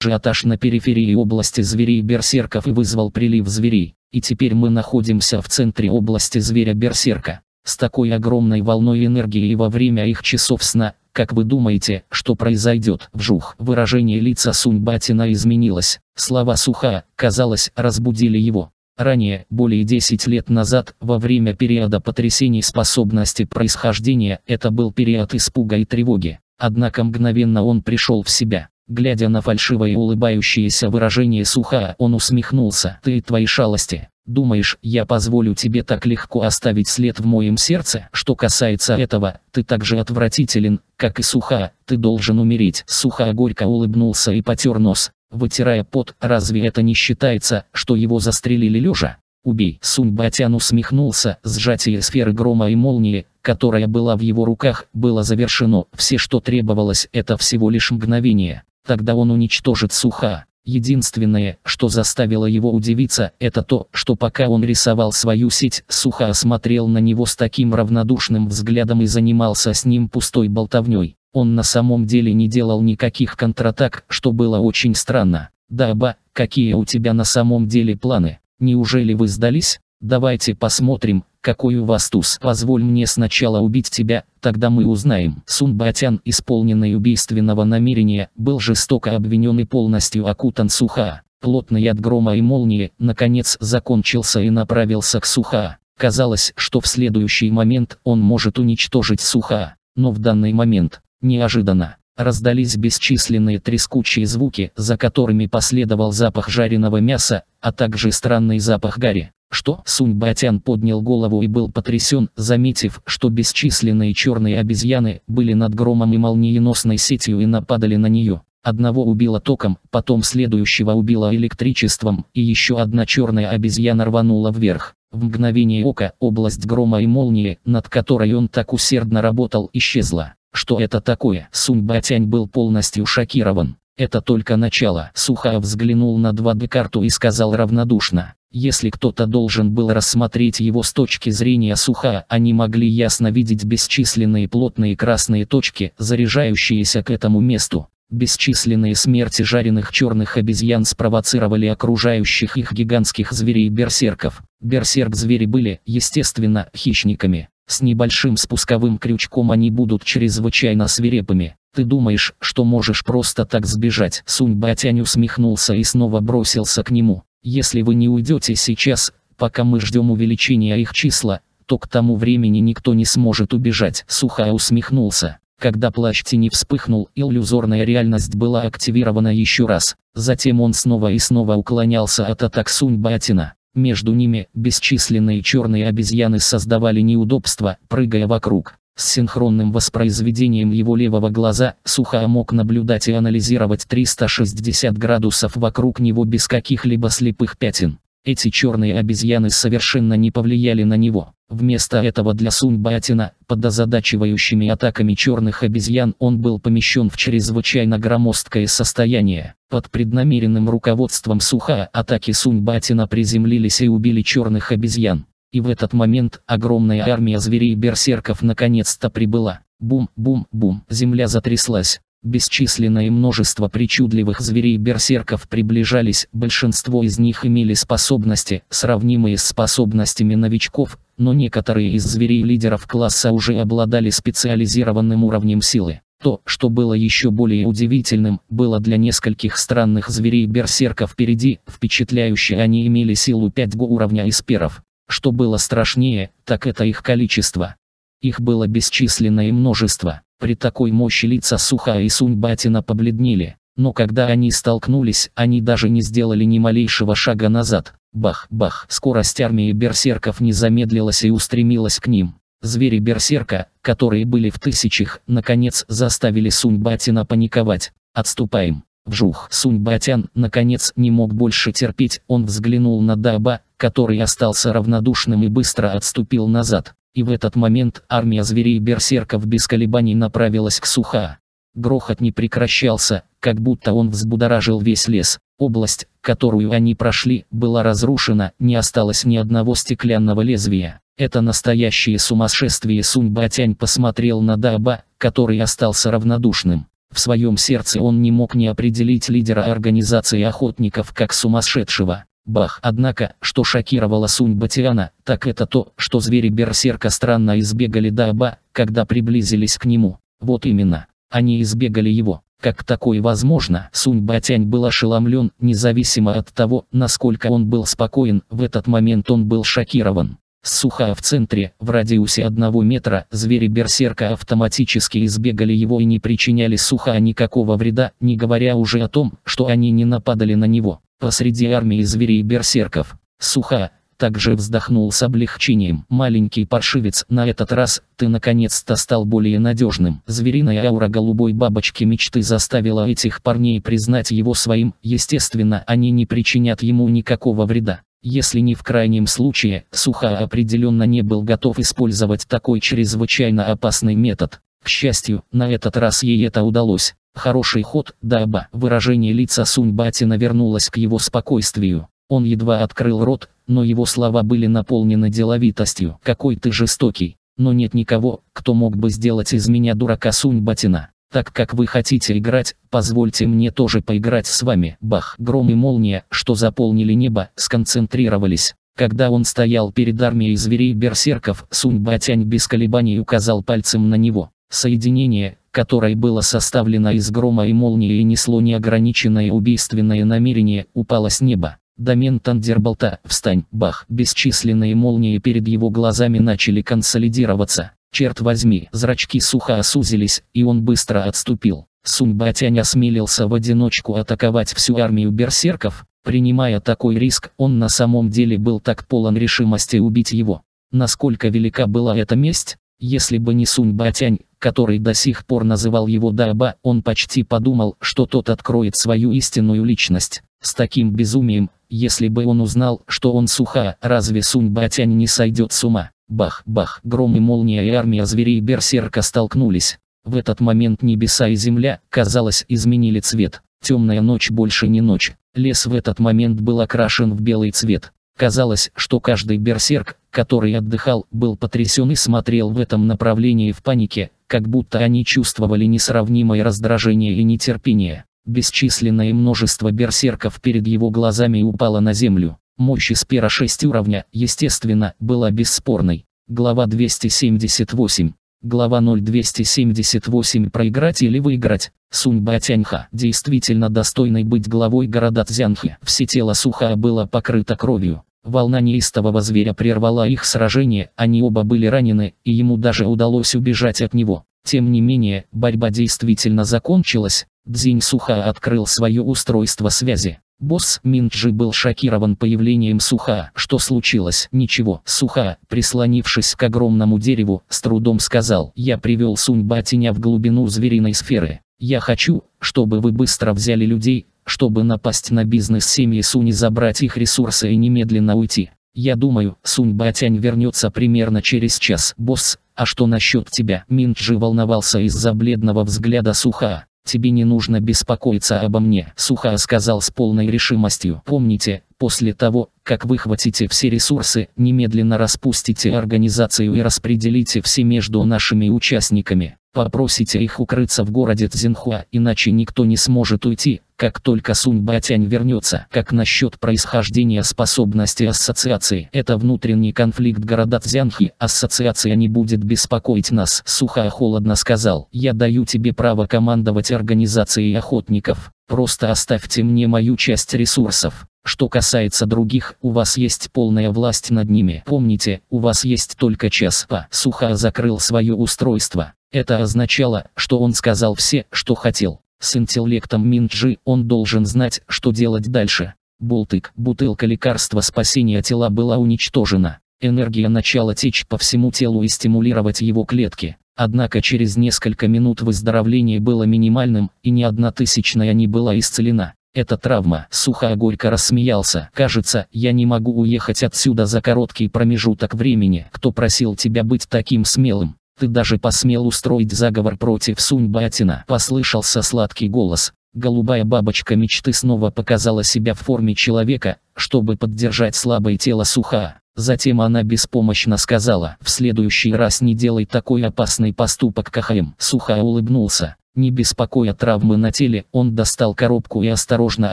Ажиотаж на периферии области зверей-берсерков и вызвал прилив зверей, и теперь мы находимся в центре области зверя-берсерка. С такой огромной волной энергии и во время их часов сна, как вы думаете, что произойдет? Вжух. Выражение лица Сунь-Батина изменилось. Слова Суха, казалось, разбудили его. Ранее, более 10 лет назад, во время периода потрясений способности происхождения, это был период испуга и тревоги. Однако мгновенно он пришел в себя. Глядя на фальшивое улыбающееся выражение Суха, он усмехнулся. «Ты твои шалости. Думаешь, я позволю тебе так легко оставить след в моем сердце? Что касается этого, ты так же отвратителен, как и Суха, ты должен умереть». Суха горько улыбнулся и потер нос, вытирая пот. «Разве это не считается, что его застрелили лежа?» «Убей!» Сунь Батян усмехнулся, сжатие сферы грома и молнии, которая была в его руках, было завершено. Все, что требовалось, это всего лишь мгновение. Тогда он уничтожит Суха. Единственное, что заставило его удивиться, это то, что пока он рисовал свою сеть, Суха осмотрел на него с таким равнодушным взглядом и занимался с ним пустой болтовней. Он на самом деле не делал никаких контратак, что было очень странно. «Да, ба, какие у тебя на самом деле планы? Неужели вы сдались? Давайте посмотрим, какой у вас туз. Позволь мне сначала убить тебя, тогда мы узнаем. Сун Батян, исполненный убийственного намерения, был жестоко обвинен и полностью окутан Суха. Плотный от грома и молнии, наконец закончился и направился к Суха. Казалось, что в следующий момент он может уничтожить Суха, но в данный момент, неожиданно, раздались бесчисленные трескучие звуки, за которыми последовал запах жареного мяса, а также странный запах гари. Что? Сунь Батян поднял голову и был потрясен, заметив, что бесчисленные черные обезьяны были над громом и молниеносной сетью и нападали на нее. Одного убило током, потом следующего убило электричеством, и еще одна черная обезьяна рванула вверх. В мгновение ока область грома и молнии, над которой он так усердно работал, исчезла. Что это такое? Сунь Батянь был полностью шокирован. Это только начало. Сухая взглянул на 2D-карту и сказал равнодушно. Если кто-то должен был рассмотреть его с точки зрения суха, они могли ясно видеть бесчисленные плотные красные точки, заряжающиеся к этому месту. Бесчисленные смерти жареных черных обезьян спровоцировали окружающих их гигантских зверей-берсерков. Берсерк-звери были, естественно, хищниками. С небольшим спусковым крючком они будут чрезвычайно свирепыми. Ты думаешь, что можешь просто так сбежать? Сунь Батянь усмехнулся и снова бросился к нему. Если вы не уйдете сейчас, пока мы ждем увеличения их числа, то к тому времени никто не сможет убежать. Сухая усмехнулся. Когда плащ тени вспыхнул, иллюзорная реальность была активирована еще раз. Затем он снова и снова уклонялся от атак Сунь-Батина. Между ними бесчисленные черные обезьяны создавали неудобства, прыгая вокруг. С синхронным воспроизведением его левого глаза, Сухая мог наблюдать и анализировать 360 градусов вокруг него без каких-либо слепых пятен. Эти черные обезьяны совершенно не повлияли на него. Вместо этого для Сунь-Батина, под озадачивающими атаками черных обезьян, он был помещен в чрезвычайно громоздкое состояние. Под преднамеренным руководством Суха атаки Сунь-Батина приземлились и убили черных обезьян. И в этот момент огромная армия зверей-берсерков наконец-то прибыла. Бум-бум-бум, земля затряслась. Бесчисленное множество причудливых зверей-берсерков приближались, большинство из них имели способности, сравнимые с способностями новичков, но некоторые из зверей-лидеров класса уже обладали специализированным уровнем силы. То, что было еще более удивительным, было для нескольких странных зверей-берсерков впереди, впечатляюще они имели силу 5 го уровня эсперов. Что было страшнее, так это их количество. Их было бесчисленное множество. При такой мощи лица Суха и Сунь-Батина побледнели. Но когда они столкнулись, они даже не сделали ни малейшего шага назад. Бах-бах, скорость армии берсерков не замедлилась и устремилась к ним. Звери берсерка, которые были в тысячах, наконец заставили Сунь-Батина паниковать. «Отступаем!» Вжух, Сунь-Батян, наконец, не мог больше терпеть, он взглянул на Даба, который остался равнодушным и быстро отступил назад. И в этот момент армия зверей-берсерков без колебаний направилась к Суха. Грохот не прекращался, как будто он взбудоражил весь лес. Область, которую они прошли, была разрушена, не осталось ни одного стеклянного лезвия. Это настоящее сумасшествие Сунь Батянь посмотрел на Даба, который остался равнодушным. В своем сердце он не мог не определить лидера организации охотников как сумасшедшего. Бах! Однако, что шокировало Сунь Батиана, так это то, что звери берсерка странно избегали Даба, когда приблизились к нему. Вот именно. Они избегали его. Как такое возможно? Сунь Батянь был ошеломлен, независимо от того, насколько он был спокоен, в этот момент он был шокирован. Суха в центре, в радиусе одного метра, звери берсерка автоматически избегали его и не причиняли Суха никакого вреда, не говоря уже о том, что они не нападали на него. Посреди армии зверей берсерков. Суха, также вздохнул с облегчением. «Маленький паршивец, на этот раз, ты наконец-то стал более надежным». Звериная аура голубой бабочки мечты заставила этих парней признать его своим, естественно, они не причинят ему никакого вреда. Если не в крайнем случае, Суха определенно не был готов использовать такой чрезвычайно опасный метод. К счастью, на этот раз ей это удалось. Хороший ход, даба. Выражение лица Сунь Батина вернулось к его спокойствию. Он едва открыл рот, но его слова были наполнены деловитостью. «Какой ты жестокий! Но нет никого, кто мог бы сделать из меня дурака Сунь Батина. Так как вы хотите играть, позвольте мне тоже поиграть с вами». Бах! Гром и молния, что заполнили небо, сконцентрировались. Когда он стоял перед армией зверей-берсерков, Сунь Батянь без колебаний указал пальцем на него. Соединение, которое было составлено из грома и молнии и несло неограниченное убийственное намерение, упало с неба. Домен Тандерболта, встань, бах, бесчисленные молнии перед его глазами начали консолидироваться. Черт возьми, зрачки сухо осузились, и он быстро отступил. Сунь Батянь осмелился в одиночку атаковать всю армию берсерков, принимая такой риск, он на самом деле был так полон решимости убить его. Насколько велика была эта месть? Если бы не Сунь Батянь, который до сих пор называл его Даба, он почти подумал, что тот откроет свою истинную личность. С таким безумием, если бы он узнал, что он суха, разве Сунь Батянь не сойдет с ума? Бах, бах, гром и молния и армия зверей берсерка столкнулись. В этот момент небеса и земля, казалось, изменили цвет. Темная ночь больше не ночь. Лес в этот момент был окрашен в белый цвет. Казалось, что каждый берсерк, который отдыхал, был потрясен и смотрел в этом направлении в панике, как будто они чувствовали несравнимое раздражение и нетерпение. Бесчисленное множество берсерков перед его глазами упало на землю. Мощь Испера 6 уровня, естественно, была бесспорной. Глава 278. Глава 0278 «Проиграть или выиграть?» Сунь Батяньха, действительно достойный быть главой города Цзянхи. Все тело Суха было покрыто кровью. Волна неистового зверя прервала их сражение, они оба были ранены, и ему даже удалось убежать от него. Тем не менее, борьба действительно закончилась, Дзинь Суха открыл свое устройство связи. Босс Минджи был шокирован появлением Суха. Что случилось? Ничего. Суха, прислонившись к огромному дереву, с трудом сказал. Я привел Сунь Батиня в глубину звериной сферы. Я хочу, чтобы вы быстро взяли людей, чтобы напасть на бизнес семьи Суни забрать их ресурсы и немедленно уйти. Я думаю, Сунь Батянь вернется примерно через час. Босс, а что насчет тебя? Минджи волновался из-за бледного взгляда Суха. Тебе не нужно беспокоиться обо мне, сухо сказал с полной решимостью. Помните, после того, как выхватите все ресурсы, немедленно распустите организацию и распределите все между нашими участниками. Попросите их укрыться в городе Цзинхуа, иначе никто не сможет уйти, как только Сунь Батянь вернется. Как насчет происхождения способности ассоциации? Это внутренний конфликт города Цзянхи. Ассоциация не будет беспокоить нас. Сухо холодно сказал. Я даю тебе право командовать организацией охотников. Просто оставьте мне мою часть ресурсов. Что касается других, у вас есть полная власть над ними. Помните, у вас есть только час. Па. Закрыл свое устройство. Это означало, что он сказал все, что хотел. С интеллектом Минджи он должен знать, что делать дальше. Болтык, бутылка лекарства спасения тела была уничтожена. Энергия начала течь по всему телу и стимулировать его клетки. Однако через несколько минут выздоровление было минимальным, и ни одна тысячная не была исцелена. Это травма. Сухо горько рассмеялся. Кажется, я не могу уехать отсюда за короткий промежуток времени. Кто просил тебя быть таким смелым? Ты даже посмел устроить заговор против Сунь-Батина. Послышался сладкий голос. Голубая бабочка мечты снова показала себя в форме человека, чтобы поддержать слабое тело Суха. Затем она беспомощно сказала, в следующий раз не делай такой опасный поступок КХМ. Сухо улыбнулся. Не беспокоя травмы на теле, он достал коробку и осторожно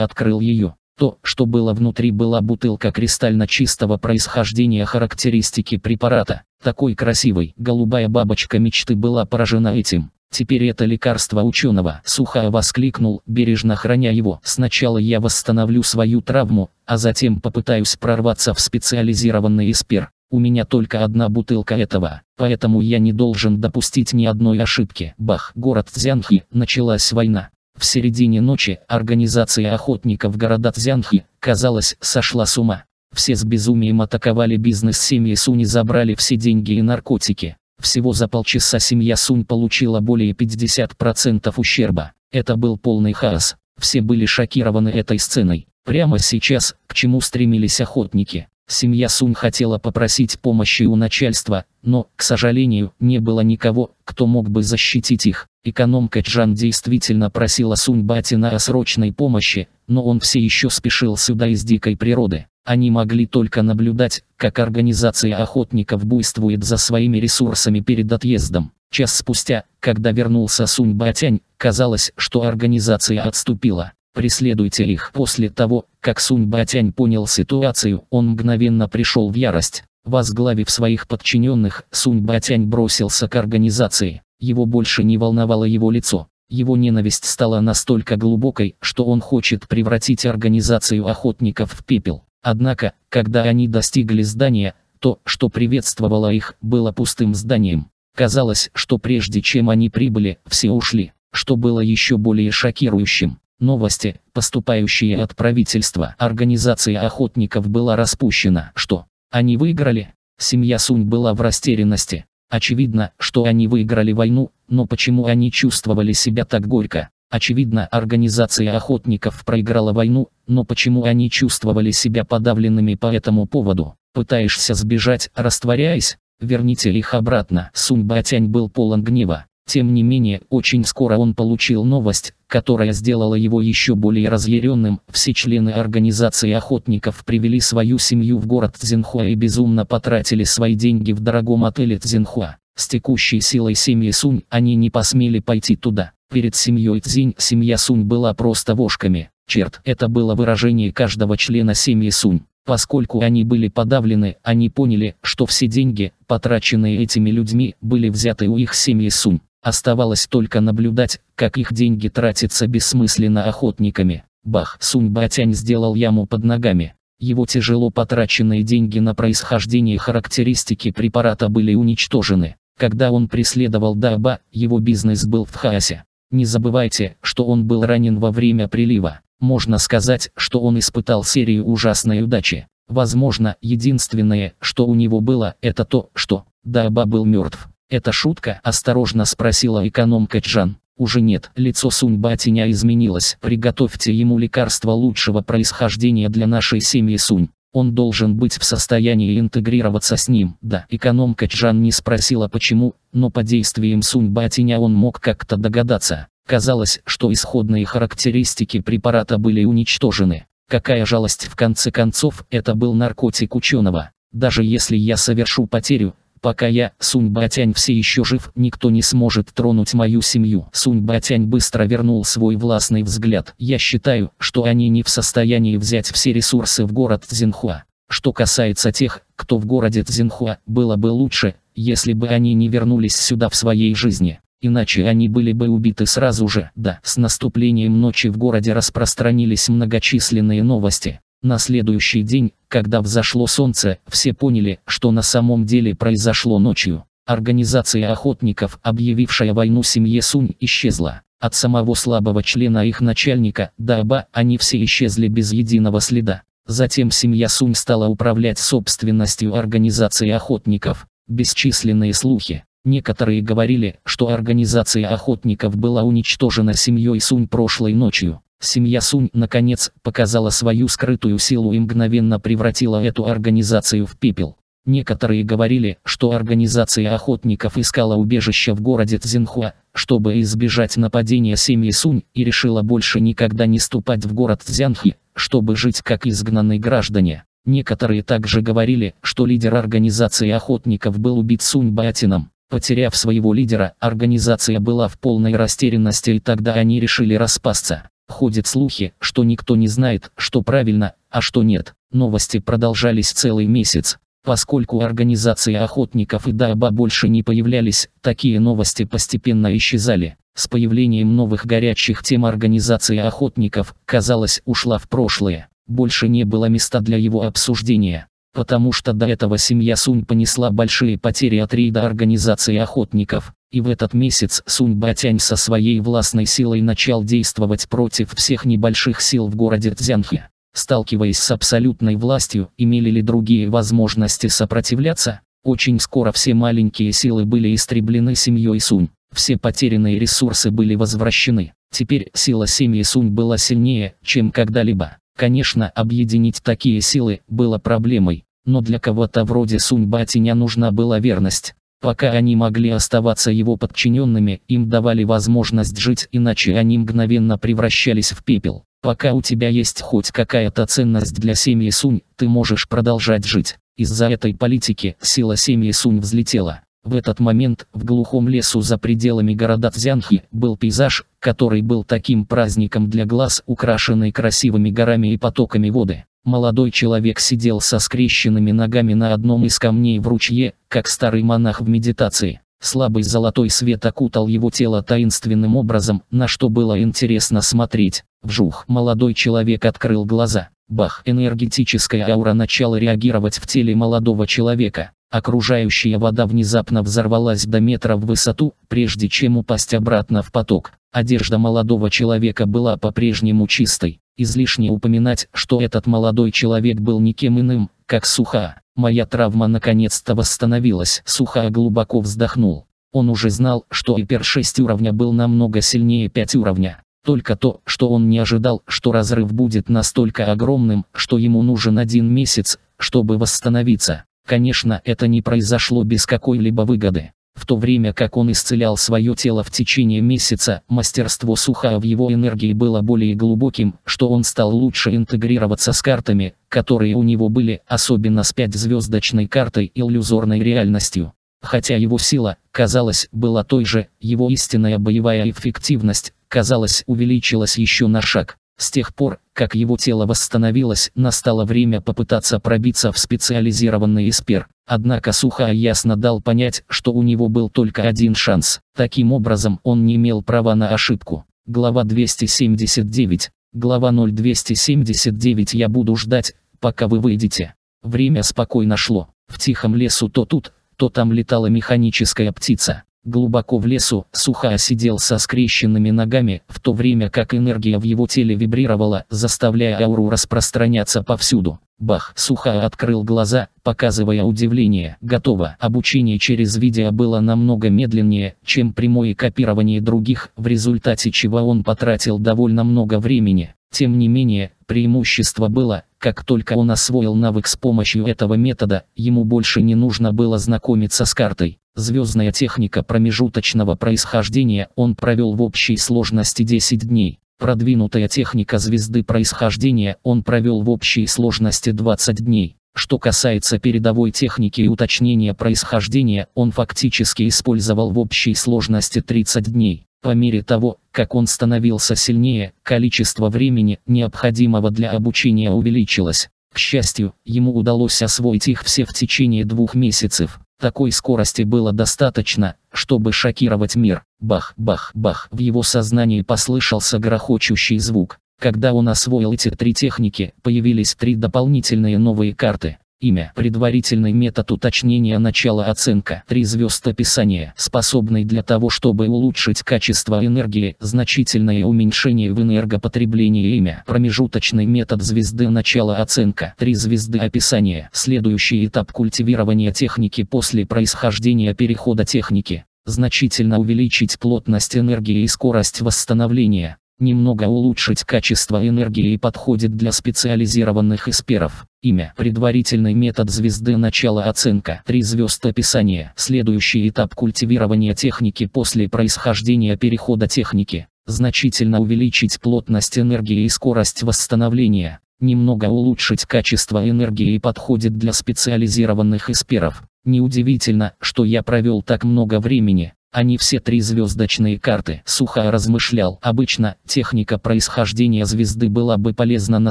открыл ее. То, что было внутри была бутылка кристально чистого происхождения характеристики препарата. Такой красивой, голубая бабочка мечты была поражена этим. Теперь это лекарство ученого, сухо воскликнул, бережно храня его. Сначала я восстановлю свою травму, а затем попытаюсь прорваться в специализированный эспер. У меня только одна бутылка этого, поэтому я не должен допустить ни одной ошибки. Бах, город Цзянхи, началась война. В середине ночи организация охотников города Цзянхи, казалось, сошла с ума. Все с безумием атаковали бизнес семьи Суни забрали все деньги и наркотики. Всего за полчаса семья Сунь получила более 50% ущерба. Это был полный хаос. Все были шокированы этой сценой. Прямо сейчас, к чему стремились охотники. Семья Сунь хотела попросить помощи у начальства, но, к сожалению, не было никого, кто мог бы защитить их. Экономка Джан действительно просила Сунь Батина о срочной помощи, но он все еще спешил сюда из дикой природы. Они могли только наблюдать, как организация охотников буйствует за своими ресурсами перед отъездом. Час спустя, когда вернулся Сунь Батянь, казалось, что организация отступила. Преследуйте их. После того, как Сунь Батянь понял ситуацию, он мгновенно пришел в ярость. Возглавив своих подчиненных, Сунь Батянь бросился к организации. Его больше не волновало его лицо. Его ненависть стала настолько глубокой, что он хочет превратить организацию охотников в пепел. Однако, когда они достигли здания, то, что приветствовало их, было пустым зданием. Казалось, что прежде чем они прибыли, все ушли, что было еще более шокирующим. Новости, поступающие от правительства, организация охотников была распущена. Что? Они выиграли? Семья Сунь была в растерянности. Очевидно, что они выиграли войну, но почему они чувствовали себя так горько? Очевидно, организация охотников проиграла войну, но почему они чувствовали себя подавленными по этому поводу? Пытаешься сбежать, растворяясь? Верните их обратно. Сунь Батянь был полон гнева. Тем не менее, очень скоро он получил новость, которая сделала его еще более разъяренным. Все члены организации охотников привели свою семью в город Цзинхуа и безумно потратили свои деньги в дорогом отеле Цзинхуа. С текущей силой семьи Сунь они не посмели пойти туда. Перед семьей Цзинь семья Сунь была просто вошками. Черт, это было выражение каждого члена семьи Сунь. Поскольку они были подавлены, они поняли, что все деньги, потраченные этими людьми, были взяты у их семьи Сунь. Оставалось только наблюдать, как их деньги тратятся бессмысленно охотниками. Бах, Сунь Батянь сделал яму под ногами. Его тяжело потраченные деньги на происхождение характеристики препарата были уничтожены. Когда он преследовал Даба, его бизнес был в хаосе. Не забывайте, что он был ранен во время прилива. Можно сказать, что он испытал серию ужасной удачи. Возможно, единственное, что у него было, это то, что Даба был мертв. «Это шутка?» – осторожно спросила экономка Джан. «Уже нет». Лицо Сунь Батиня изменилось. «Приготовьте ему лекарство лучшего происхождения для нашей семьи Сунь. Он должен быть в состоянии интегрироваться с ним. Да, экономка Чжан не спросила почему, но по действиям Сунь Батиня он мог как-то догадаться. Казалось, что исходные характеристики препарата были уничтожены. Какая жалость в конце концов, это был наркотик ученого. Даже если я совершу потерю, пока я, Сунь Батянь все еще жив, никто не сможет тронуть мою семью. Сунь Батянь быстро вернул свой властный взгляд. Я считаю, что они не в состоянии взять все ресурсы в город Цзинхуа. Что касается тех, кто в городе Цзинхуа, было бы лучше, если бы они не вернулись сюда в своей жизни. Иначе они были бы убиты сразу же. Да, с наступлением ночи в городе распространились многочисленные новости. На следующий день, когда взошло солнце, все поняли, что на самом деле произошло ночью. Организация охотников, объявившая войну семье Сунь, исчезла. От самого слабого члена их начальника, Даба, они все исчезли без единого следа. Затем семья Сунь стала управлять собственностью организации охотников. Бесчисленные слухи. Некоторые говорили, что организация охотников была уничтожена семьей Сунь прошлой ночью. Семья Сунь, наконец, показала свою скрытую силу и мгновенно превратила эту организацию в пепел. Некоторые говорили, что организация охотников искала убежище в городе Цзинхуа, чтобы избежать нападения семьи Сунь, и решила больше никогда не ступать в город Цзянхи, чтобы жить как изгнанные граждане. Некоторые также говорили, что лидер организации охотников был убит Сунь Батином. Потеряв своего лидера, организация была в полной растерянности и тогда они решили распасться. Ходят слухи, что никто не знает, что правильно, а что нет. Новости продолжались целый месяц. Поскольку организации охотников и даба больше не появлялись, такие новости постепенно исчезали. С появлением новых горячих тем организация охотников, казалось, ушла в прошлое. Больше не было места для его обсуждения. Потому что до этого семья Сунь понесла большие потери от рейда организации охотников. И в этот месяц Сунь Батянь со своей властной силой начал действовать против всех небольших сил в городе Цзянхе. Сталкиваясь с абсолютной властью, имели ли другие возможности сопротивляться? Очень скоро все маленькие силы были истреблены семьей Сунь, все потерянные ресурсы были возвращены. Теперь сила семьи Сунь была сильнее, чем когда-либо. Конечно, объединить такие силы было проблемой, но для кого-то вроде Сунь Батиня нужна была верность. Пока они могли оставаться его подчиненными, им давали возможность жить, иначе они мгновенно превращались в пепел. Пока у тебя есть хоть какая-то ценность для семьи Сунь, ты можешь продолжать жить. Из-за этой политики сила семьи Сунь взлетела. В этот момент в глухом лесу за пределами города Цзянхи был пейзаж, который был таким праздником для глаз, украшенный красивыми горами и потоками воды. Молодой человек сидел со скрещенными ногами на одном из камней в ручье, как старый монах в медитации. Слабый золотой свет окутал его тело таинственным образом, на что было интересно смотреть. Вжух, молодой человек открыл глаза. Бах, энергетическая аура начала реагировать в теле молодого человека. Окружающая вода внезапно взорвалась до метра в высоту, прежде чем упасть обратно в поток. Одежда молодого человека была по-прежнему чистой. Излишне упоминать, что этот молодой человек был никем иным, как Суха. Моя травма наконец-то восстановилась. Суха глубоко вздохнул. Он уже знал, что Ипер 6 уровня был намного сильнее 5 уровня. Только то, что он не ожидал, что разрыв будет настолько огромным, что ему нужен один месяц, чтобы восстановиться. Конечно, это не произошло без какой-либо выгоды. В то время как он исцелял свое тело в течение месяца, мастерство Суха в его энергии было более глубоким, что он стал лучше интегрироваться с картами, которые у него были, особенно с пятизвездочной картой и иллюзорной реальностью. Хотя его сила, казалось, была той же, его истинная боевая эффективность, казалось, увеличилась еще на шаг. С тех пор, как его тело восстановилось, настало время попытаться пробиться в специализированный эспер. Однако Суха ясно дал понять, что у него был только один шанс. Таким образом, он не имел права на ошибку. Глава 279. Глава 0279 «Я буду ждать, пока вы выйдете». Время спокойно шло. В тихом лесу то тут, то там летала механическая птица. Глубоко в лесу, Суха сидел со скрещенными ногами, в то время как энергия в его теле вибрировала, заставляя ауру распространяться повсюду. Бах! Суха открыл глаза, показывая удивление. Готово. Обучение через видео было намного медленнее, чем прямое копирование других, в результате чего он потратил довольно много времени. Тем не менее, преимущество было, как только он освоил навык с помощью этого метода, ему больше не нужно было знакомиться с картой. Звездная техника промежуточного происхождения он провел в общей сложности 10 дней. Продвинутая техника звезды происхождения он провел в общей сложности 20 дней. Что касается передовой техники и уточнения происхождения, он фактически использовал в общей сложности 30 дней. По мере того, как он становился сильнее, количество времени, необходимого для обучения увеличилось. К счастью, ему удалось освоить их все в течение двух месяцев. Такой скорости было достаточно, чтобы шокировать мир. Бах, бах, бах. В его сознании послышался грохочущий звук. Когда он освоил эти три техники, появились три дополнительные новые карты. Имя. Предварительный метод уточнения начала оценка. Три звезд описания, способный для того, чтобы улучшить качество энергии, значительное уменьшение в энергопотреблении имя. Промежуточный метод звезды начала оценка. Три звезды описания. Следующий этап культивирования техники после происхождения перехода техники. Значительно увеличить плотность энергии и скорость восстановления. Немного улучшить качество энергии подходит для специализированных эсперов. Имя. Предварительный метод звезды начала оценка. Три звезд описания. Следующий этап культивирования техники после происхождения перехода техники. Значительно увеличить плотность энергии и скорость восстановления. немного улучшить качество энергии и подходит для специализированных эсперов. Неудивительно, что я провел так много времени. Они все три звездочные карты. Сухо размышлял. Обычно, техника происхождения звезды была бы полезна на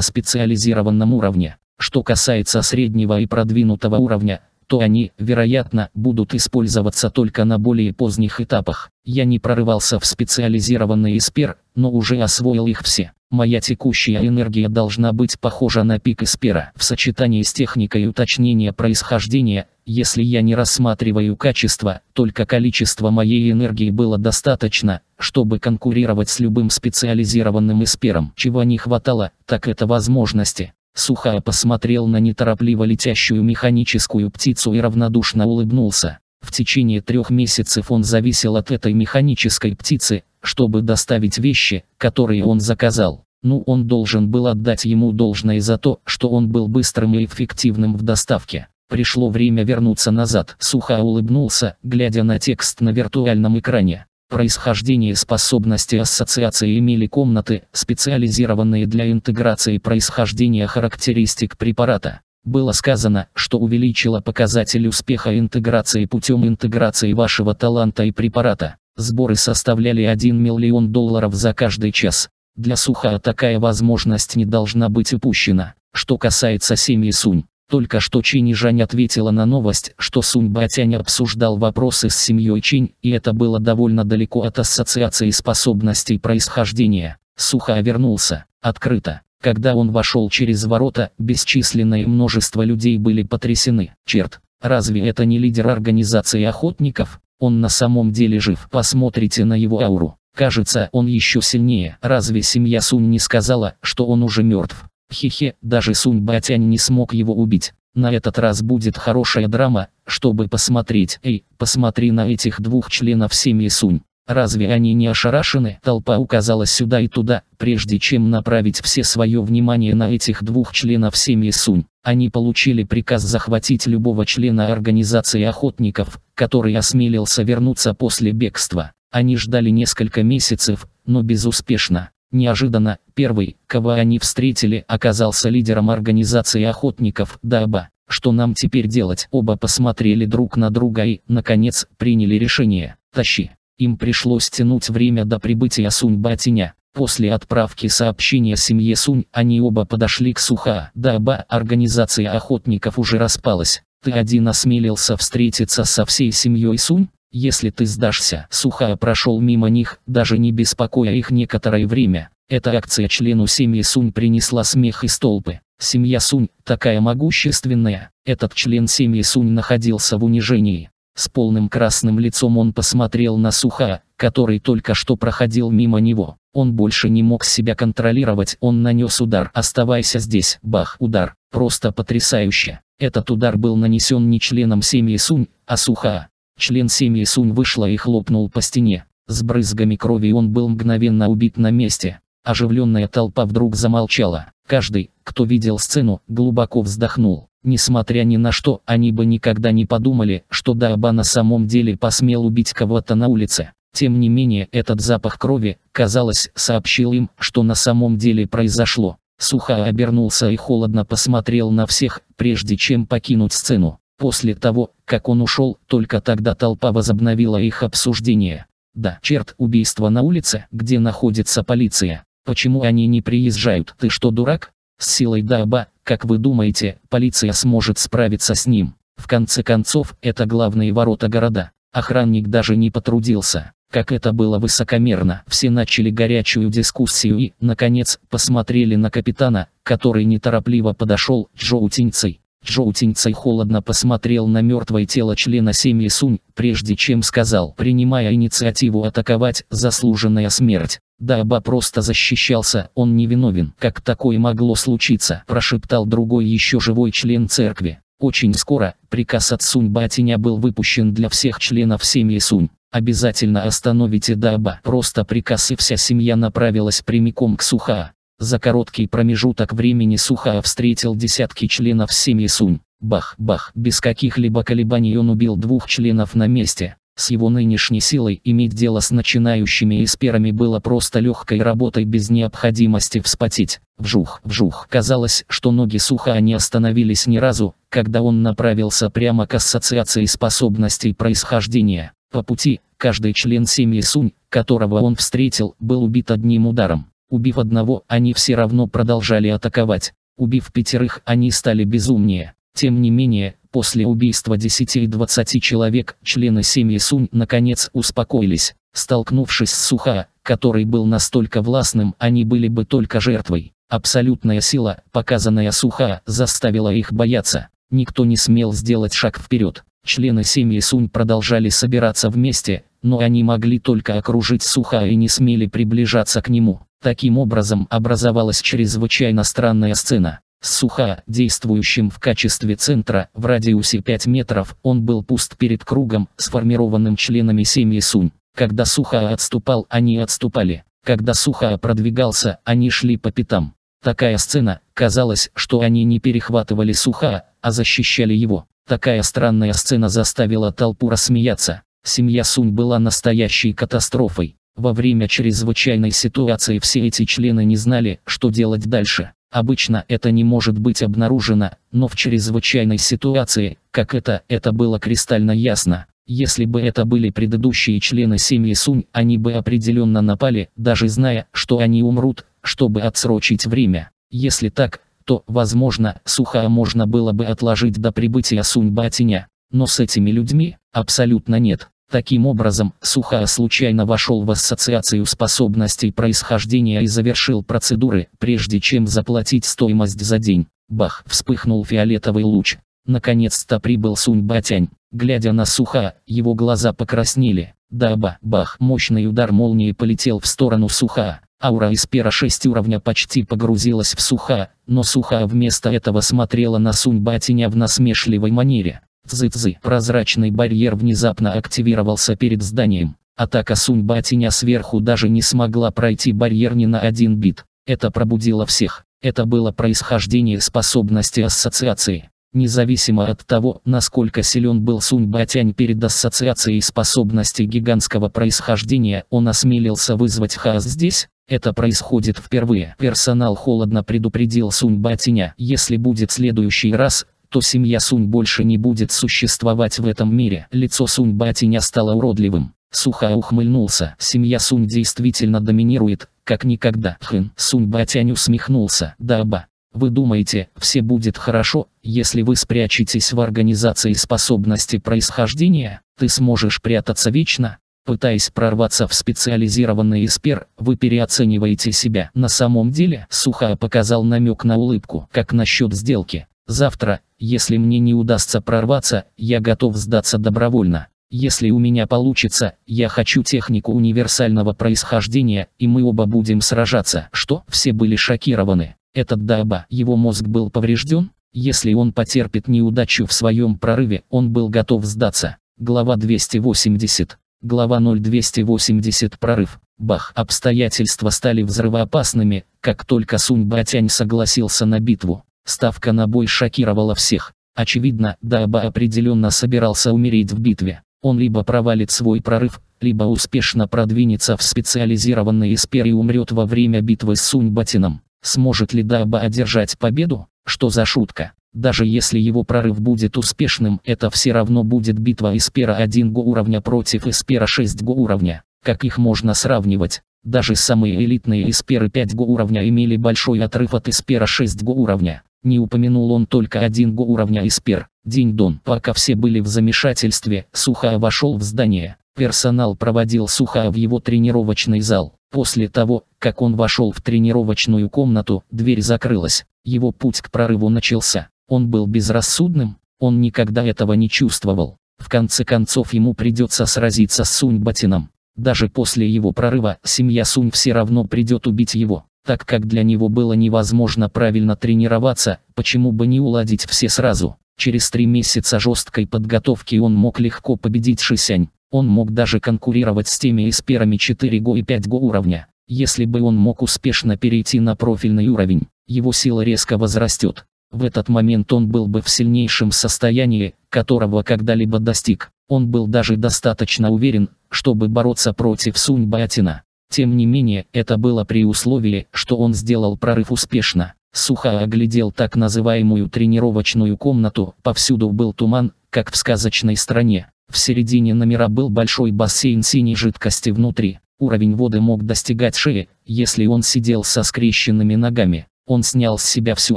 специализированном уровне. Что касается среднего и продвинутого уровня, то они, вероятно, будут использоваться только на более поздних этапах. Я не прорывался в специализированный эспер, но уже освоил их все. Моя текущая энергия должна быть похожа на пик эспера. В сочетании с техникой уточнения происхождения, если я не рассматриваю качество, только количество моей энергии было достаточно, чтобы конкурировать с любым специализированным эспером. Чего не хватало, так это возможности. Сухая посмотрел на неторопливо летящую механическую птицу и равнодушно улыбнулся. В течение трех месяцев он зависел от этой механической птицы, чтобы доставить вещи, которые он заказал. Ну он должен был отдать ему должное за то, что он был быстрым и эффективным в доставке. Пришло время вернуться назад. Сухо улыбнулся, глядя на текст на виртуальном экране. Происхождение способности ассоциации имели комнаты, специализированные для интеграции происхождения характеристик препарата. Было сказано, что увеличило показатель успеха интеграции путем интеграции вашего таланта и препарата. Сборы составляли 1 миллион долларов за каждый час. Для Суха такая возможность не должна быть упущена. Что касается семьи Сунь, только что Чинь Жань ответила на новость, что Сунь Батянь обсуждал вопросы с семьей Чинь, и это было довольно далеко от ассоциации способностей происхождения. Сухо вернулся, открыто. Когда он вошел через ворота, бесчисленное множество людей были потрясены. Черт, разве это не лидер организации охотников? Он на самом деле жив. Посмотрите на его ауру. Кажется, он еще сильнее. Разве семья Сунь не сказала, что он уже мертв? Хе-хе, даже Сунь Батянь не смог его убить. На этот раз будет хорошая драма, чтобы посмотреть. Эй, посмотри на этих двух членов семьи Сунь. Разве они не ошарашены? Толпа указала сюда и туда, прежде чем направить все свое внимание на этих двух членов семьи Сунь. Они получили приказ захватить любого члена организации охотников, который осмелился вернуться после бегства. Они ждали несколько месяцев, но безуспешно. Неожиданно, первый, кого они встретили, оказался лидером организации охотников Даба. Что нам теперь делать? Оба посмотрели друг на друга и, наконец, приняли решение. Тащи. Им пришлось тянуть время до прибытия Сунь Батиня. После отправки сообщения семье Сунь, они оба подошли к Суха. Даба, организация охотников уже распалась. Ты один осмелился встретиться со всей семьей Сунь? Если ты сдашься, Сухая прошел мимо них, даже не беспокоя их некоторое время. Эта акция члену семьи Сунь принесла смех и столпы. Семья Сунь, такая могущественная, этот член семьи Сунь находился в унижении. С полным красным лицом он посмотрел на Суха, который только что проходил мимо него. Он больше не мог себя контролировать, он нанес удар. «Оставайся здесь, бах, удар, просто потрясающе». Этот удар был нанесен не членом семьи Сунь, а Суха. Член семьи Сунь вышла и хлопнул по стене. С брызгами крови он был мгновенно убит на месте. Оживленная толпа вдруг замолчала. Каждый, кто видел сцену, глубоко вздохнул. Несмотря ни на что, они бы никогда не подумали, что Даба на самом деле посмел убить кого-то на улице. Тем не менее, этот запах крови, казалось, сообщил им, что на самом деле произошло. Сухо обернулся и холодно посмотрел на всех, прежде чем покинуть сцену. После того, как он ушел, только тогда толпа возобновила их обсуждение. Да, черт, убийство на улице, где находится полиция. Почему они не приезжают? Ты что, дурак? С силой Даба, как вы думаете, полиция сможет справиться с ним? В конце концов, это главные ворота города. Охранник даже не потрудился. Как это было высокомерно. Все начали горячую дискуссию и, наконец, посмотрели на капитана, который неторопливо подошел Джоу Тиньцей. Жоутинцай холодно посмотрел на мертвое тело члена семьи Сунь, прежде чем сказал, принимая инициативу атаковать, заслуженная смерть. Даба просто защищался, он не виновен. Как такое могло случиться, прошептал другой еще живой член церкви. Очень скоро, приказ от Сунь Батиня был выпущен для всех членов семьи Сунь. Обязательно остановите Даба. Просто приказ и вся семья направилась прямиком к Суха. За короткий промежуток времени Суха встретил десятки членов семьи Сунь. Бах, бах, без каких-либо колебаний он убил двух членов на месте. С его нынешней силой иметь дело с начинающими эсперами было просто легкой работой без необходимости вспотеть. Вжух, вжух. Казалось, что ноги сухо не остановились ни разу, когда он направился прямо к ассоциации способностей происхождения. По пути, каждый член семьи Сунь, которого он встретил, был убит одним ударом. Убив одного, они все равно продолжали атаковать. Убив пятерых, они стали безумнее. Тем не менее, после убийства 10 и 20 человек, члены семьи Сунь наконец успокоились. Столкнувшись с Суха, который был настолько властным, они были бы только жертвой. Абсолютная сила, показанная Суха, заставила их бояться. Никто не смел сделать шаг вперед. Члены семьи Сунь продолжали собираться вместе, но они могли только окружить Суха и не смели приближаться к нему. Таким образом образовалась чрезвычайно странная сцена. Суха, действующим в качестве центра, в радиусе 5 метров, он был пуст перед кругом, сформированным членами семьи Сунь. Когда Суха отступал, они отступали. Когда Суха продвигался, они шли по пятам. Такая сцена, казалось, что они не перехватывали Суха, а защищали его. Такая странная сцена заставила толпу рассмеяться. Семья Сунь была настоящей катастрофой. Во время чрезвычайной ситуации все эти члены не знали, что делать дальше. Обычно это не может быть обнаружено, но в чрезвычайной ситуации, как это, это было кристально ясно. Если бы это были предыдущие члены семьи Сунь, они бы определенно напали, даже зная, что они умрут, чтобы отсрочить время. Если так, то, возможно, Суха можно было бы отложить до прибытия Сунь Батиня. Но с этими людьми, абсолютно нет. Таким образом, Суха случайно вошел в ассоциацию способностей происхождения и завершил процедуры, прежде чем заплатить стоимость за день. Бах, вспыхнул фиолетовый луч. Наконец-то прибыл Сунь Батянь. Глядя на Суха, его глаза покраснели. Да-ба, бах, мощный удар молнии полетел в сторону Суха. Аура из пера 6 уровня почти погрузилась в Суха, но Суха вместо этого смотрела на Сунь Батиня в насмешливой манере. Цзы-цзы. Прозрачный барьер внезапно активировался перед зданием. Атака Сунь-Батиня сверху даже не смогла пройти барьер ни на один бит. Это пробудило всех. Это было происхождение способности ассоциации. Независимо от того, насколько силен был Сунь Батянь перед ассоциацией способностей гигантского происхождения, он осмелился вызвать хаос здесь. Это происходит впервые. Персонал холодно предупредил Сунь Батиня, если будет следующий раз, то семья Сунь больше не будет существовать в этом мире. Лицо Сунь Батиня стало уродливым. Сухо ухмыльнулся. Семья Сунь действительно доминирует, как никогда. Хм, Сунь Батянь усмехнулся. Даба. Вы думаете, все будет хорошо, если вы спрячетесь в организации способности происхождения? Ты сможешь прятаться вечно? Пытаясь прорваться в специализированный эспер, вы переоцениваете себя. На самом деле, Сухо показал намек на улыбку. Как насчет сделки? Завтра, если мне не удастся прорваться, я готов сдаться добровольно. Если у меня получится, я хочу технику универсального происхождения, и мы оба будем сражаться. Что? Все были шокированы. Этот Даба, его мозг был поврежден? Если он потерпит неудачу в своем прорыве, он был готов сдаться. Глава 280. Глава 0280 Прорыв. Бах. Обстоятельства стали взрывоопасными, как только Сунь Батянь согласился на битву. Ставка на бой шокировала всех. Очевидно, Даба определенно собирался умереть в битве. Он либо провалит свой прорыв, либо успешно продвинется в специализированный эспер и умрет во время битвы с Суньбатином. Сможет ли Даба одержать победу? Что за шутка? Даже если его прорыв будет успешным, это все равно будет битва эспера 1 го уровня против эспера 6 го уровня. Как их можно сравнивать? Даже самые элитные эсперы 5 го уровня имели большой отрыв от эспера 6 го уровня. Не упомянул он только один го уровня Испер. День-дон. Пока все были в замешательстве, Суха вошел в здание. Персонал проводил Суха в его тренировочный зал. После того, как он вошел в тренировочную комнату, дверь закрылась. Его путь к прорыву начался. Он был безрассудным, он никогда этого не чувствовал. В конце концов ему придется сразиться с Сунь Батином. Даже после его прорыва, семья Сунь все равно придет убить его. Так как для него было невозможно правильно тренироваться, почему бы не уладить все сразу? Через три месяца жесткой подготовки он мог легко победить Шисянь. Он мог даже конкурировать с теми эсперами 4 го и 5 го уровня. Если бы он мог успешно перейти на профильный уровень, его сила резко возрастет. В этот момент он был бы в сильнейшем состоянии, которого когда-либо достиг. Он был даже достаточно уверен, чтобы бороться против Сунь Баатина. Тем не менее, это было при условии, что он сделал прорыв успешно. Сухо оглядел так называемую тренировочную комнату, повсюду был туман, как в сказочной стране. В середине номера был большой бассейн синей жидкости внутри. Уровень воды мог достигать шеи, если он сидел со скрещенными ногами. Он снял с себя всю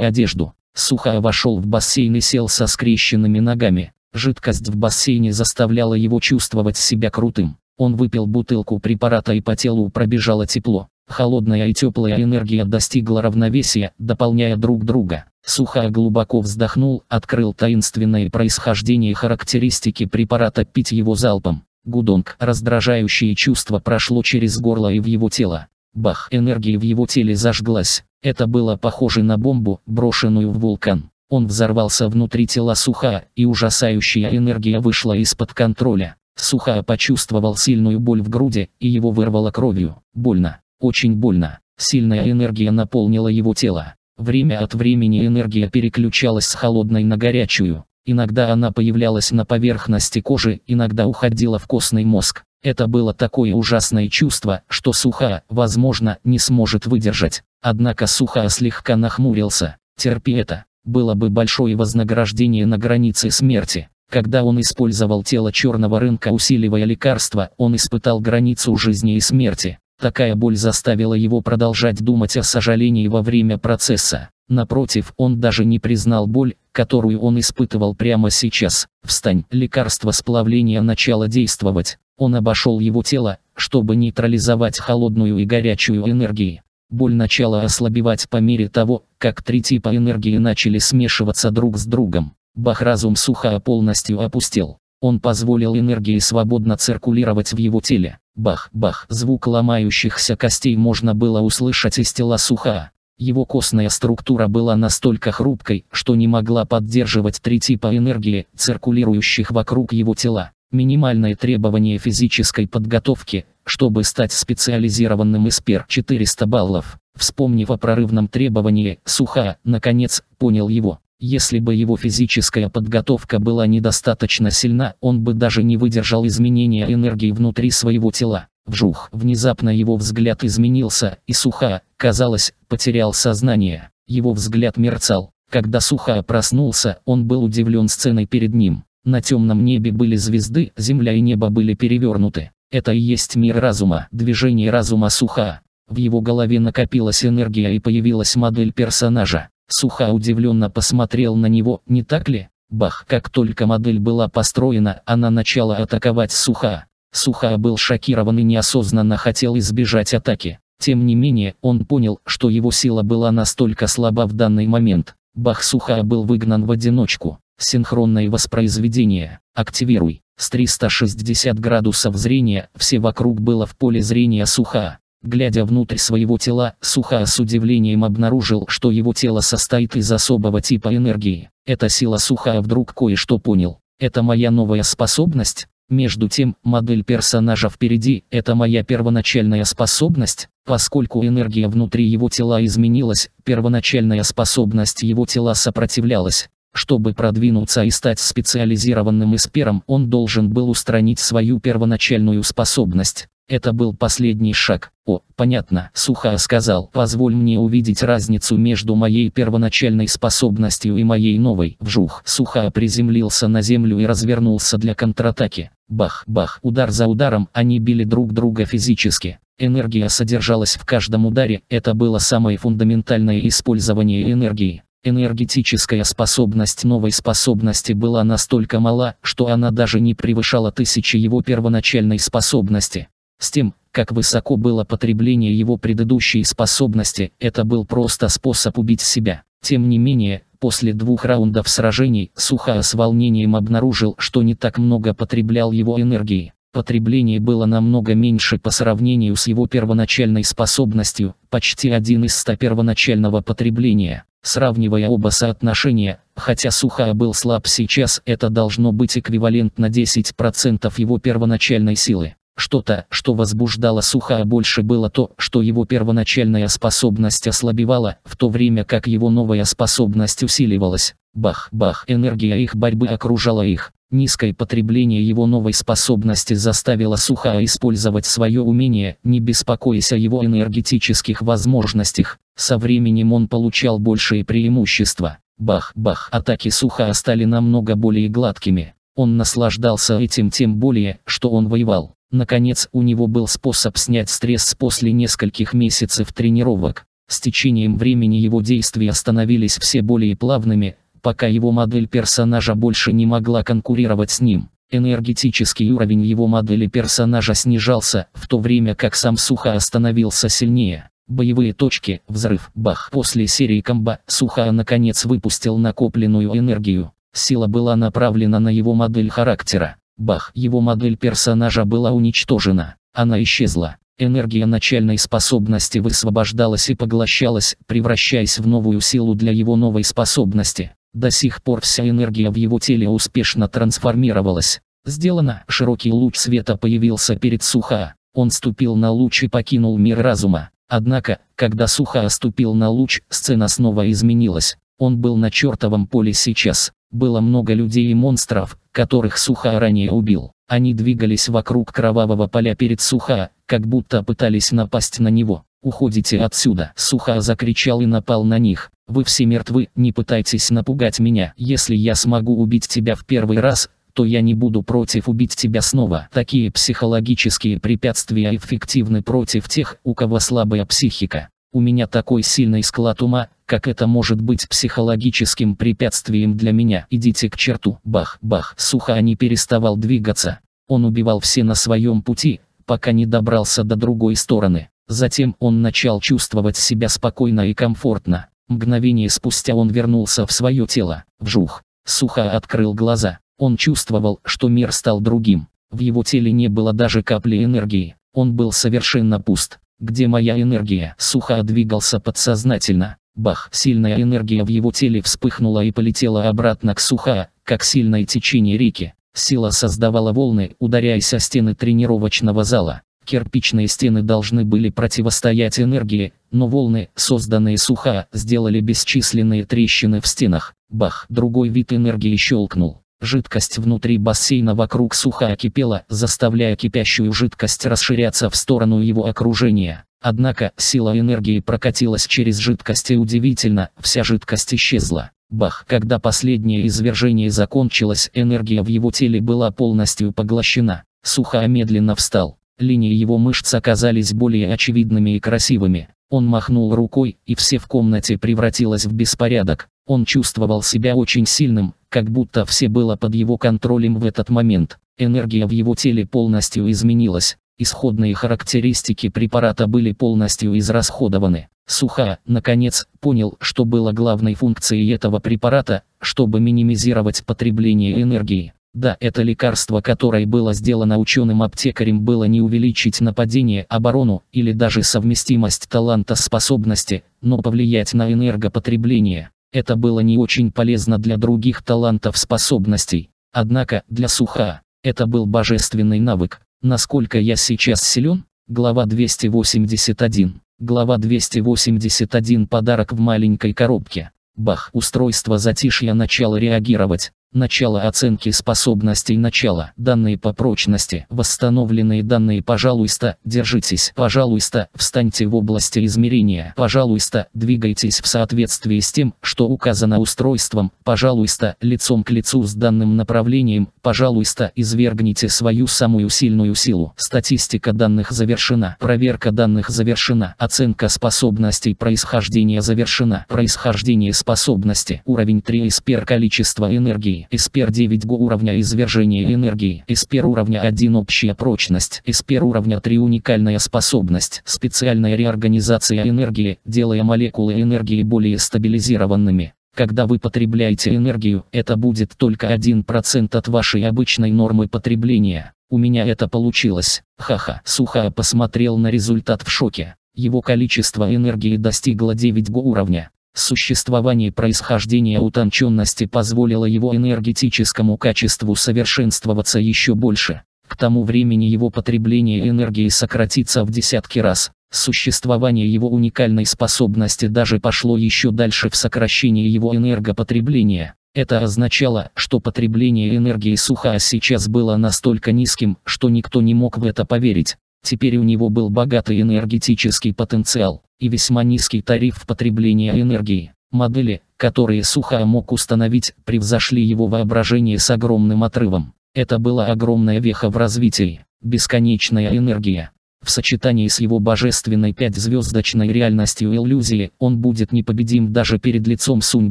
одежду. Сухо вошел в бассейн и сел со скрещенными ногами. Жидкость в бассейне заставляла его чувствовать себя крутым. Он выпил бутылку препарата и по телу пробежало тепло. Холодная и теплая энергия достигла равновесия, дополняя друг друга. Сухая глубоко вздохнул, открыл таинственное происхождение и характеристики препарата пить его залпом. Гудонг, раздражающее чувство прошло через горло и в его тело. Бах, энергия в его теле зажглась. Это было похоже на бомбу, брошенную в вулкан. Он взорвался внутри тела Суха, и ужасающая энергия вышла из-под контроля. Суха почувствовал сильную боль в груди, и его вырвало кровью. Больно. Очень больно. Сильная энергия наполнила его тело. Время от времени энергия переключалась с холодной на горячую. Иногда она появлялась на поверхности кожи, иногда уходила в костный мозг. Это было такое ужасное чувство, что Суха, возможно, не сможет выдержать. Однако Суха слегка нахмурился. Терпи это. Было бы большое вознаграждение на границе смерти. Когда он использовал тело черного рынка усиливая лекарства, он испытал границу жизни и смерти. Такая боль заставила его продолжать думать о сожалении во время процесса. Напротив, он даже не признал боль, которую он испытывал прямо сейчас. Встань, лекарство сплавления начало действовать. Он обошел его тело, чтобы нейтрализовать холодную и горячую энергии. Боль начала ослабевать по мере того, как три типа энергии начали смешиваться друг с другом. Бах разум сухо полностью опустел. Он позволил энергии свободно циркулировать в его теле. Бах-бах, звук ломающихся костей можно было услышать из тела суха. Его костная структура была настолько хрупкой, что не могла поддерживать три типа энергии, циркулирующих вокруг его тела. Минимальное требование физической подготовки, чтобы стать специализированным эспер 400 баллов. Вспомнив о прорывном требовании, Суха, наконец, понял его. Если бы его физическая подготовка была недостаточно сильна, он бы даже не выдержал изменения энергии внутри своего тела. Вжух, внезапно его взгляд изменился, и Суха, казалось, потерял сознание. Его взгляд мерцал. Когда Суха проснулся, он был удивлен сценой перед ним. На темном небе были звезды, земля и небо были перевернуты. Это и есть мир разума, движение разума Суха. В его голове накопилась энергия и появилась модель персонажа. Суха удивленно посмотрел на него, не так ли? Бах, как только модель была построена, она начала атаковать Суха. Суха был шокирован и неосознанно хотел избежать атаки. Тем не менее, он понял, что его сила была настолько слаба в данный момент. Бах Суха был выгнан в одиночку. Синхронное воспроизведение. Активируй. С 360 градусов зрения, все вокруг было в поле зрения Суха. Глядя внутрь своего тела, Суха с удивлением обнаружил, что его тело состоит из особого типа энергии. Эта сила Суха вдруг кое-что понял. Это моя новая способность? Между тем, модель персонажа впереди – это моя первоначальная способность, поскольку энергия внутри его тела изменилась, первоначальная способность его тела сопротивлялась. Чтобы продвинуться и стать специализированным эспером, он должен был устранить свою первоначальную способность. Это был последний шаг. О, понятно, Суха сказал. Позволь мне увидеть разницу между моей первоначальной способностью и моей новой. Вжух. Суха приземлился на землю и развернулся для контратаки. Бах-бах. Удар за ударом, они били друг друга физически. Энергия содержалась в каждом ударе, это было самое фундаментальное использование энергии. Энергетическая способность новой способности была настолько мала, что она даже не превышала тысячи его первоначальной способности. С тем, как высоко было потребление его предыдущей способности, это был просто способ убить себя. Тем не менее, после двух раундов сражений, Суха с волнением обнаружил, что не так много потреблял его энергии. Потребление было намного меньше по сравнению с его первоначальной способностью, почти один из ста первоначального потребления. Сравнивая оба соотношения, хотя Суха был слаб сейчас, это должно быть эквивалентно 10% его первоначальной силы. Что-то, что возбуждало Суха больше было то, что его первоначальная способность ослабевала, в то время как его новая способность усиливалась. Бах-бах, энергия их борьбы окружала их. Низкое потребление его новой способности заставило Сухая использовать свое умение, не беспокоясь о его энергетических возможностях. Со временем он получал большие преимущества. Бах-бах, атаки Сухая стали намного более гладкими. Он наслаждался этим тем более, что он воевал. Наконец, у него был способ снять стресс после нескольких месяцев тренировок. С течением времени его действия становились все более плавными, пока его модель персонажа больше не могла конкурировать с ним. Энергетический уровень его модели персонажа снижался, в то время как сам Суха остановился сильнее. Боевые точки, взрыв, бах. После серии комбо, Суха наконец выпустил накопленную энергию. Сила была направлена на его модель характера. Бах, его модель персонажа была уничтожена. Она исчезла. Энергия начальной способности высвобождалась и поглощалась, превращаясь в новую силу для его новой способности. До сих пор вся энергия в его теле успешно трансформировалась. Сделано. Широкий луч света появился перед Суха. Он ступил на луч и покинул мир разума. Однако, когда Суха ступил на луч, сцена снова изменилась. Он был на чертовом поле сейчас. Было много людей и монстров, которых Суха ранее убил. Они двигались вокруг кровавого поля перед Суха, как будто пытались напасть на него. «Уходите отсюда!» Суха закричал и напал на них. «Вы все мертвы, не пытайтесь напугать меня. Если я смогу убить тебя в первый раз, то я не буду против убить тебя снова. Такие психологические препятствия эффективны против тех, у кого слабая психика. У меня такой сильный склад ума, как это может быть психологическим препятствием для меня. Идите к черту. Бах, бах. Суха не переставал двигаться. Он убивал все на своем пути, пока не добрался до другой стороны. Затем он начал чувствовать себя спокойно и комфортно. Мгновение спустя он вернулся в свое тело. Вжух. Сухо открыл глаза. Он чувствовал, что мир стал другим. В его теле не было даже капли энергии. Он был совершенно пуст. Где моя энергия? Сухо двигался подсознательно. Бах! Сильная энергия в его теле вспыхнула и полетела обратно к Суха, как сильное течение реки. Сила создавала волны, ударяясь о стены тренировочного зала. Кирпичные стены должны были противостоять энергии, но волны, созданные суха, сделали бесчисленные трещины в стенах. Бах, другой вид энергии щелкнул. Жидкость внутри бассейна вокруг суха кипела, заставляя кипящую жидкость расширяться в сторону его окружения. Однако, сила энергии прокатилась через жидкость и удивительно, вся жидкость исчезла. Бах, когда последнее извержение закончилось, энергия в его теле была полностью поглощена. Суха медленно встал. Линии его мышц оказались более очевидными и красивыми. Он махнул рукой, и все в комнате превратилось в беспорядок. Он чувствовал себя очень сильным, как будто все было под его контролем в этот момент. Энергия в его теле полностью изменилась. Исходные характеристики препарата были полностью израсходованы. Суха, наконец, понял, что было главной функцией этого препарата, чтобы минимизировать потребление энергии. Да, это лекарство, которое было сделано ученым-аптекарем, было не увеличить нападение, оборону или даже совместимость таланта способности, но повлиять на энергопотребление. Это было не очень полезно для других талантов способностей. Однако, для Суха, это был божественный навык. Насколько я сейчас силен? Глава 281. Глава 281 Подарок в маленькой коробке. Бах, устройство затишья начало реагировать. Начало оценки способностей начала. Данные по прочности. Восстановленные данные пожалуйста, держитесь. Пожалуйста, встаньте в области измерения. Пожалуйста, двигайтесь в соответствии с тем, что указано устройством. Пожалуйста, лицом к лицу с данным направлением. Пожалуйста, извергните свою самую сильную силу. Статистика данных завершена. Проверка данных завершена. Оценка способностей происхождения завершена. Происхождение способности. Уровень 3 эспер количество энергии энергии. Эспер 9 го уровня извержения энергии. Эспер уровня 1 общая прочность. Эспер уровня 3 уникальная способность. Специальная реорганизация энергии, делая молекулы энергии более стабилизированными. Когда вы потребляете энергию, это будет только 1% от вашей обычной нормы потребления. У меня это получилось. Ха-ха. Суха посмотрел на результат в шоке. Его количество энергии достигло 9 го уровня. Существование происхождения утонченности позволило его энергетическому качеству совершенствоваться еще больше. К тому времени его потребление энергии сократится в десятки раз. Существование его уникальной способности даже пошло еще дальше в сокращении его энергопотребления. Это означало, что потребление энергии Суха сейчас было настолько низким, что никто не мог в это поверить. Теперь у него был богатый энергетический потенциал и весьма низкий тариф потребления энергии. Модели, которые Суха мог установить, превзошли его воображение с огромным отрывом. Это была огромная веха в развитии, бесконечная энергия. В сочетании с его божественной пятизвездочной реальностью иллюзии, он будет непобедим даже перед лицом Сунь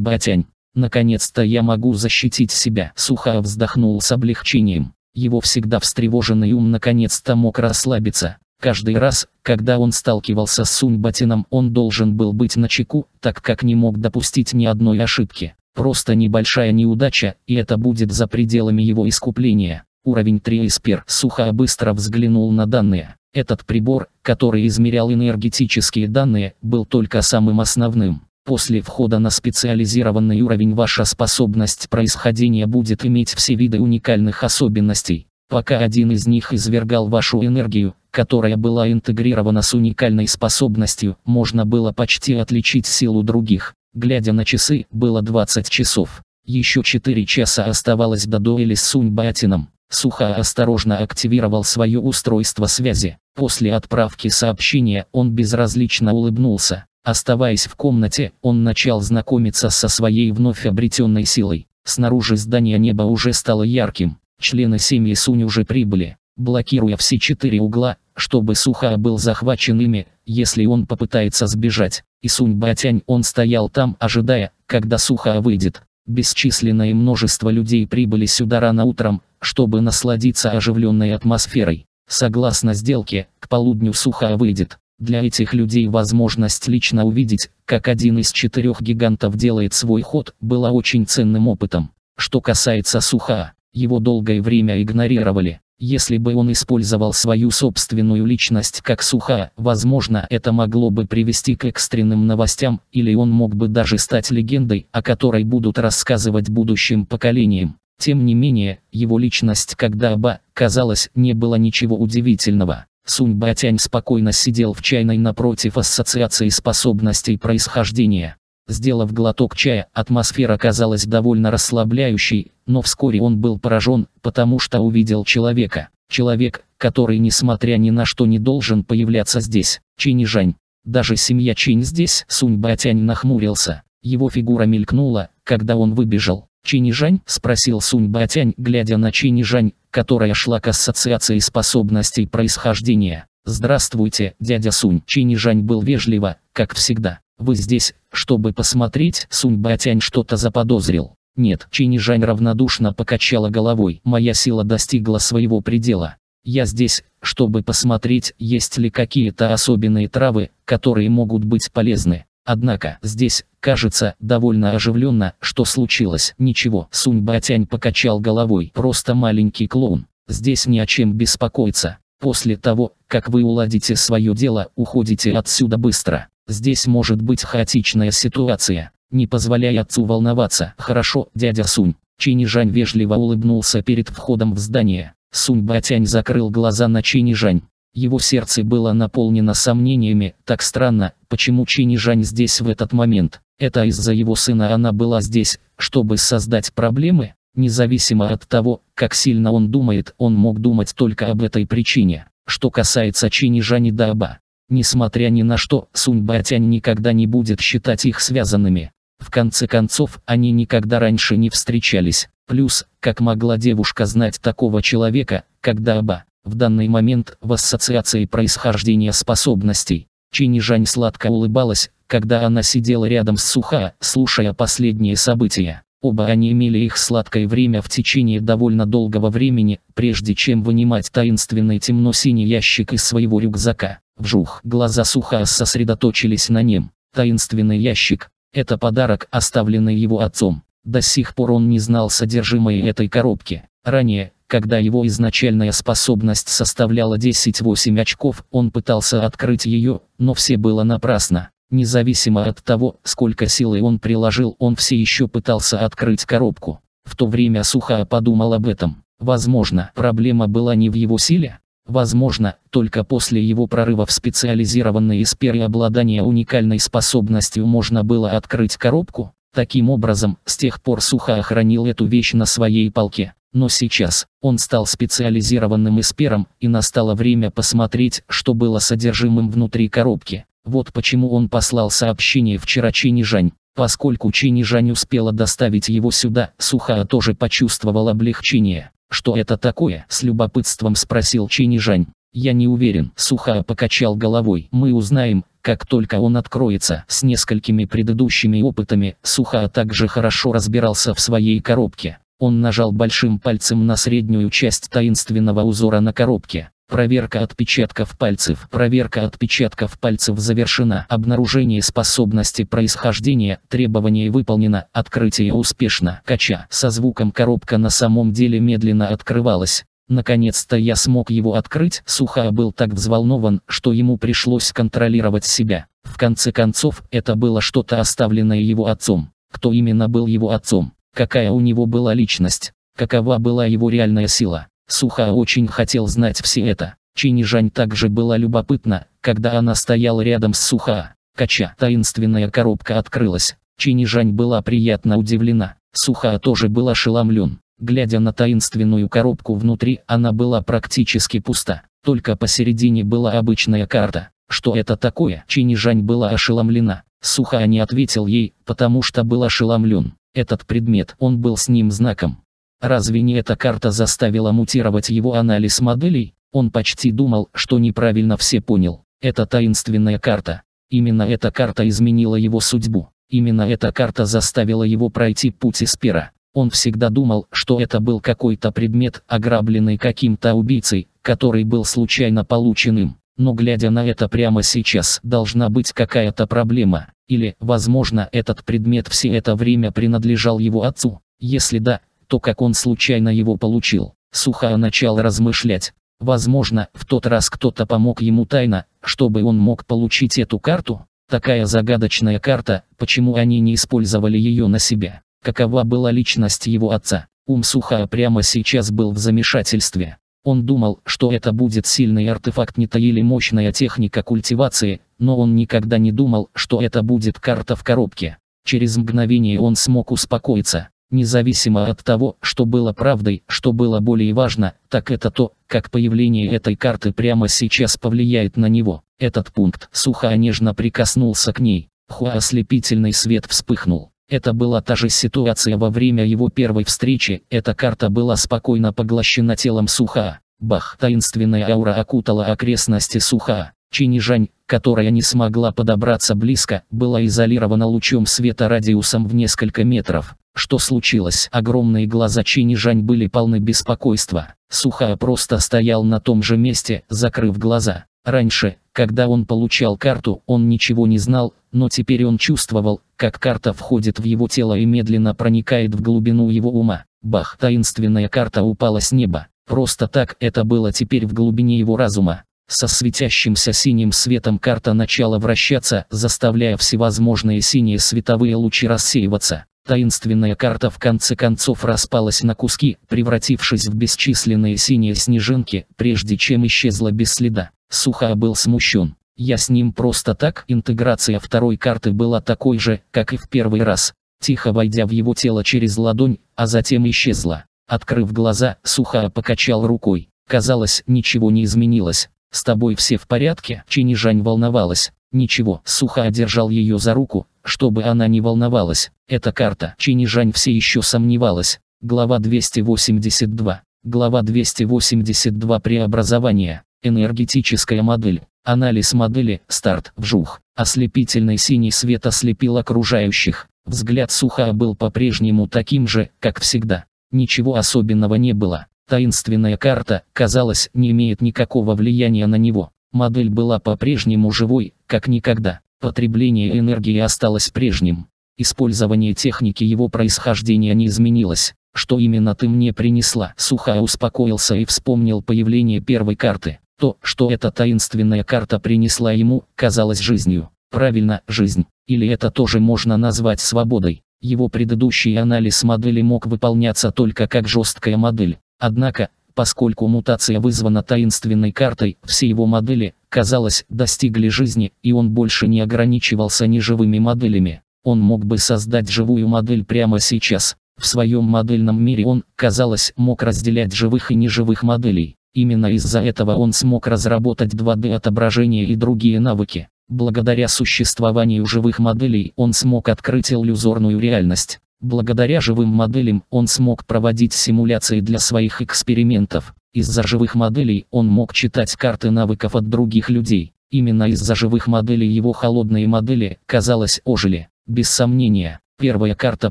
Батянь. Наконец-то я могу защитить себя. Суха вздохнул с облегчением. Его всегда встревоженный ум наконец-то мог расслабиться. Каждый раз, когда он сталкивался с Сунь Батином, он должен был быть начеку, так как не мог допустить ни одной ошибки. Просто небольшая неудача, и это будет за пределами его искупления. Уровень 3 Эспер Суха быстро взглянул на данные. Этот прибор, который измерял энергетические данные, был только самым основным. После входа на специализированный уровень ваша способность происхождения будет иметь все виды уникальных особенностей. Пока один из них извергал вашу энергию, которая была интегрирована с уникальной способностью, можно было почти отличить силу других. Глядя на часы, было 20 часов. Еще 4 часа оставалось до дуэли с Сунь Батином. Суха осторожно активировал свое устройство связи. После отправки сообщения он безразлично улыбнулся. Оставаясь в комнате, он начал знакомиться со своей вновь обретенной силой. Снаружи здания неба уже стало ярким. Члены семьи Сунь уже прибыли, блокируя все четыре угла, чтобы Суха был захвачен ими, если он попытается сбежать. И Сунь Батянь он стоял там, ожидая, когда Суха выйдет. Бесчисленное множество людей прибыли сюда рано утром, чтобы насладиться оживленной атмосферой. Согласно сделке, к полудню Суха выйдет. Для этих людей возможность лично увидеть, как один из четырех гигантов делает свой ход, была очень ценным опытом. Что касается Суха, его долгое время игнорировали. Если бы он использовал свою собственную личность как суха, возможно это могло бы привести к экстренным новостям, или он мог бы даже стать легендой, о которой будут рассказывать будущим поколениям. Тем не менее, его личность когда бы, казалось, не было ничего удивительного. Сунь Батянь спокойно сидел в чайной напротив ассоциации способностей происхождения. Сделав глоток чая, атмосфера казалась довольно расслабляющей, но вскоре он был поражен, потому что увидел человека. Человек, который несмотря ни на что не должен появляться здесь, Чинь Жань. Даже семья Чинь здесь, Сунь Батянь нахмурился. Его фигура мелькнула, когда он выбежал. Чинь Жань? спросил Сунь Батянь, глядя на Чинь Жань, которая шла к ассоциации способностей происхождения. «Здравствуйте, дядя Сунь». Чинь Жань был вежливо, как всегда. «Вы здесь, чтобы посмотреть?» Сунь Батянь что-то заподозрил. «Нет». Чинь Жань равнодушно покачала головой. «Моя сила достигла своего предела. Я здесь, чтобы посмотреть, есть ли какие-то особенные травы, которые могут быть полезны. Однако, здесь, кажется, довольно оживленно, что случилось. Ничего, Сунь Батянь покачал головой. Просто маленький клоун. Здесь ни о чем беспокоиться. После того, как вы уладите свое дело, уходите отсюда быстро. Здесь может быть хаотичная ситуация. Не позволяй отцу волноваться. Хорошо, дядя Сунь. Чинижань вежливо улыбнулся перед входом в здание. Сунь Батянь закрыл глаза на Чинижань. Его сердце было наполнено сомнениями, так странно, почему Чинижань здесь в этот момент. Это из-за его сына она была здесь, чтобы создать проблемы? Независимо от того, как сильно он думает, он мог думать только об этой причине. Что касается Чинижани Даба, Несмотря ни на что, Сунь Батянь никогда не будет считать их связанными. В конце концов, они никогда раньше не встречались. Плюс, как могла девушка знать такого человека, как Даба, в данный момент в ассоциации происхождения способностей. Чини Жань сладко улыбалась, когда она сидела рядом с Суха, слушая последние события. Оба они имели их сладкое время в течение довольно долгого времени, прежде чем вынимать таинственный темно-синий ящик из своего рюкзака. Вжух, глаза Суха сосредоточились на нем. Таинственный ящик. Это подарок, оставленный его отцом. До сих пор он не знал содержимое этой коробки. Ранее, когда его изначальная способность составляла 10-8 очков, он пытался открыть ее, но все было напрасно. Независимо от того, сколько силы он приложил, он все еще пытался открыть коробку. В то время Суха подумал об этом. Возможно, проблема была не в его силе, Возможно, только после его прорыва в специализированные сферы обладания уникальной способностью можно было открыть коробку. Таким образом, с тех пор Суха охранил эту вещь на своей полке. Но сейчас, он стал специализированным эспером, и настало время посмотреть, что было содержимым внутри коробки. Вот почему он послал сообщение вчера Чини Жань. Поскольку Чини Жань успела доставить его сюда, Сухая тоже почувствовал облегчение. «Что это такое?» – с любопытством спросил Чини Жань. «Я не уверен», – Сухая покачал головой. «Мы узнаем, как только он откроется». С несколькими предыдущими опытами, Сухая также хорошо разбирался в своей коробке. Он нажал большим пальцем на среднюю часть таинственного узора на коробке. Проверка отпечатков пальцев. Проверка отпечатков пальцев завершена. Обнаружение способности происхождения. Требование выполнено. Открытие успешно. Кача. Со звуком коробка на самом деле медленно открывалась. Наконец-то я смог его открыть. Суха был так взволнован, что ему пришлось контролировать себя. В конце концов, это было что-то оставленное его отцом. Кто именно был его отцом? какая у него была личность, какова была его реальная сила. Суха очень хотел знать все это. Чинижань также была любопытна, когда она стояла рядом с Суха. Кача, таинственная коробка открылась. Чинижань была приятно удивлена. Суха тоже был ошеломлен. Глядя на таинственную коробку внутри, она была практически пуста. Только посередине была обычная карта. Что это такое? Чинижань была ошеломлена. Суха не ответил ей, потому что был ошеломлен. Этот предмет, он был с ним знаком. Разве не эта карта заставила мутировать его анализ моделей? Он почти думал, что неправильно все понял. Это таинственная карта. Именно эта карта изменила его судьбу. Именно эта карта заставила его пройти путь Эспера. Он всегда думал, что это был какой-то предмет, ограбленный каким-то убийцей, который был случайно получен им. Но глядя на это прямо сейчас, должна быть какая-то проблема. Или, возможно, этот предмет все это время принадлежал его отцу. Если да, то как он случайно его получил? Сухая начал размышлять. Возможно, в тот раз кто-то помог ему тайно, чтобы он мог получить эту карту? Такая загадочная карта, почему они не использовали ее на себя? Какова была личность его отца? Ум Сухая прямо сейчас был в замешательстве. Он думал, что это будет сильный артефакт Нита или мощная техника культивации, но он никогда не думал, что это будет карта в коробке. Через мгновение он смог успокоиться. Независимо от того, что было правдой, что было более важно, так это то, как появление этой карты прямо сейчас повлияет на него. Этот пункт сухо нежно прикоснулся к ней. Хуа ослепительный свет вспыхнул. Это была та же ситуация во время его первой встречи, эта карта была спокойно поглощена телом Суха. Бах! Таинственная аура окутала окрестности Суха. Чинижань, которая не смогла подобраться близко, была изолирована лучом света радиусом в несколько метров. Что случилось? Огромные глаза Чинижань были полны беспокойства. Суха просто стоял на том же месте, закрыв глаза. Раньше, когда он получал карту, он ничего не знал, но теперь он чувствовал, как карта входит в его тело и медленно проникает в глубину его ума. Бах, таинственная карта упала с неба. Просто так это было теперь в глубине его разума. Со светящимся синим светом карта начала вращаться, заставляя всевозможные синие световые лучи рассеиваться. Таинственная карта в конце концов распалась на куски, превратившись в бесчисленные синие снежинки, прежде чем исчезла без следа. Суха был смущен. Я с ним просто так. Интеграция второй карты была такой же, как и в первый раз. Тихо войдя в его тело через ладонь, а затем исчезла. Открыв глаза, Суха покачал рукой. Казалось, ничего не изменилось. «С тобой все в порядке?» Чинижань волновалась. «Ничего». Сухо одержал ее за руку, чтобы она не волновалась. Эта карта. Чинижань все еще сомневалась. Глава 282. Глава 282 Преобразование. Энергетическая модель. Анализ модели. Старт. Вжух. Ослепительный синий свет ослепил окружающих. Взгляд Суха был по-прежнему таким же, как всегда. Ничего особенного не было. Таинственная карта, казалось, не имеет никакого влияния на него. Модель была по-прежнему живой, как никогда. Потребление энергии осталось прежним. Использование техники его происхождения не изменилось. Что именно ты мне принесла? Сухая успокоился и вспомнил появление первой карты. То, что эта таинственная карта принесла ему, казалось жизнью. Правильно, жизнь. Или это тоже можно назвать свободой. Его предыдущий анализ модели мог выполняться только как жесткая модель. Однако, поскольку мутация вызвана таинственной картой, все его модели, казалось, достигли жизни, и он больше не ограничивался неживыми моделями. он мог бы создать живую модель прямо сейчас. В своем модельном мире он, казалось, мог разделять живых и неживых моделей. Именно из-за этого он смог разработать 2D отображение и другие навыки. Благодаря существованию живых моделей он смог открыть иллюзорную реальность. Благодаря живым моделям он смог проводить симуляции для своих экспериментов. Из-за живых моделей он мог читать карты навыков от других людей. Именно из-за живых моделей его холодные модели, казалось, ожили. Без сомнения, первая карта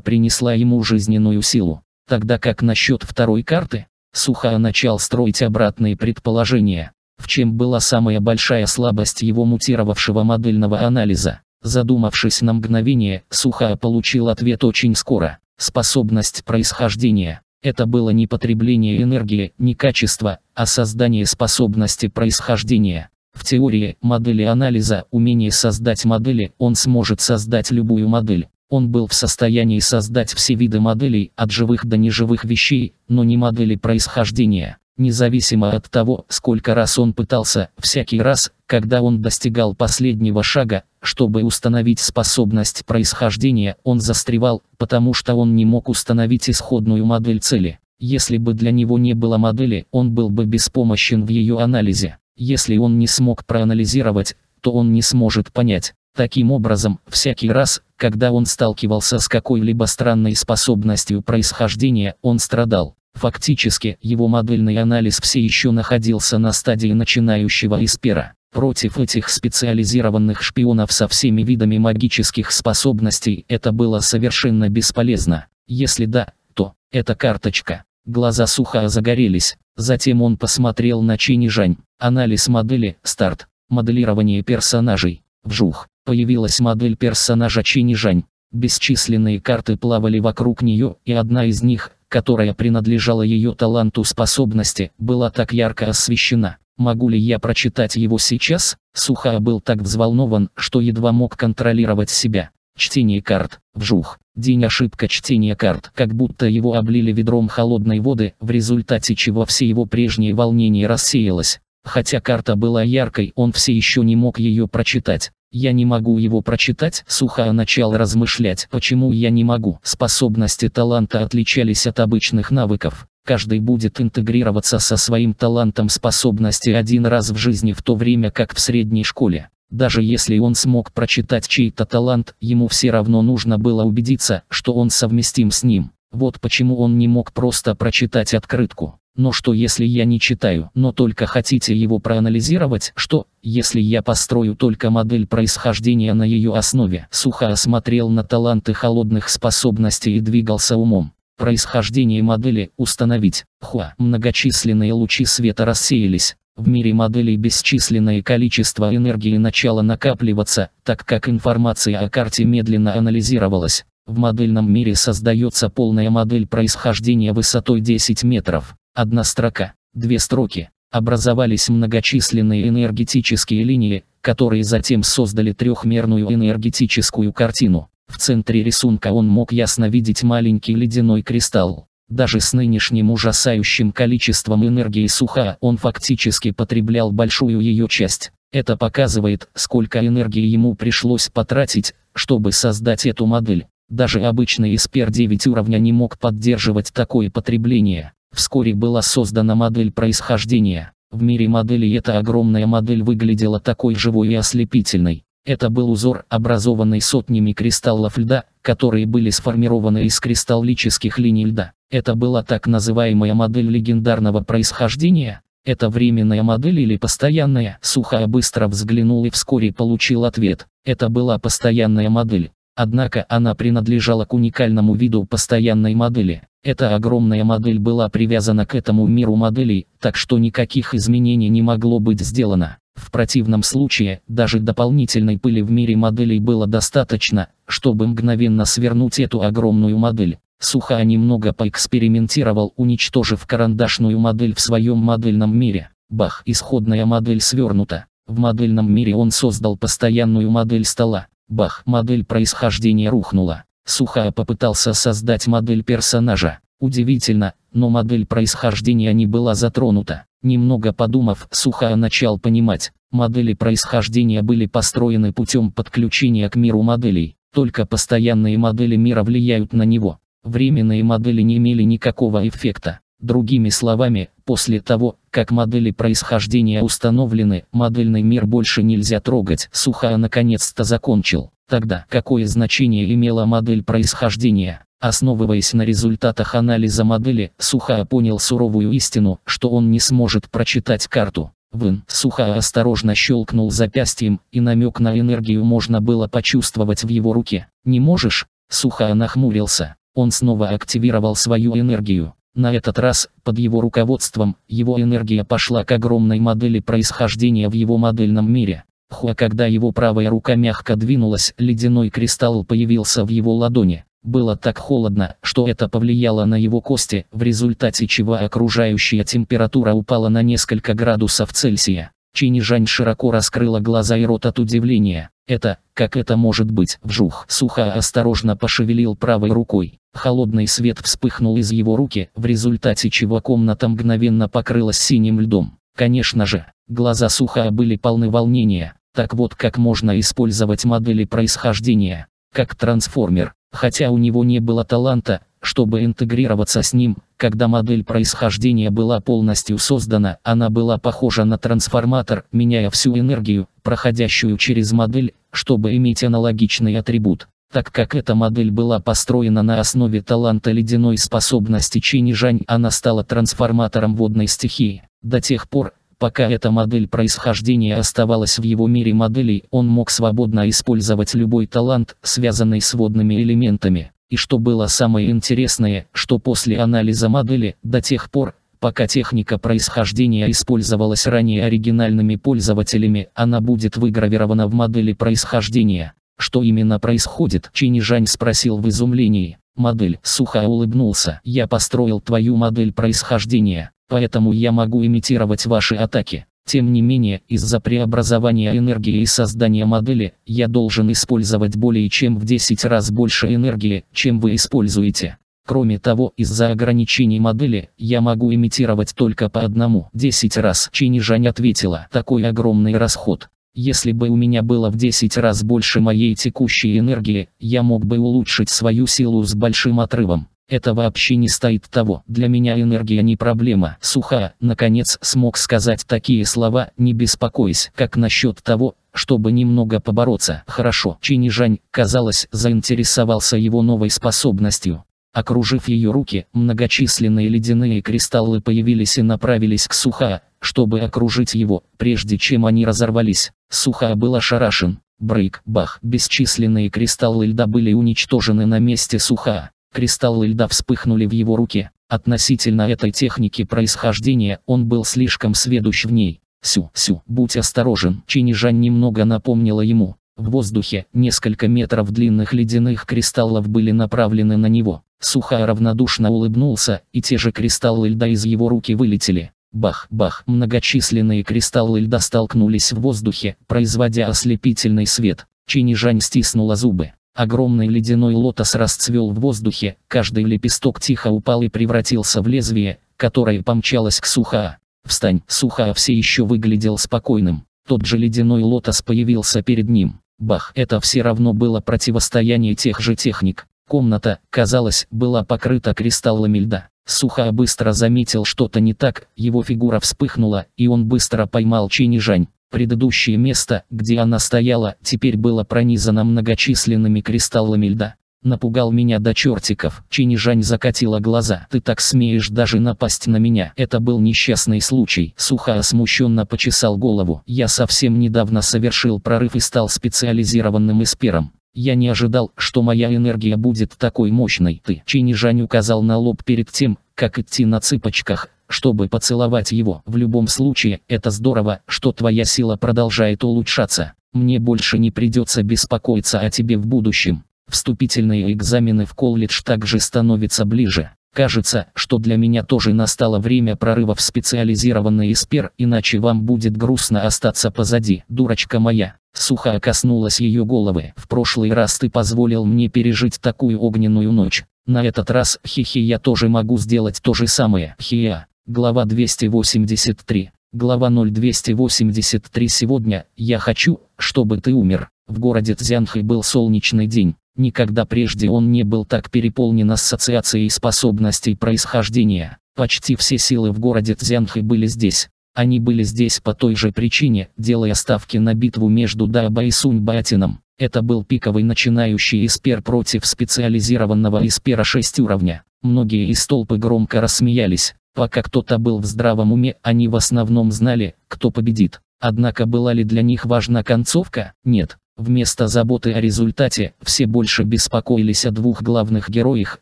принесла ему жизненную силу. Тогда как насчет второй карты, Сухая начал строить обратные предположения. В чем была самая большая слабость его мутировавшего модельного анализа? Задумавшись на мгновение, Сухая получил ответ очень скоро. Способность происхождения. Это было не потребление энергии, не качество, а создание способности происхождения. В теории модели анализа, умение создать модели, он сможет создать любую модель. Он был в состоянии создать все виды моделей, от живых до неживых вещей, но не модели происхождения. Независимо от того, сколько раз он пытался, всякий раз, когда он достигал последнего шага, чтобы установить способность происхождения, он застревал, потому что он не мог установить исходную модель цели. Если бы для него не было модели, он был бы беспомощен в ее анализе. Если он не смог проанализировать, то он не сможет понять. Таким образом, всякий раз, когда он сталкивался с какой-либо странной способностью происхождения, он страдал. Фактически, его модельный анализ все еще находился на стадии начинающего эспера. Против этих специализированных шпионов со всеми видами магических способностей это было совершенно бесполезно. Если да, то, эта карточка. Глаза сухо загорелись, затем он посмотрел на Чини Жань. Анализ модели, старт, моделирование персонажей. Вжух, появилась модель персонажа Чини Жань. Бесчисленные карты плавали вокруг нее, и одна из них, которая принадлежала ее таланту способности, была так ярко освещена. Могу ли я прочитать его сейчас? Сухая был так взволнован, что едва мог контролировать себя. Чтение карт. Вжух. День ошибка чтения карт, как будто его облили ведром холодной воды, в результате чего все его прежние волнения рассеялось. Хотя карта была яркой, он все еще не мог ее прочитать. Я не могу его прочитать, сухо начал размышлять, почему я не могу. Способности таланта отличались от обычных навыков. Каждый будет интегрироваться со своим талантом способности один раз в жизни в то время как в средней школе. Даже если он смог прочитать чей-то талант, ему все равно нужно было убедиться, что он совместим с ним. Вот почему он не мог просто прочитать открытку. Но что если я не читаю, но только хотите его проанализировать? Что, если я построю только модель происхождения на ее основе? Сухо осмотрел на таланты холодных способностей и двигался умом. Происхождение модели установить. Хуа. Многочисленные лучи света рассеялись. В мире моделей бесчисленное количество энергии начало накапливаться, так как информация о карте медленно анализировалась. В модельном мире создается полная модель происхождения высотой 10 метров. Одна строка, две строки. Образовались многочисленные энергетические линии, которые затем создали трехмерную энергетическую картину. В центре рисунка он мог ясно видеть маленький ледяной кристалл. Даже с нынешним ужасающим количеством энергии суха он фактически потреблял большую ее часть. Это показывает, сколько энергии ему пришлось потратить, чтобы создать эту модель. Даже обычный эспер 9 уровня не мог поддерживать такое потребление. Вскоре была создана модель происхождения. В мире моделей эта огромная модель выглядела такой живой и ослепительной. Это был узор, образованный сотнями кристаллов льда, которые были сформированы из кристаллических линий льда. Это была так называемая модель легендарного происхождения. Это временная модель или постоянная? Сухая быстро взглянул и вскоре получил ответ. Это была постоянная модель. Однако она принадлежала к уникальному виду постоянной модели. Эта огромная модель была привязана к этому миру моделей, так что никаких изменений не могло быть сделано. В противном случае, даже дополнительной пыли в мире моделей было достаточно, чтобы мгновенно свернуть эту огромную модель. Суха немного поэкспериментировал, уничтожив карандашную модель в своем модельном мире. Бах, исходная модель свернута. В модельном мире он создал постоянную модель стола. Бах, модель происхождения рухнула. Сухая попытался создать модель персонажа. Удивительно, но модель происхождения не была затронута. Немного подумав, Сухая начал понимать, модели происхождения были построены путем подключения к миру моделей. Только постоянные модели мира влияют на него. Временные модели не имели никакого эффекта. Другими словами, после того, как модели происхождения установлены, модельный мир больше нельзя трогать. Сухая наконец-то закончил. Тогда какое значение имела модель происхождения? Основываясь на результатах анализа модели, Сухая понял суровую истину, что он не сможет прочитать карту. Вын, Сухая осторожно щелкнул запястьем, и намек на энергию можно было почувствовать в его руке. «Не можешь?» Сухая нахмурился. Он снова активировал свою энергию. На этот раз, под его руководством, его энергия пошла к огромной модели происхождения в его модельном мире. Хуа когда его правая рука мягко двинулась, ледяной кристалл появился в его ладони. Было так холодно, что это повлияло на его кости, в результате чего окружающая температура упала на несколько градусов Цельсия. Чини Жань широко раскрыла глаза и рот от удивления. Это, как это может быть, вжух. Сухо осторожно пошевелил правой рукой. Холодный свет вспыхнул из его руки, в результате чего комната мгновенно покрылась синим льдом. Конечно же, глаза Суха были полны волнения. Так вот как можно использовать модели происхождения. Как трансформер. Хотя у него не было таланта, чтобы интегрироваться с ним, когда модель происхождения была полностью создана, она была похожа на трансформатор, меняя всю энергию, проходящую через модель, чтобы иметь аналогичный атрибут. Так как эта модель была построена на основе таланта ледяной способности Чини Жань, она стала трансформатором водной стихии. До тех пор, пока эта модель происхождения оставалась в его мире моделей, он мог свободно использовать любой талант, связанный с водными элементами. И что было самое интересное, что после анализа модели, до тех пор, пока техника происхождения использовалась ранее оригинальными пользователями, она будет выгравирована в модели происхождения. Что именно происходит? Чини Жань спросил в изумлении. Модель сухо улыбнулся. Я построил твою модель происхождения, поэтому я могу имитировать ваши атаки. Тем не менее, из-за преобразования энергии и создания модели, я должен использовать более чем в 10 раз больше энергии, чем вы используете. Кроме того, из-за ограничений модели, я могу имитировать только по одному. 10 раз. Чини Жань ответила. Такой огромный расход. Если бы у меня было в 10 раз больше моей текущей энергии, я мог бы улучшить свою силу с большим отрывом. Это вообще не стоит того. Для меня энергия не проблема. Суха, наконец, смог сказать такие слова, не беспокойся. Как насчет того, чтобы немного побороться. Хорошо. Чинижань, казалось, заинтересовался его новой способностью. Окружив ее руки, многочисленные ледяные кристаллы появились и направились к Суха, чтобы окружить его, прежде чем они разорвались. Суха был ошарашен. Брейк, бах, бесчисленные кристаллы льда были уничтожены на месте Суха. Кристаллы льда вспыхнули в его руке. Относительно этой техники происхождения он был слишком сведущ в ней. Сю, сю, будь осторожен. Чинижань немного напомнила ему. В воздухе несколько метров длинных ледяных кристаллов были направлены на него. Суха равнодушно улыбнулся, и те же кристаллы льда из его руки вылетели. Бах-бах, многочисленные кристаллы льда столкнулись в воздухе, производя ослепительный свет. Чинижань стиснула зубы. Огромный ледяной лотос расцвел в воздухе, каждый лепесток тихо упал и превратился в лезвие, которое помчалось к Суха. «Встань!» Суха все еще выглядел спокойным. Тот же ледяной лотос появился перед ним. Бах! Это все равно было противостояние тех же техник. Комната, казалось, была покрыта кристаллами льда. Суха быстро заметил что-то не так, его фигура вспыхнула, и он быстро поймал Чинижань. Предыдущее место, где она стояла, теперь было пронизано многочисленными кристаллами льда. Напугал меня до чертиков. Чинижань закатила глаза. Ты так смеешь даже напасть на меня. Это был несчастный случай. Суха смущенно почесал голову. Я совсем недавно совершил прорыв и стал специализированным эспером. Я не ожидал, что моя энергия будет такой мощной. Ты, Чинижань указал на лоб перед тем, как идти на цыпочках, чтобы поцеловать его. В любом случае, это здорово, что твоя сила продолжает улучшаться. Мне больше не придется беспокоиться о тебе в будущем. Вступительные экзамены в колледж также становятся ближе. Кажется, что для меня тоже настало время прорыва в специализированный эспер, иначе вам будет грустно остаться позади, дурочка моя. Сухо коснулась ее головы. В прошлый раз ты позволил мне пережить такую огненную ночь. На этот раз, хихи, я тоже могу сделать то же самое. Хия. Глава 283. Глава 0283 Сегодня, я хочу, чтобы ты умер. В городе Цзянхэ был солнечный день. Никогда прежде он не был так переполнен ассоциацией способностей происхождения. Почти все силы в городе Цзянхэ были здесь. Они были здесь по той же причине, делая ставки на битву между Даба и Сунь Батином. Это был пиковый начинающий эспер против специализированного эспера 6 уровня. Многие из толпы громко рассмеялись. Пока кто-то был в здравом уме, они в основном знали, кто победит. Однако была ли для них важна концовка? Нет. Вместо заботы о результате, все больше беспокоились о двух главных героях,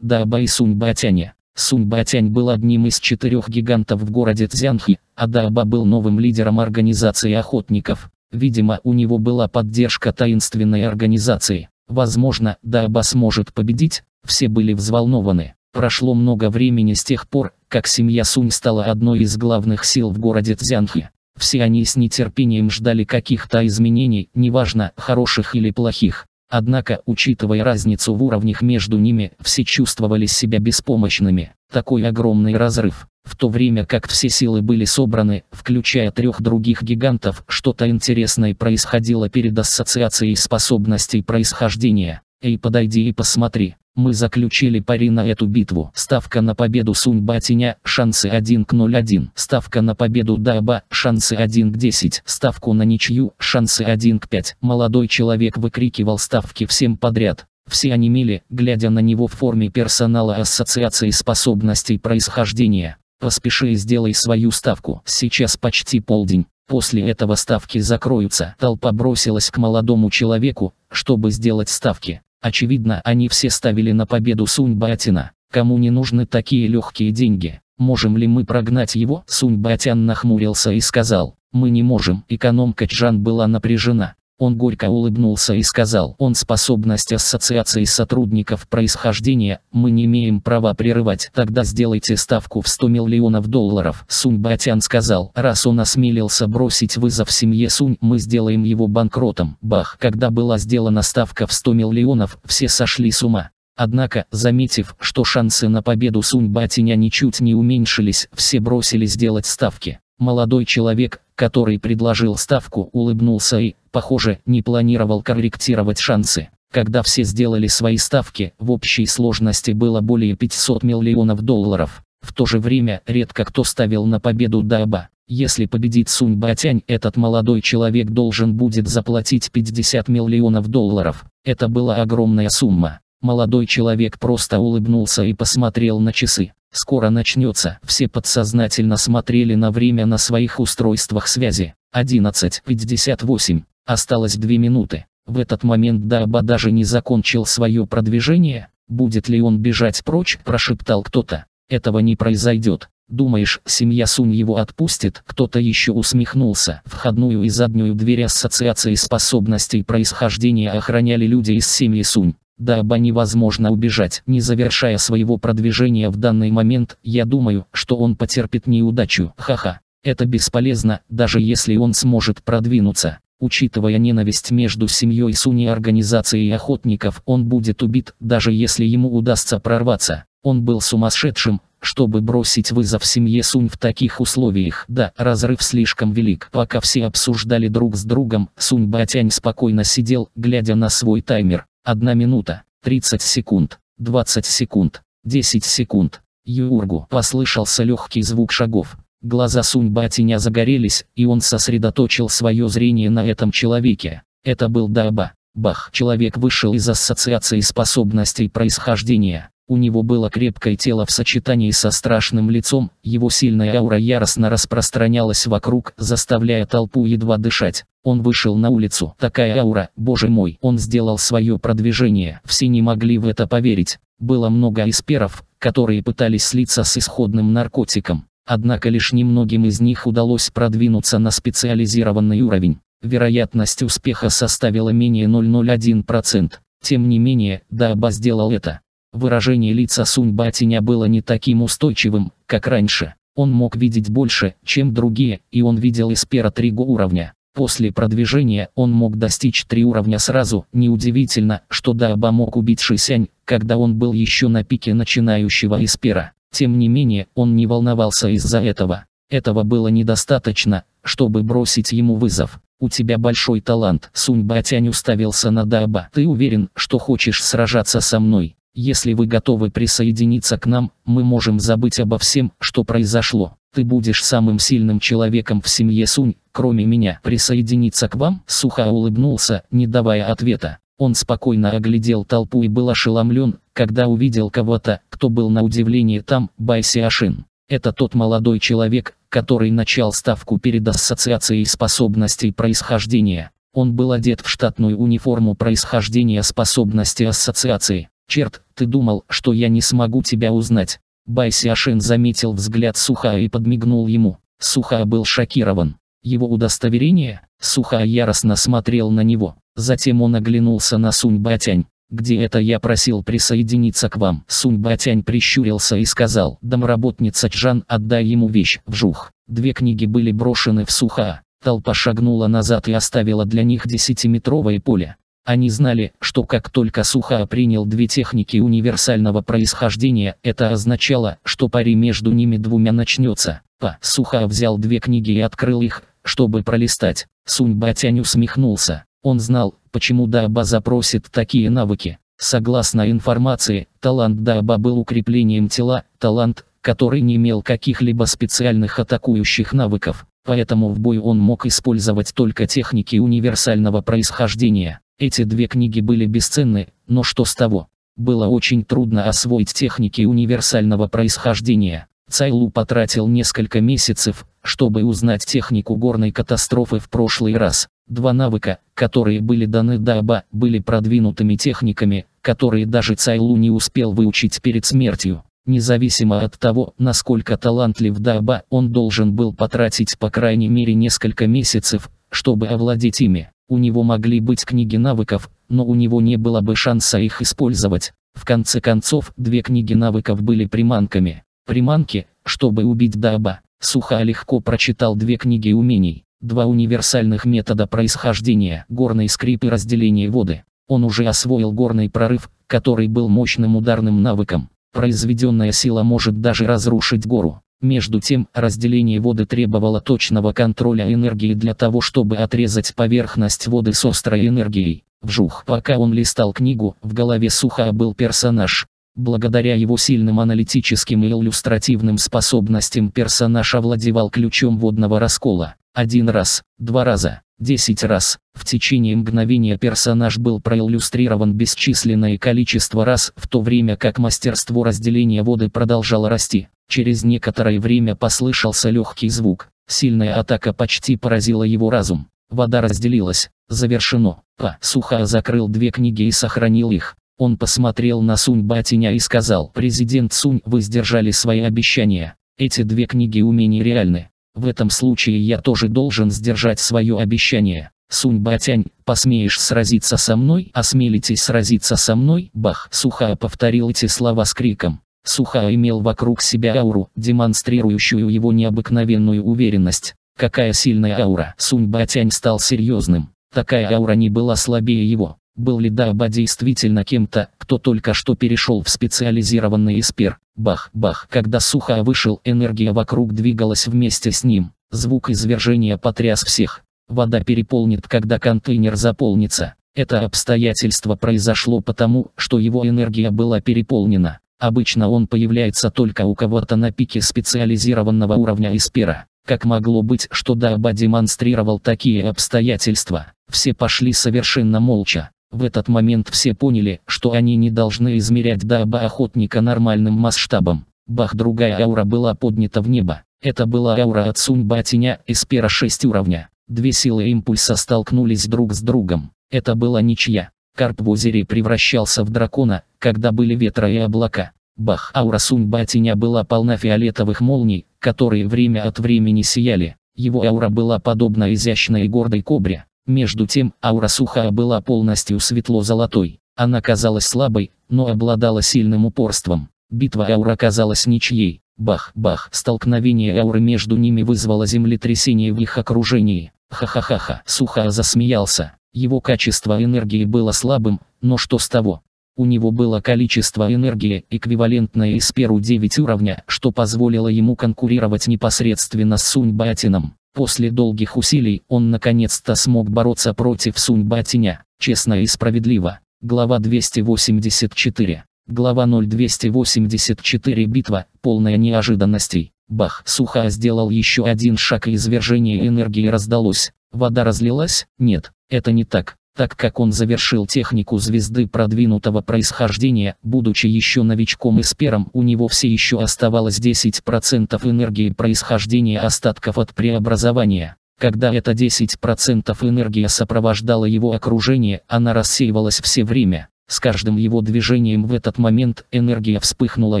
Даба и Сунь Батяне. Сунь Батянь был одним из четырех гигантов в городе Цзянхи, а Даба был новым лидером организации охотников. Видимо, у него была поддержка таинственной организации. Возможно, Даба сможет победить, все были взволнованы. Прошло много времени с тех пор, как семья Сунь стала одной из главных сил в городе Цзянхи. Все они с нетерпением ждали каких-то изменений, неважно, хороших или плохих. Однако, учитывая разницу в уровнях между ними, все чувствовали себя беспомощными. Такой огромный разрыв. В то время как все силы были собраны, включая трех других гигантов, что-то интересное происходило перед ассоциацией способностей происхождения. Эй, подойди и посмотри. Мы заключили пари на эту битву. Ставка на победу Сунь Батиня, шансы 1 к 0-1. Ставка на победу Даба, шансы 1 к 10. Ставку на ничью, шансы 1 к 5. Молодой человек выкрикивал ставки всем подряд. Все онемели, глядя на него в форме персонала Ассоциации способностей происхождения. Поспеши и сделай свою ставку. Сейчас почти полдень. После этого ставки закроются. Толпа бросилась к молодому человеку, чтобы сделать ставки. Очевидно, они все ставили на победу Сунь Батина. Кому не нужны такие легкие деньги? Можем ли мы прогнать его? Сунь Батян нахмурился и сказал, мы не можем. Экономка Чжан была напряжена. Он горько улыбнулся и сказал, он способность ассоциации сотрудников происхождения, мы не имеем права прерывать. Тогда сделайте ставку в 100 миллионов долларов. Сунь Батян сказал, раз он осмелился бросить вызов семье Сунь, мы сделаем его банкротом. Бах, когда была сделана ставка в 100 миллионов, все сошли с ума. Однако, заметив, что шансы на победу Сунь Батиня ничуть не уменьшились, все бросились делать ставки. Молодой человек, который предложил ставку, улыбнулся и, похоже, не планировал корректировать шансы. Когда все сделали свои ставки, в общей сложности было более 500 миллионов долларов. В то же время, редко кто ставил на победу Даба. Если победит Сунь Батянь, этот молодой человек должен будет заплатить 50 миллионов долларов. Это была огромная сумма. Молодой человек просто улыбнулся и посмотрел на часы. Скоро начнется. Все подсознательно смотрели на время на своих устройствах связи. 11.58. Осталось две минуты. В этот момент Даба даже не закончил свое продвижение. Будет ли он бежать прочь, прошептал кто-то. Этого не произойдет. Думаешь, семья Сунь его отпустит? Кто-то еще усмехнулся. Входную и заднюю дверь Ассоциации способностей происхождения охраняли люди из семьи Сунь. Дабы невозможно убежать, не завершая своего продвижения в данный момент, я думаю, что он потерпит неудачу. Ха-ха. Это бесполезно, даже если он сможет продвинуться. Учитывая ненависть между семьей Суни и организацией охотников, он будет убит, даже если ему удастся прорваться. Он был сумасшедшим, чтобы бросить вызов семье Сунь в таких условиях. Да, разрыв слишком велик. Пока все обсуждали друг с другом, Сунь Батянь спокойно сидел, глядя на свой таймер. Одна минута, 30 секунд, 20 секунд, 10 секунд. Юргу послышался легкий звук шагов. Глаза Сунь Батиня загорелись, и он сосредоточил свое зрение на этом человеке. Это был Даба. Бах, человек вышел из ассоциации способностей происхождения. У него было крепкое тело в сочетании со страшным лицом, его сильная аура яростно распространялась вокруг, заставляя толпу едва дышать. Он вышел на улицу. Такая аура, боже мой, он сделал свое продвижение. Все не могли в это поверить. Было много эсперов, которые пытались слиться с исходным наркотиком. Однако лишь немногим из них удалось продвинуться на специализированный уровень. Вероятность успеха составила менее 0,01%. Тем не менее, Даба сделал это. Выражение лица Сунь Батиня было не таким устойчивым, как раньше. Он мог видеть больше, чем другие, и он видел эспера три уровня. После продвижения он мог достичь три уровня сразу. Неудивительно, что Даба мог убить Шисянь, когда он был еще на пике начинающего эспера. Тем не менее, он не волновался из-за этого. Этого было недостаточно, чтобы бросить ему вызов. У тебя большой талант. Сунь Батянь уставился на Даба. Ты уверен, что хочешь сражаться со мной? Если вы готовы присоединиться к нам, мы можем забыть обо всем, что произошло. Ты будешь самым сильным человеком в семье Сунь, кроме меня. Присоединиться к вам? Сухо улыбнулся, не давая ответа. Он спокойно оглядел толпу и был ошеломлен, когда увидел кого-то, кто был на удивление там, Байси Ашин. Это тот молодой человек, который начал ставку перед Ассоциацией способностей происхождения. Он был одет в штатную униформу происхождения способности Ассоциации. «Черт, ты думал, что я не смогу тебя узнать?» Байси Ашин заметил взгляд Суха и подмигнул ему. Суха был шокирован. Его удостоверение, Суха яростно смотрел на него. Затем он оглянулся на Сунь Батянь. «Где это я просил присоединиться к вам?» Сунь Батянь прищурился и сказал, «Домработница Чжан, отдай ему вещь, вжух». Две книги были брошены в Суха. Толпа шагнула назад и оставила для них десятиметровое поле. Они знали, что как только Суха принял две техники универсального происхождения, это означало, что пари между ними двумя начнется. Па Суха взял две книги и открыл их, чтобы пролистать. Сунь Батянь усмехнулся. Он знал, почему Даба запросит такие навыки. Согласно информации, талант Даба был укреплением тела, талант, который не имел каких-либо специальных атакующих навыков, поэтому в бой он мог использовать только техники универсального происхождения. Эти две книги были бесценны, но что с того? Было очень трудно освоить техники универсального происхождения. Цайлу потратил несколько месяцев, чтобы узнать технику горной катастрофы в прошлый раз. Два навыка, которые были даны Даба, были продвинутыми техниками, которые даже Цайлу не успел выучить перед смертью. Независимо от того, насколько талантлив Даба, он должен был потратить по крайней мере несколько месяцев, чтобы овладеть ими. У него могли быть книги навыков, но у него не было бы шанса их использовать. В конце концов, две книги навыков были приманками. Приманки, чтобы убить Даба. Суха легко прочитал две книги умений. Два универсальных метода происхождения, горный скрип и разделение воды. Он уже освоил горный прорыв, который был мощным ударным навыком. Произведенная сила может даже разрушить гору. Между тем, разделение воды требовало точного контроля энергии для того, чтобы отрезать поверхность воды с острой энергией. Вжух. Пока он листал книгу, в голове Суха был персонаж, Благодаря его сильным аналитическим и иллюстративным способностям персонаж овладевал ключом водного раскола. Один раз, два раза, десять раз. В течение мгновения персонаж был проиллюстрирован бесчисленное количество раз, в то время как мастерство разделения воды продолжало расти. Через некоторое время послышался легкий звук. Сильная атака почти поразила его разум. Вода разделилась. Завершено. Па Суха закрыл две книги и сохранил их. Он посмотрел на Сунь Батиня и сказал, «Президент Сунь, вы сдержали свои обещания. Эти две книги умений реальны. В этом случае я тоже должен сдержать свое обещание. Сунь Батянь, посмеешь сразиться со мной? Осмелитесь сразиться со мной?» Бах! Суха повторил эти слова с криком. Суха имел вокруг себя ауру, демонстрирующую его необыкновенную уверенность. Какая сильная аура! Сунь Батянь стал серьезным. Такая аура не была слабее его. Был ли Даба действительно кем-то, кто только что перешел в специализированный эспер? Бах, бах. Когда Суха вышел, энергия вокруг двигалась вместе с ним. Звук извержения потряс всех. Вода переполнит, когда контейнер заполнится. Это обстоятельство произошло потому, что его энергия была переполнена. Обычно он появляется только у кого-то на пике специализированного уровня эспера. Как могло быть, что Даба демонстрировал такие обстоятельства? Все пошли совершенно молча. В этот момент все поняли, что они не должны измерять даба охотника нормальным масштабом. Бах, другая аура была поднята в небо. Это была аура от Суньба Теня из пера 6 уровня. Две силы импульса столкнулись друг с другом. Это была ничья. Карп в озере превращался в дракона, когда были ветра и облака. Бах, аура Суньба Теня была полна фиолетовых молний, которые время от времени сияли. Его аура была подобна изящной и гордой кобре. Между тем, аура Суха была полностью светло-золотой. Она казалась слабой, но обладала сильным упорством. Битва аура казалась ничьей. Бах-бах, столкновение ауры между ними вызвало землетрясение в их окружении. Ха-ха-ха-ха, Суха засмеялся. Его качество энергии было слабым, но что с того? У него было количество энергии, эквивалентное Исперу 9 уровня, что позволило ему конкурировать непосредственно с Сунь Батином. После долгих усилий он наконец-то смог бороться против Сунь-Батиня, честно и справедливо. Глава 284. Глава 0284 Битва, полная неожиданностей. Бах, Суха сделал еще один шаг и извержение энергии раздалось. Вода разлилась? Нет, это не так. Так как он завершил технику звезды продвинутого происхождения, будучи еще новичком и спером, у него все еще оставалось 10% энергии происхождения остатков от преобразования. Когда это 10% энергия сопровождала его окружение, она рассеивалась все время. С каждым его движением в этот момент энергия вспыхнула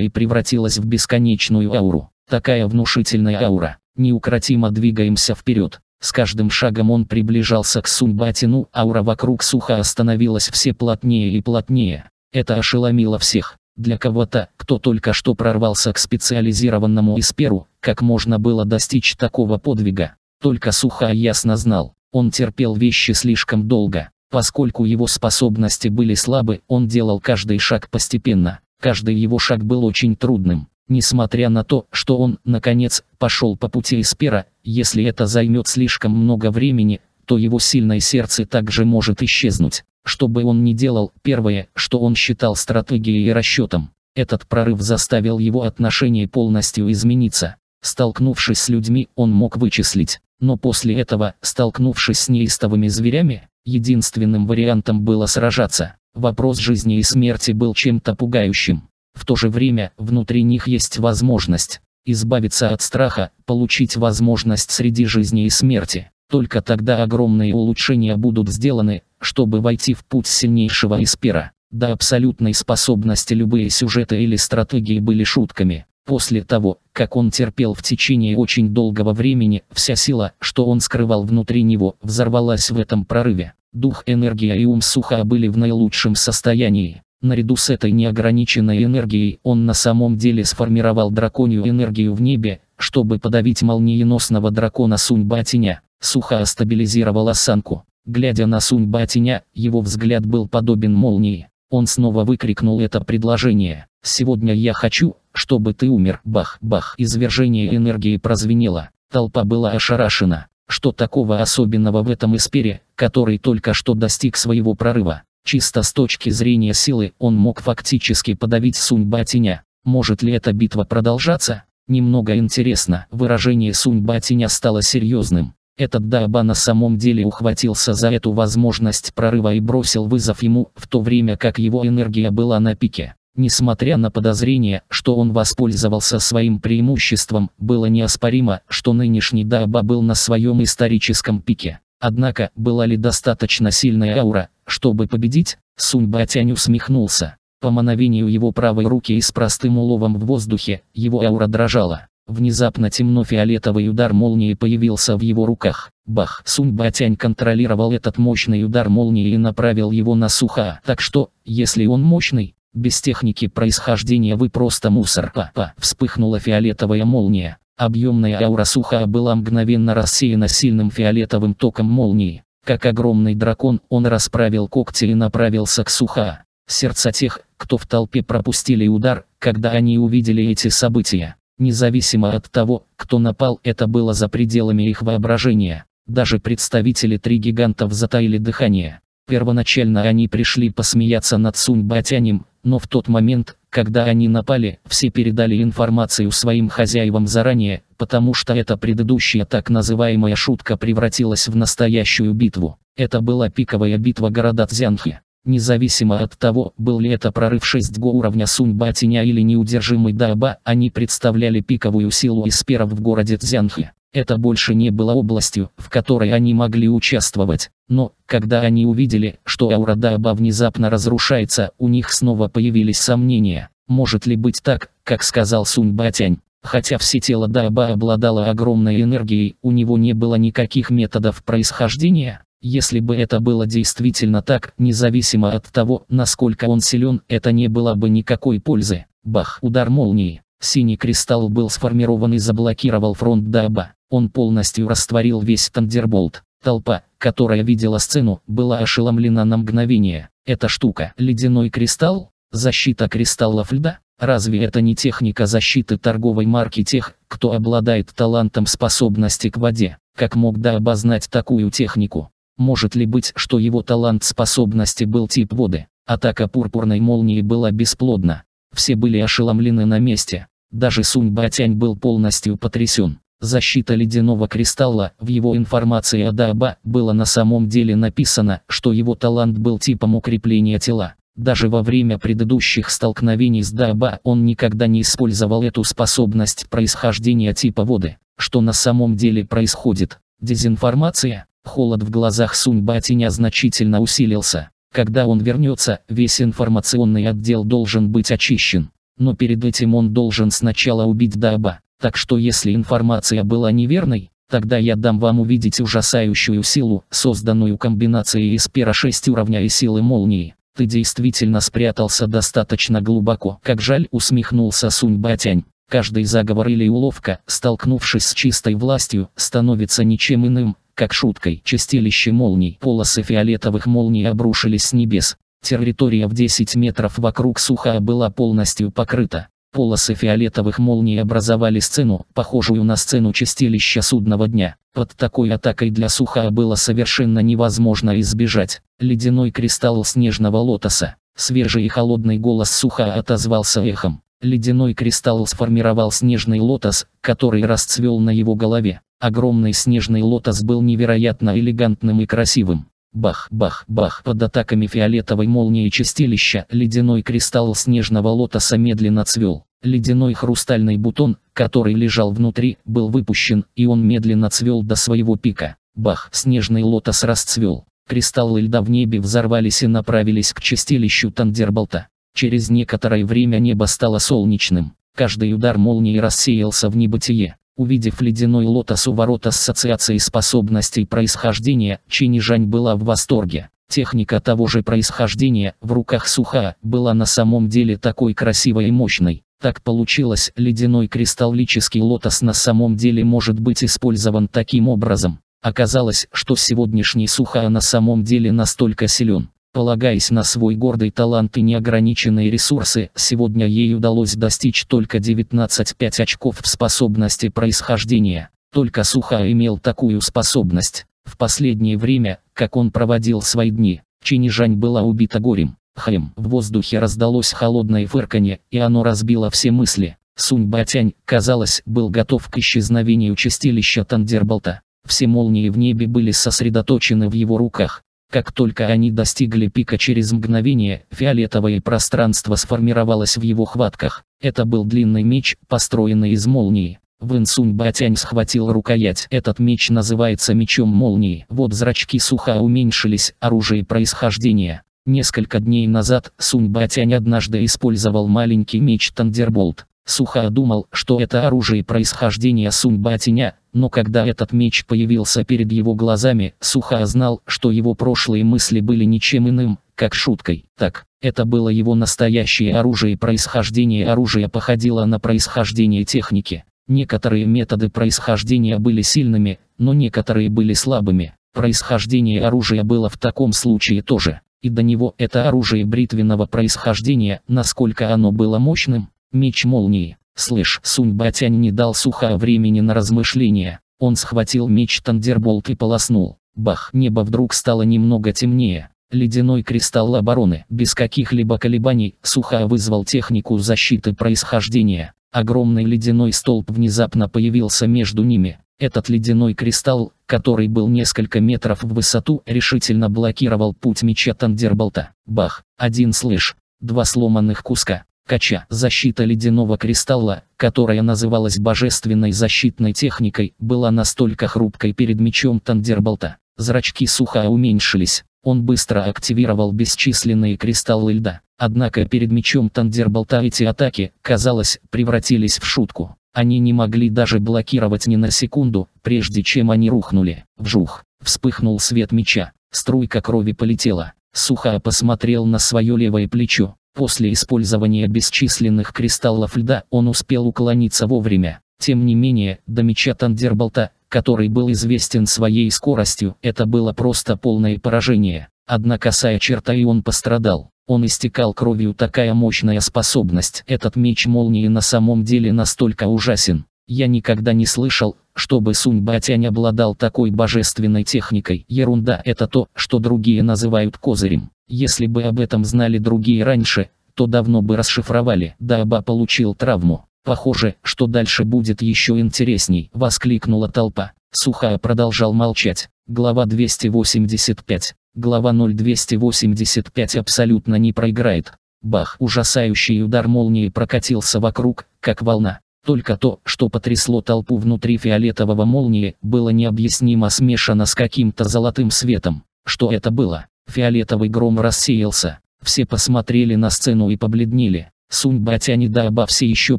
и превратилась в бесконечную ауру. Такая внушительная аура. Неукротимо двигаемся вперед. С каждым шагом он приближался к Суньбатину, аура вокруг сухо остановилась все плотнее и плотнее. Это ошеломило всех. Для кого-то, кто только что прорвался к специализированному Исперу, как можно было достичь такого подвига. Только Суха ясно знал, он терпел вещи слишком долго. Поскольку его способности были слабы, он делал каждый шаг постепенно. Каждый его шаг был очень трудным. Несмотря на то, что он, наконец, пошел по пути Эспера, если это займет слишком много времени, то его сильное сердце также может исчезнуть. Что бы он ни делал, первое, что он считал стратегией и расчетом, этот прорыв заставил его отношение полностью измениться. Столкнувшись с людьми, он мог вычислить. Но после этого, столкнувшись с неистовыми зверями, единственным вариантом было сражаться. Вопрос жизни и смерти был чем-то пугающим. В то же время, внутри них есть возможность избавиться от страха, получить возможность среди жизни и смерти. Только тогда огромные улучшения будут сделаны, чтобы войти в путь сильнейшего Испера. До абсолютной способности любые сюжеты или стратегии были шутками. После того, как он терпел в течение очень долгого времени, вся сила, что он скрывал внутри него, взорвалась в этом прорыве. Дух, энергия и ум Суха были в наилучшем состоянии. Наряду с этой неограниченной энергией он на самом деле сформировал драконью энергию в небе, чтобы подавить молниеносного дракона Сунь-Батиня. Суха стабилизировал осанку. Глядя на Сунь-Батиня, его взгляд был подобен молнии. Он снова выкрикнул это предложение. «Сегодня я хочу, чтобы ты умер». Бах-бах. Извержение энергии прозвенело. Толпа была ошарашена. Что такого особенного в этом эспере, который только что достиг своего прорыва? Чисто с точки зрения силы, он мог фактически подавить Сунь-Батиня. Может ли эта битва продолжаться? Немного интересно, выражение Сунь-Батиня стало серьезным. Этот Даба на самом деле ухватился за эту возможность прорыва и бросил вызов ему, в то время как его энергия была на пике. Несмотря на подозрение, что он воспользовался своим преимуществом, было неоспоримо, что нынешний Даба был на своем историческом пике. Однако, была ли достаточно сильная аура, чтобы победить? Сунь Батянь усмехнулся. По мановению его правой руки и с простым уловом в воздухе, его аура дрожала. Внезапно темно-фиолетовый удар молнии появился в его руках. Бах! Сунь Батянь контролировал этот мощный удар молнии и направил его на Суха. Так что, если он мощный, без техники происхождения вы просто мусор. Па-па! Вспыхнула фиолетовая молния. Объемная аура суха была мгновенно рассеяна сильным фиолетовым током молнии. Как огромный дракон, он расправил когти и направился к суха. Сердца тех, кто в толпе пропустили удар, когда они увидели эти события. Независимо от того, кто напал, это было за пределами их воображения. Даже представители три гигантов затаили дыхание. Первоначально они пришли посмеяться над Сунь Батянем, но в тот момент, когда они напали, все передали информацию своим хозяевам заранее, потому что эта предыдущая так называемая шутка превратилась в настоящую битву. Это была пиковая битва города Цзянхи. Независимо от того, был ли это прорыв 6 го уровня Сунь-Батиня или неудержимый Даба, они представляли пиковую силу эсперов в городе Цзянхи. Это больше не было областью, в которой они могли участвовать. Но, когда они увидели, что аура Даба внезапно разрушается, у них снова появились сомнения. Может ли быть так, как сказал Сунь Батянь? Хотя все тело Даба обладало огромной энергией, у него не было никаких методов происхождения. Если бы это было действительно так, независимо от того, насколько он силен, это не было бы никакой пользы. Бах, удар молнии. Синий кристалл был сформирован и заблокировал фронт Даба. Он полностью растворил весь Тандерболт. Толпа, которая видела сцену, была ошеломлена на мгновение. Эта штука, ледяной кристалл? Защита кристаллов льда? Разве это не техника защиты торговой марки тех, кто обладает талантом способности к воде? Как мог да обознать такую технику? Может ли быть, что его талант способности был тип воды? Атака пурпурной молнии была бесплодна. Все были ошеломлены на месте. Даже Сунь Батянь был полностью потрясен. Защита ледяного кристалла, в его информации о Даба было на самом деле написано, что его талант был типом укрепления тела. Даже во время предыдущих столкновений с Даба он никогда не использовал эту способность происхождения типа воды. Что на самом деле происходит? Дезинформация? Холод в глазах Сунь Батиня значительно усилился. Когда он вернется, весь информационный отдел должен быть очищен. Но перед этим он должен сначала убить Даба. Так что если информация была неверной, тогда я дам вам увидеть ужасающую силу, созданную комбинацией из пера 6 уровня и силы молнии. Ты действительно спрятался достаточно глубоко. Как жаль, усмехнулся Сунь Батянь. Каждый заговор или уловка, столкнувшись с чистой властью, становится ничем иным, как шуткой. Чистилище молний, полосы фиолетовых молний обрушились с небес. Территория в 10 метров вокруг Суха была полностью покрыта. Полосы фиолетовых молний образовали сцену, похожую на сцену чистилища судного дня. Под такой атакой для Суха было совершенно невозможно избежать. Ледяной кристалл снежного лотоса. Свежий и холодный голос Суха отозвался эхом. Ледяной кристалл сформировал снежный лотос, который расцвел на его голове. Огромный снежный лотос был невероятно элегантным и красивым. Бах, бах, бах. Под атаками фиолетовой молнии чистилища ледяной кристалл снежного лотоса медленно цвел. Ледяной хрустальный бутон, который лежал внутри, был выпущен, и он медленно цвел до своего пика. Бах, снежный лотос расцвел. Кристаллы льда в небе взорвались и направились к чистилищу Тандерболта. Через некоторое время небо стало солнечным. Каждый удар молнии рассеялся в небытие. Увидев ледяной лотос у ворот Ассоциации способностей происхождения, Чинижань была в восторге. Техника того же происхождения, в руках Суха, была на самом деле такой красивой и мощной. Так получилось, ледяной кристаллический лотос на самом деле может быть использован таким образом. Оказалось, что сегодняшний Суха на самом деле настолько силен. Полагаясь на свой гордый талант и неограниченные ресурсы, сегодня ей удалось достичь только 19,5 очков в способности происхождения. Только Суха имел такую способность. В последнее время, как он проводил свои дни, Чинижань была убита горем. Хм, в воздухе раздалось холодное фырканье, и оно разбило все мысли. Сунь Батянь, казалось, был готов к исчезновению чистилища Тандерболта. Все молнии в небе были сосредоточены в его руках. Как только они достигли пика через мгновение, фиолетовое пространство сформировалось в его хватках. Это был длинный меч, построенный из молнии. Вэн Сунь Батянь схватил рукоять. Этот меч называется мечом молнии. Вот зрачки суха уменьшились, оружие происхождения. Несколько дней назад Сунь Батянь однажды использовал маленький меч Тандерболт. Суха думал, что это оружие происхождения Сунь-Батиня, но когда этот меч появился перед его глазами, Суха знал, что его прошлые мысли были ничем иным, как шуткой. Так, это было его настоящее оружие происхождения оружия походило на происхождение техники. Некоторые методы происхождения были сильными, но некоторые были слабыми. Происхождение оружия было в таком случае тоже. И до него это оружие бритвенного происхождения, насколько оно было мощным, Меч молнии. Slash, Сунь Батянь не дал Суха времени на размышления. Он схватил меч Тандерболт и полоснул. Бах, небо вдруг стало немного темнее. Ледяной кристалл обороны, без каких-либо колебаний, Суха вызвал технику защиты происхождения. Огромный ледяной столб внезапно появился между ними. Этот ледяной кристалл, который был несколько метров в высоту, решительно блокировал путь меча Тандерболта. Бах, один slash, два сломанных куска. Кача, защита ледяного кристалла, которая называлась божественной защитной техникой, была настолько хрупкой перед мечом Тандерболта. Зрачки Суха уменьшились, он быстро активировал бесчисленные кристаллы льда. Однако перед мечом Тандерболта эти атаки, казалось, превратились в шутку. Они не могли даже блокировать ни на секунду, прежде чем они рухнули. Вжух, вспыхнул свет меча, струйка крови полетела. Суха посмотрел на свое левое плечо, После использования бесчисленных кристаллов льда он успел уклониться вовремя. Тем не менее, до меча Тандерболта, который был известен своей скоростью, это было просто полное поражение. Одна косая черта и он пострадал. Он истекал кровью такая мощная способность. Этот меч молнии на самом деле настолько ужасен. Я никогда не слышал, чтобы Сунь Батянь обладал такой божественной техникой. Ерунда это то, что другие называют козырем. Если бы об этом знали другие раньше, то давно бы расшифровали. Даба получил травму. Похоже, что дальше будет еще интересней, воскликнула толпа. Сухая продолжал молчать. Глава 285. Глава 0285 абсолютно не проиграет. Бах! Ужасающий удар молнии прокатился вокруг, как волна. Только то, что потрясло толпу внутри фиолетового молнии, было необъяснимо смешано с каким-то золотым светом. Что это было? Фиолетовый гром рассеялся. Все посмотрели на сцену и побледнели. Сунь Батянь и Даба все еще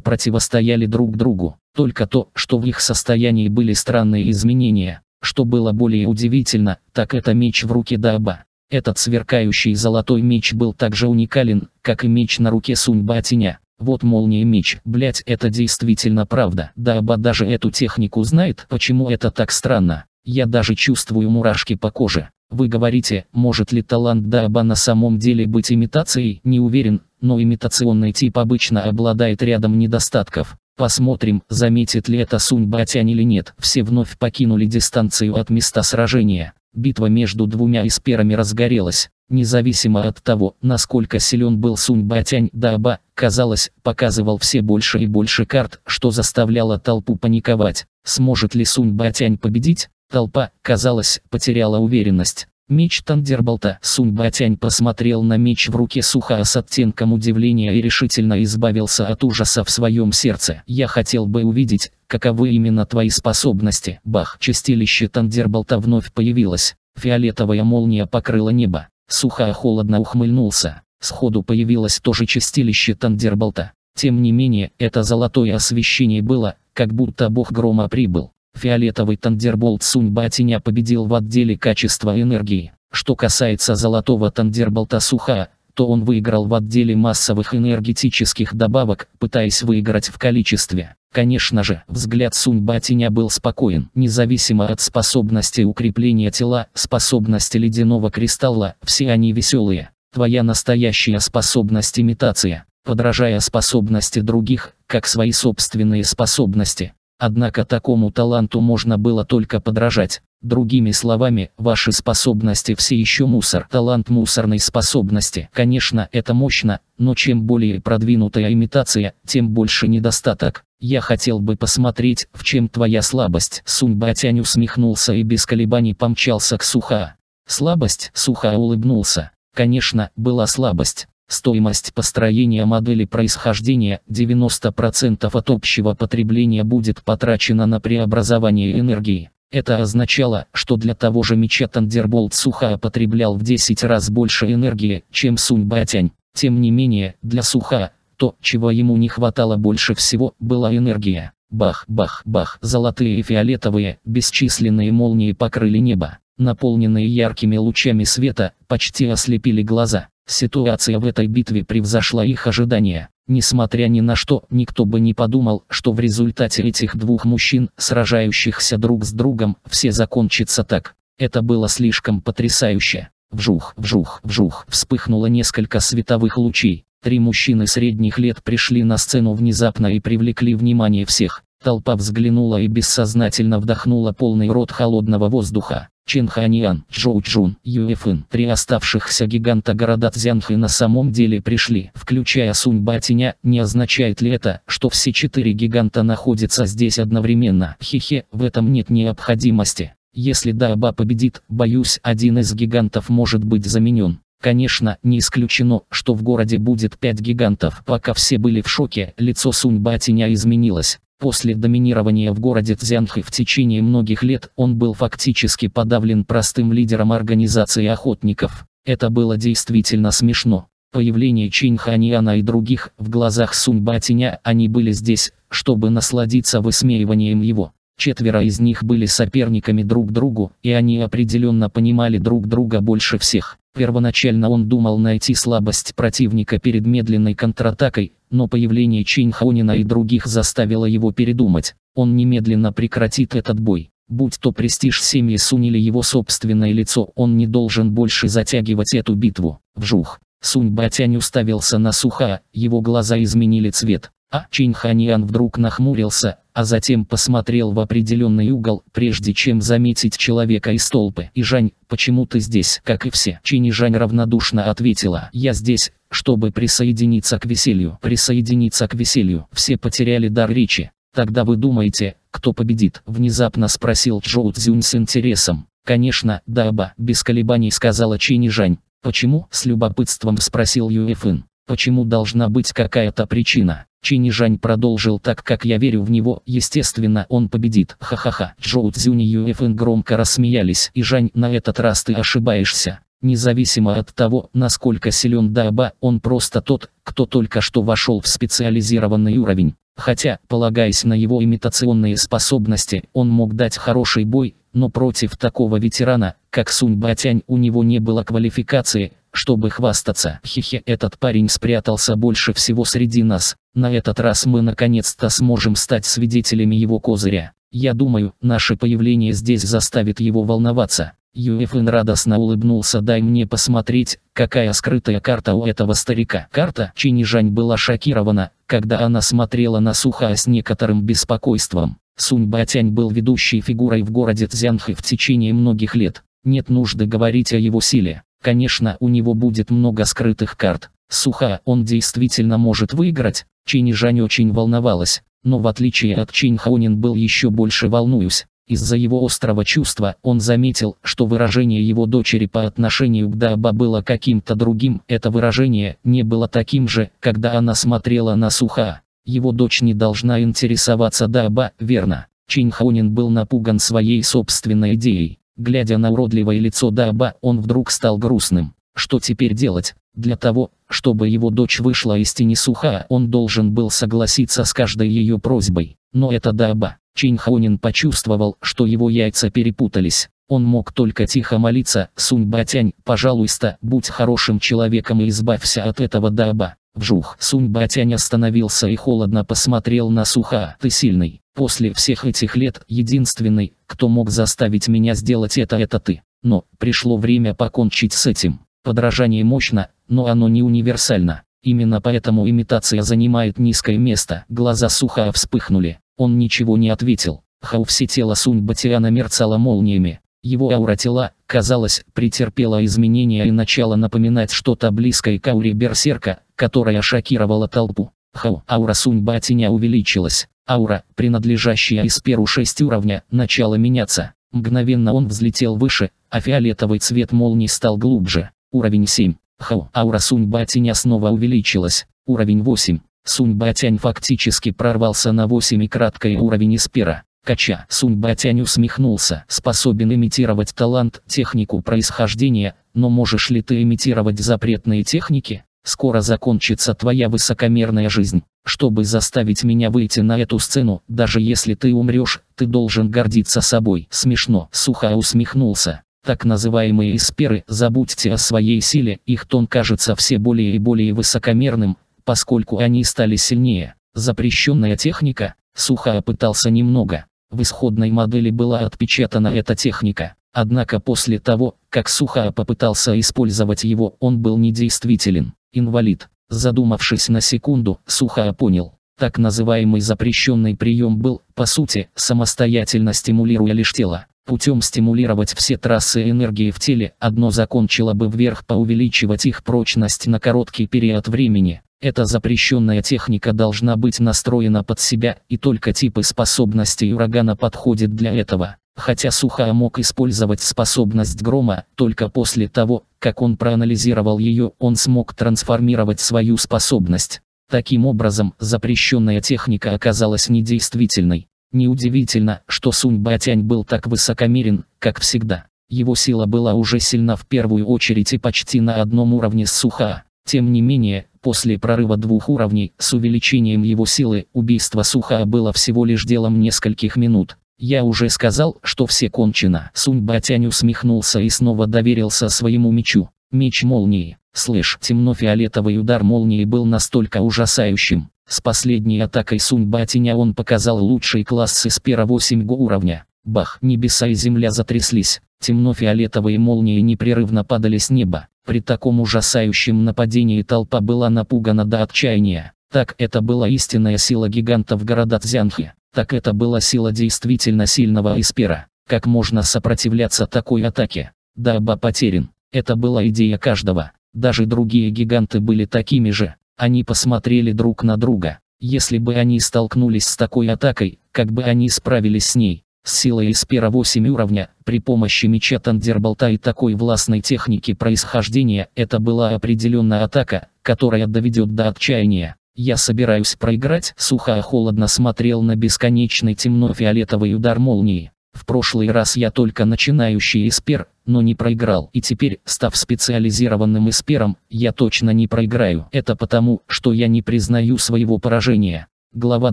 противостояли друг другу. Только то, что в их состоянии были странные изменения. Что было более удивительно, так это меч в руке Даба. Этот сверкающий золотой меч был так же уникален, как и меч на руке Сунь Батиня. Вот молния меч, блять, это действительно правда. Да Аба даже эту технику знает, почему это так странно. Я даже чувствую мурашки по коже. Вы говорите, может ли талант Даба на самом деле быть имитацией? Не уверен, но имитационный тип обычно обладает рядом недостатков. Посмотрим, заметит ли это Сунь Батянь или нет. Все вновь покинули дистанцию от места сражения. Битва между двумя эсперами разгорелась. Независимо от того, насколько силен был Сунь Батянь, Даба, казалось, показывал все больше и больше карт, что заставляло толпу паниковать. Сможет ли Сунь Батянь победить? Толпа, казалось, потеряла уверенность. Меч Тандерболта. Сунь Батянь посмотрел на меч в руке Суха с оттенком удивления и решительно избавился от ужаса в своем сердце. «Я хотел бы увидеть, каковы именно твои способности». Бах! Чистилище Тандерболта вновь появилось. Фиолетовая молния покрыла небо. Суха холодно ухмыльнулся. Сходу появилось тоже чистилище Тандерболта. Тем не менее, это золотое освещение было, как будто бог грома прибыл. Фиолетовый Тандерболт Сунь Батиня победил в отделе качества энергии. Что касается золотого Тандерболта Суха, то он выиграл в отделе массовых энергетических добавок, пытаясь выиграть в количестве. Конечно же, взгляд Сунь Батиня был спокоен, независимо от способности укрепления тела, способности ледяного кристалла, все они веселые. Твоя настоящая способность имитация, подражая способности других, как свои собственные способности. Однако такому таланту можно было только подражать. Другими словами, ваши способности все еще мусор. Талант мусорной способности. Конечно, это мощно, но чем более продвинутая имитация, тем больше недостаток. Я хотел бы посмотреть, в чем твоя слабость. Сунь Батянь усмехнулся и без колебаний помчался к Суха. Слабость? Суха улыбнулся. Конечно, была слабость. Стоимость построения модели происхождения 90% от общего потребления будет потрачено на преобразование энергии. Это означало, что для того же меча Тандерболт Суха потреблял в 10 раз больше энергии, чем Сунь Батянь. Тем не менее, для Суха, то, чего ему не хватало больше всего, была энергия. Бах, бах, бах, золотые и фиолетовые, бесчисленные молнии покрыли небо, наполненные яркими лучами света, почти ослепили глаза. Ситуация в этой битве превзошла их ожидания. Несмотря ни на что, никто бы не подумал, что в результате этих двух мужчин, сражающихся друг с другом, все закончится так. Это было слишком потрясающе. Вжух, вжух, вжух, вспыхнуло несколько световых лучей. Три мужчины средних лет пришли на сцену внезапно и привлекли внимание всех. Толпа взглянула и бессознательно вдохнула полный рот холодного воздуха. Чин Ханиан, Джоу Чжун, Юэфын, три оставшихся гиганта города Цзянхэ на самом деле пришли, включая Сунь Батиня, не означает ли это, что все четыре гиганта находятся здесь одновременно? Хе-хе, в этом нет необходимости. Если Даба победит, боюсь, один из гигантов может быть заменен. Конечно, не исключено, что в городе будет пять гигантов. Пока все были в шоке, лицо Сунь Батиня изменилось. После доминирования в городе Цзянхэ в течение многих лет он был фактически подавлен простым лидером организации охотников. Это было действительно смешно. Появление Чинь Ханиана и других, в глазах Сунь Батиня, они были здесь, чтобы насладиться высмеиванием его. Четверо из них были соперниками друг другу, и они определенно понимали друг друга больше всех. Первоначально он думал найти слабость противника перед медленной контратакой, но появление Чинь Хаонина и других заставило его передумать. Он немедленно прекратит этот бой. Будь то престиж семьи Сунь или его собственное лицо, он не должен больше затягивать эту битву. Вжух. Сунь Батянь уставился на Суха, его глаза изменили цвет. А Чинь Ханиан вдруг нахмурился, а затем посмотрел в определенный угол, прежде чем заметить человека из толпы. «И Жань, почему ты здесь?» «Как и все». Чини Жань равнодушно ответила. «Я здесь, чтобы присоединиться к веселью». «Присоединиться к веселью». Все потеряли дар речи. «Тогда вы думаете, кто победит?» Внезапно спросил Чжоу Цзюнь с интересом. «Конечно, Даба», без колебаний сказала Чини Жань. «Почему?» – с любопытством спросил Юэфын. «Почему должна быть какая-то причина?» Чини Жань продолжил так, как я верю в него, естественно, он победит. Ха-ха-ха. Джоу Цзюнь и Юэфэн громко рассмеялись. И Жань, на этот раз ты ошибаешься. Независимо от того, насколько силен Даба, он просто тот, кто только что вошел в специализированный уровень. Хотя, полагаясь на его имитационные способности, он мог дать хороший бой, но против такого ветерана, как Сунь Батянь, у него не было квалификации, чтобы хвастаться. Хе-хе, этот парень спрятался больше всего среди нас. На этот раз мы наконец-то сможем стать свидетелями его козыря. Я думаю, наше появление здесь заставит его волноваться. Юэфэн радостно улыбнулся «Дай мне посмотреть, какая скрытая карта у этого старика». Карта Чинижань была шокирована, когда она смотрела на Суха с некоторым беспокойством. Сунь Батянь был ведущей фигурой в городе Цзянхэ в течение многих лет. Нет нужды говорить о его силе. Конечно, у него будет много скрытых карт. Суха, он действительно может выиграть. Чини Жань очень волновалась, но в отличие от Чин Хаонин был еще больше волнуюсь. Из-за его острого чувства он заметил, что выражение его дочери по отношению к Даба было каким-то другим. Это выражение не было таким же, когда она смотрела на Суха. Его дочь не должна интересоваться Даба, верно. Чин Хаонин был напуган своей собственной идеей. Глядя на уродливое лицо Даба, он вдруг стал грустным. Что теперь делать? Для того, чтобы его дочь вышла из тени суха, он должен был согласиться с каждой ее просьбой. Но это Даба. Чин Хаонин почувствовал, что его яйца перепутались. Он мог только тихо молиться, Сунь Батянь, пожалуйста, будь хорошим человеком и избавься от этого Даба. Вжух, Сунь Батянь остановился и холодно посмотрел на Суха. Ты сильный. После всех этих лет, единственный, кто мог заставить меня сделать это, это ты. Но, пришло время покончить с этим. Подражание мощно, но оно не универсально. Именно поэтому имитация занимает низкое место. Глаза Суха вспыхнули. Он ничего не ответил. Хау все тело Сунь Батиана мерцало молниями. Его аура тела, казалось, претерпела изменения и начала напоминать что-то близкое к ауре Берсерка, которая шокировала толпу. Хау, аура Сунь Батиня увеличилась. Аура, принадлежащая Исперу 6 уровня, начала меняться. Мгновенно он взлетел выше, а фиолетовый цвет молнии стал глубже. Уровень 7. Хау, аура Сунь Батиня снова увеличилась. Уровень 8. Сунь Батянь фактически прорвался на 8 и краткое уровень Испера. Кача Сунь Батянь усмехнулся. Способен имитировать талант, технику происхождения, но можешь ли ты имитировать запретные техники? Скоро закончится твоя высокомерная жизнь. Чтобы заставить меня выйти на эту сцену, даже если ты умрешь, ты должен гордиться собой. Смешно. Сухо усмехнулся. Так называемые эсперы, забудьте о своей силе, их тон кажется все более и более высокомерным, поскольку они стали сильнее. Запрещенная техника, Сухо пытался немного, в исходной модели была отпечатана эта техника, однако после того, как Суха попытался использовать его, он был недействителен. Инвалид. Задумавшись на секунду, Суха понял. Так называемый запрещенный прием был, по сути, самостоятельно стимулируя лишь тело. Путем стимулировать все трассы энергии в теле, одно закончило бы вверх по увеличивать их прочность на короткий период времени, эта запрещенная техника должна быть настроена под себя, и только типы способностей урагана подходят для этого. Хотя Суха мог использовать способность грома, только после того, как он проанализировал ее, он смог трансформировать свою способность. Таким образом, запрещенная техника оказалась недействительной. Неудивительно, что Сунь Батянь был так высокомерен, как всегда. Его сила была уже сильна в первую очередь и почти на одном уровне с Суха. Тем не менее, После прорыва двух уровней, с увеличением его силы, убийство Суха было всего лишь делом нескольких минут. Я уже сказал, что все кончено. Сунь Батянь усмехнулся и снова доверился своему мечу. Меч молнии. Слышь, темно-фиолетовый удар молнии был настолько ужасающим. С последней атакой Сунь Батиня он показал лучший класс с эспера 8 го уровня. Бах, небеса и земля затряслись. Темно-фиолетовые молнии непрерывно падали с неба. При таком ужасающем нападении толпа была напугана до отчаяния. Так это была истинная сила гигантов города Цзянхи. Так это была сила действительно сильного эспера. Как можно сопротивляться такой атаке? Даба потерян. Это была идея каждого. Даже другие гиганты были такими же. Они посмотрели друг на друга. Если бы они столкнулись с такой атакой, как бы они справились с ней? С силой Эспера 8 уровня, при помощи меча Тандерболта и такой властной техники происхождения, это была определенная атака, которая доведет до отчаяния. Я собираюсь проиграть, сухо холодно смотрел на бесконечный темно-фиолетовый удар молнии. В прошлый раз я только начинающий эспер, но не проиграл. И теперь, став специализированным эспером, я точно не проиграю. Это потому, что я не признаю своего поражения. Глава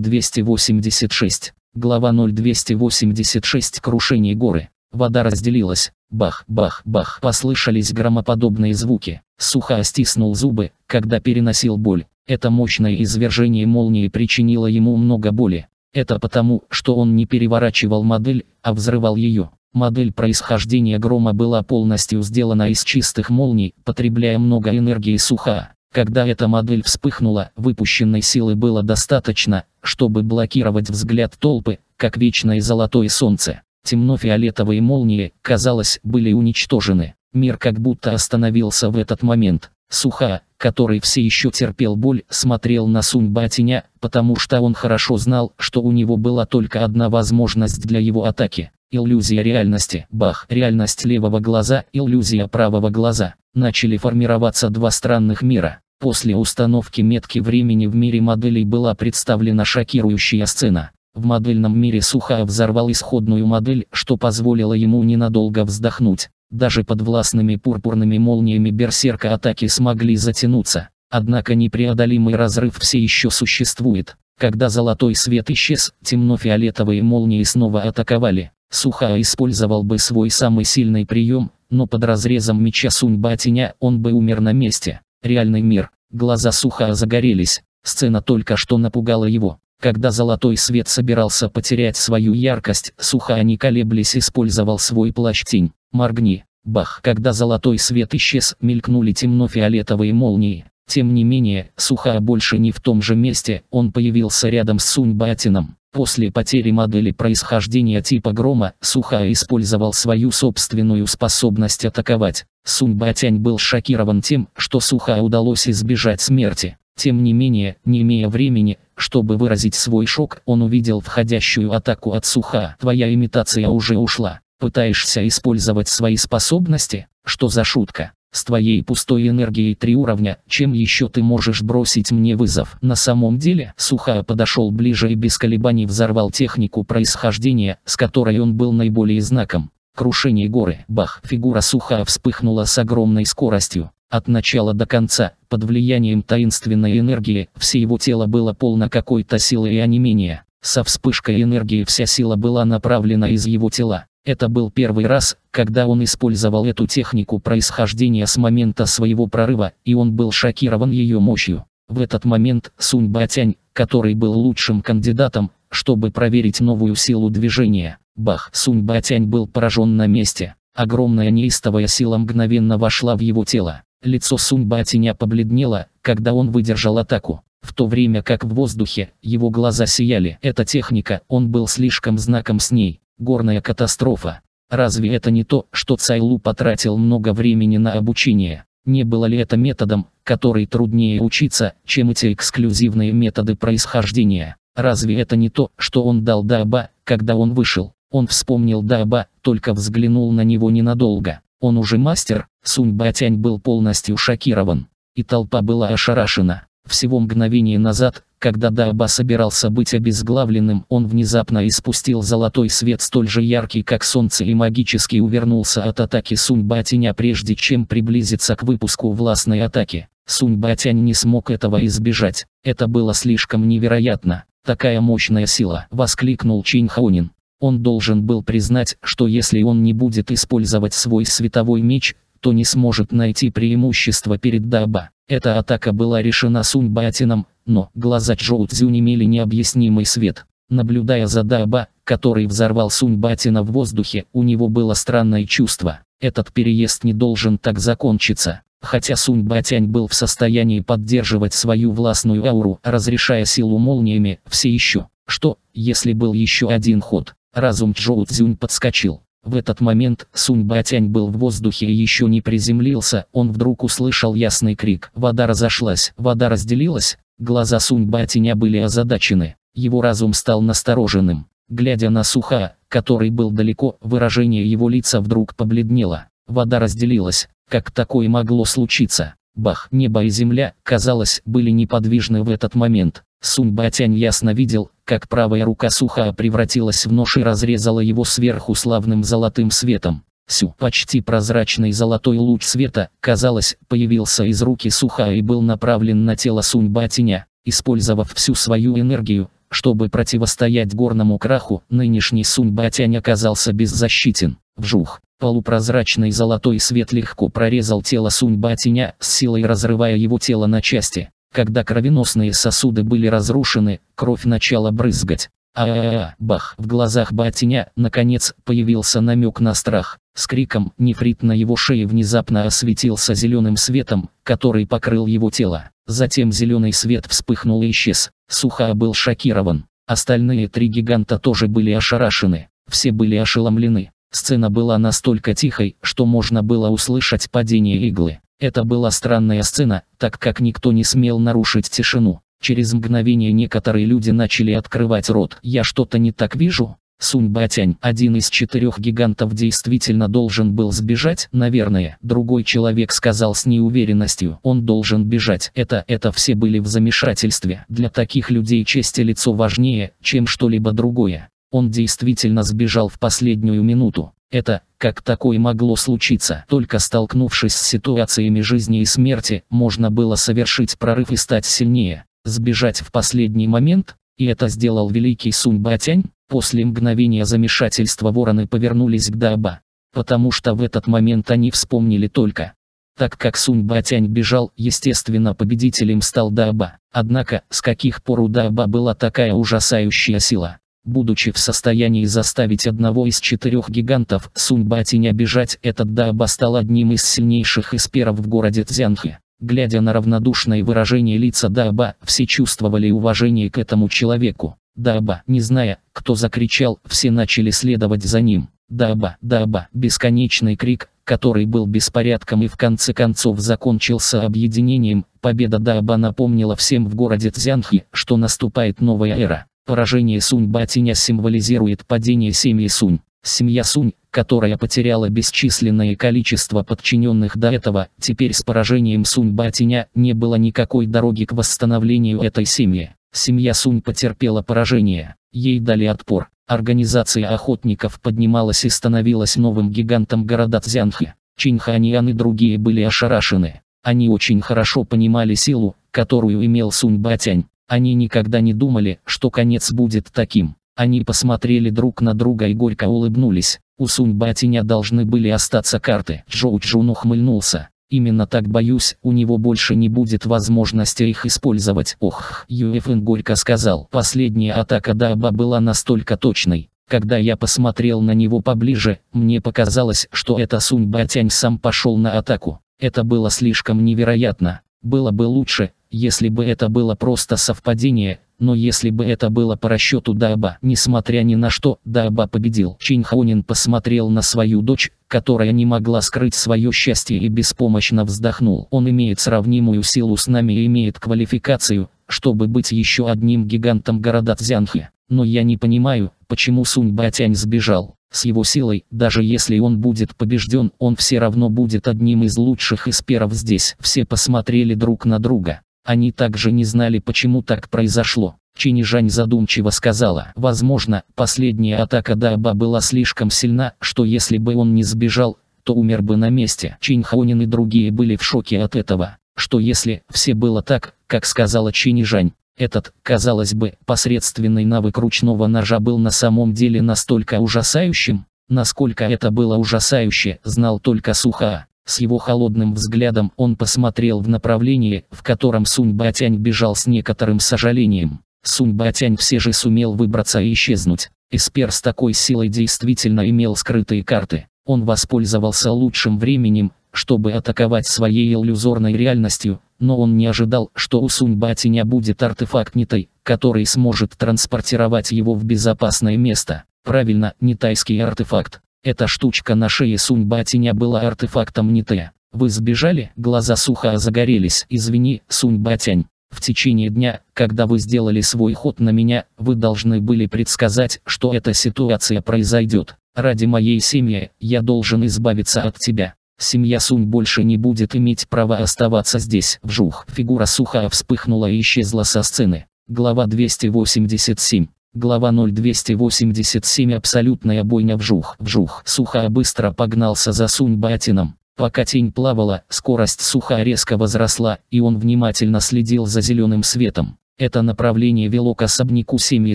286. Глава 0286. Крушение горы. Вода разделилась. Бах, бах, бах. Послышались громоподобные звуки. Сухо стиснул зубы, когда переносил боль. Это мощное извержение молнии причинило ему много боли. Это потому, что он не переворачивал модель, а взрывал ее. Модель происхождения грома была полностью сделана из чистых молний, потребляя много энергии суха. Когда эта модель вспыхнула, выпущенной силы было достаточно, чтобы блокировать взгляд толпы, как вечное золотое солнце. Темно-фиолетовые молнии, казалось, были уничтожены. Мир как будто остановился в этот момент. Суха, который все еще терпел боль, смотрел на Сунь Батиня, потому что он хорошо знал, что у него была только одна возможность для его атаки. Иллюзия реальности, бах, реальность левого глаза, иллюзия правого глаза. Начали формироваться два странных мира. После установки метки времени в мире моделей была представлена шокирующая сцена. В модельном мире Суха взорвал исходную модель, что позволило ему ненадолго вздохнуть. Даже под властными пурпурными молниями берсерка атаки смогли затянуться. Однако непреодолимый разрыв все еще существует. Когда золотой свет исчез, темно-фиолетовые молнии снова атаковали. Суха использовал бы свой самый сильный прием, но под разрезом меча Сунь-Батиня он бы умер на месте. Реальный мир. Глаза Суха загорелись. Сцена только что напугала его. Когда золотой свет собирался потерять свою яркость, Суха не колеблясь использовал свой плащ-тень. Моргни. Бах. Когда золотой свет исчез, мелькнули темно-фиолетовые молнии. Тем не менее, Суха больше не в том же месте, он появился рядом с Сунь-Батином. После потери модели происхождения типа грома, Суха использовал свою собственную способность атаковать. Сунь-Батянь был шокирован тем, что Суха удалось избежать смерти. Тем не менее, не имея времени, чтобы выразить свой шок, он увидел входящую атаку от Суха. «Твоя имитация уже ушла. Пытаешься использовать свои способности? Что за шутка? С твоей пустой энергией три уровня, чем еще ты можешь бросить мне вызов? На самом деле, Суха подошел ближе и без колебаний взорвал технику происхождения, с которой он был наиболее знаком. Крушение горы, бах, фигура Суха вспыхнула с огромной скоростью. От начала до конца, под влиянием таинственной энергии, все его тело было полно какой-то силы и онемения. Со вспышкой энергии вся сила была направлена из его тела. Это был первый раз, когда он использовал эту технику происхождения с момента своего прорыва, и он был шокирован ее мощью. В этот момент Сунь Батянь, который был лучшим кандидатом, чтобы проверить новую силу движения, бах, Сунь Батянь был поражен на месте. Огромная неистовая сила мгновенно вошла в его тело. Лицо Сунь Батяня побледнело, когда он выдержал атаку. В то время как в воздухе, его глаза сияли. Эта техника, он был слишком знаком с ней. Горная катастрофа. Разве это не то, что Цайлу потратил много времени на обучение? Не было ли это методом, который труднее учиться, чем эти эксклюзивные методы происхождения? Разве это не то, что он дал Даба, когда он вышел? Он вспомнил Даба, только взглянул на него ненадолго. Он уже мастер, Сунь Батянь был полностью шокирован. И толпа была ошарашена. Всего мгновение назад, когда Даба собирался быть обезглавленным, он внезапно испустил золотой свет столь же яркий, как солнце и магически увернулся от атаки Сунь Батяня прежде чем приблизиться к выпуску властной атаки. Сунь Батянь не смог этого избежать. Это было слишком невероятно. Такая мощная сила, воскликнул Чинь Хаонин. Он должен был признать, что если он не будет использовать свой световой меч, то не сможет найти преимущество перед Даба. Эта атака была решена Сунь Батином, но глаза Чжоу Цзюнь имели необъяснимый свет. Наблюдая за Даба, который взорвал Сунь Батина в воздухе, у него было странное чувство. Этот переезд не должен так закончиться. Хотя Сунь Батянь был в состоянии поддерживать свою властную ауру, разрешая силу молниями, все еще Что, если был еще один ход? Разум Чжоу Цзюнь подскочил. В этот момент Сунь Батянь был в воздухе и еще не приземлился, он вдруг услышал ясный крик. Вода разошлась, вода разделилась, глаза Сунь Батяня были озадачены, его разум стал настороженным. Глядя на Суха, который был далеко, выражение его лица вдруг побледнело. Вода разделилась, как такое могло случиться? Бах, небо и земля, казалось, были неподвижны в этот момент. Сунь Батянь ясно видел, как правая рука Суха превратилась в нож и разрезала его сверху славным золотым светом. Сю, почти прозрачный золотой луч света, казалось, появился из руки Суха и был направлен на тело Сунь Батяня. Использовав всю свою энергию, чтобы противостоять горному краху, нынешний Сунь Батянь оказался беззащитен. Вжух. Полупрозрачный золотой свет легко прорезал тело Сунь Батиня, с силой разрывая его тело на части. Когда кровеносные сосуды были разрушены, кровь начала брызгать. а а, -а, бах! В глазах Батиня, наконец, появился намек на страх. С криком, нефрит на его шее внезапно осветился зеленым светом, который покрыл его тело. Затем зеленый свет вспыхнул и исчез. Суха был шокирован. Остальные три гиганта тоже были ошарашены. Все были ошеломлены. Сцена была настолько тихой, что можно было услышать падение иглы. Это была странная сцена, так как никто не смел нарушить тишину. Через мгновение некоторые люди начали открывать рот. «Я что-то не так вижу?» Сунь Батянь, один из четырех гигантов, действительно должен был сбежать, наверное. Другой человек сказал с неуверенностью, он должен бежать. Это, это все были в замешательстве. Для таких людей честь и лицо важнее, чем что-либо другое. Он действительно сбежал в последнюю минуту. Это, как такое могло случиться, только столкнувшись с ситуациями жизни и смерти, можно было совершить прорыв и стать сильнее. Сбежать в последний момент, и это сделал великий Сунь Батянь, после мгновения замешательства вороны повернулись к Даба. Потому что в этот момент они вспомнили только. Так как Сунь Батянь бежал, естественно победителем стал Даба. Однако, с каких пор у Даба была такая ужасающая сила? Будучи в состоянии заставить одного из четырех гигантов Сунь-Батиня бежать, этот Даба стал одним из сильнейших эсперов в городе Цзянхе. Глядя на равнодушное выражение лица Даба, все чувствовали уважение к этому человеку. Даба, не зная, кто закричал, все начали следовать за ним. Даба, Даба, бесконечный крик, который был беспорядком и в конце концов закончился объединением, победа Даба напомнила всем в городе Цзянхи, что наступает новая эра. Поражение Сунь-Батиня символизирует падение семьи Сунь. Семья Сунь, которая потеряла бесчисленное количество подчиненных до этого, теперь с поражением Сунь-Батиня не было никакой дороги к восстановлению этой семьи. Семья Сунь потерпела поражение, ей дали отпор. Организация охотников поднималась и становилась новым гигантом города Цзянхи. Чинханиан и другие были ошарашены. Они очень хорошо понимали силу, которую имел Сунь Батянь, они никогда не думали, что конец будет таким. Они посмотрели друг на друга и горько улыбнулись. У Сунь Батиня должны были остаться карты. Джоу Чжун ухмыльнулся. Именно так боюсь, у него больше не будет возможности их использовать. Ох, Юэфэн горько сказал. Последняя атака Даба была настолько точной. Когда я посмотрел на него поближе, мне показалось, что это Сунь Батянь сам пошел на атаку. Это было слишком невероятно. Было бы лучше, если бы это было просто совпадение, но если бы это было по расчету Даба, несмотря ни на что, Даба победил. Чин Хаонин посмотрел на свою дочь, которая не могла скрыть свое счастье и беспомощно вздохнул. Он имеет сравнимую силу с нами и имеет квалификацию, чтобы быть еще одним гигантом города Цзянхэ. Но я не понимаю, почему Сунь Батянь сбежал. С его силой, даже если он будет побежден, он все равно будет одним из лучших эсперов здесь. Все посмотрели друг на друга. Они также не знали, почему так произошло. Чинижань задумчиво сказала, возможно, последняя атака Даба была слишком сильна, что если бы он не сбежал, то умер бы на месте. Чинхаонин и другие были в шоке от этого, что если все было так, как сказала Чинижань, этот, казалось бы, посредственный навык ручного ножа был на самом деле настолько ужасающим, насколько это было ужасающе, знал только Суха. С его холодным взглядом он посмотрел в направлении, в котором Сунь Батянь бежал с некоторым сожалением. Сунь Батянь все же сумел выбраться и исчезнуть. Эспер с такой силой действительно имел скрытые карты. Он воспользовался лучшим временем, чтобы атаковать своей иллюзорной реальностью, но он не ожидал, что у Сунь Батиня будет артефакт Нитай, который сможет транспортировать его в безопасное место. Правильно, не тайский артефакт. Эта штучка на шее Сунь Батиня была артефактом Нитай. Вы сбежали? Глаза сухо загорелись. Извини, Сунь Батянь. В течение дня, когда вы сделали свой ход на меня, вы должны были предсказать, что эта ситуация произойдет. Ради моей семьи, я должен избавиться от тебя. Семья Сунь больше не будет иметь права оставаться здесь. Вжух. Фигура Суха вспыхнула и исчезла со сцены. Глава 287. Глава 0287 Абсолютная бойня вжух. Вжух. Суха быстро погнался за Сунь Батином. Пока тень плавала, скорость Суха резко возросла, и он внимательно следил за зеленым светом. Это направление вело к особняку семьи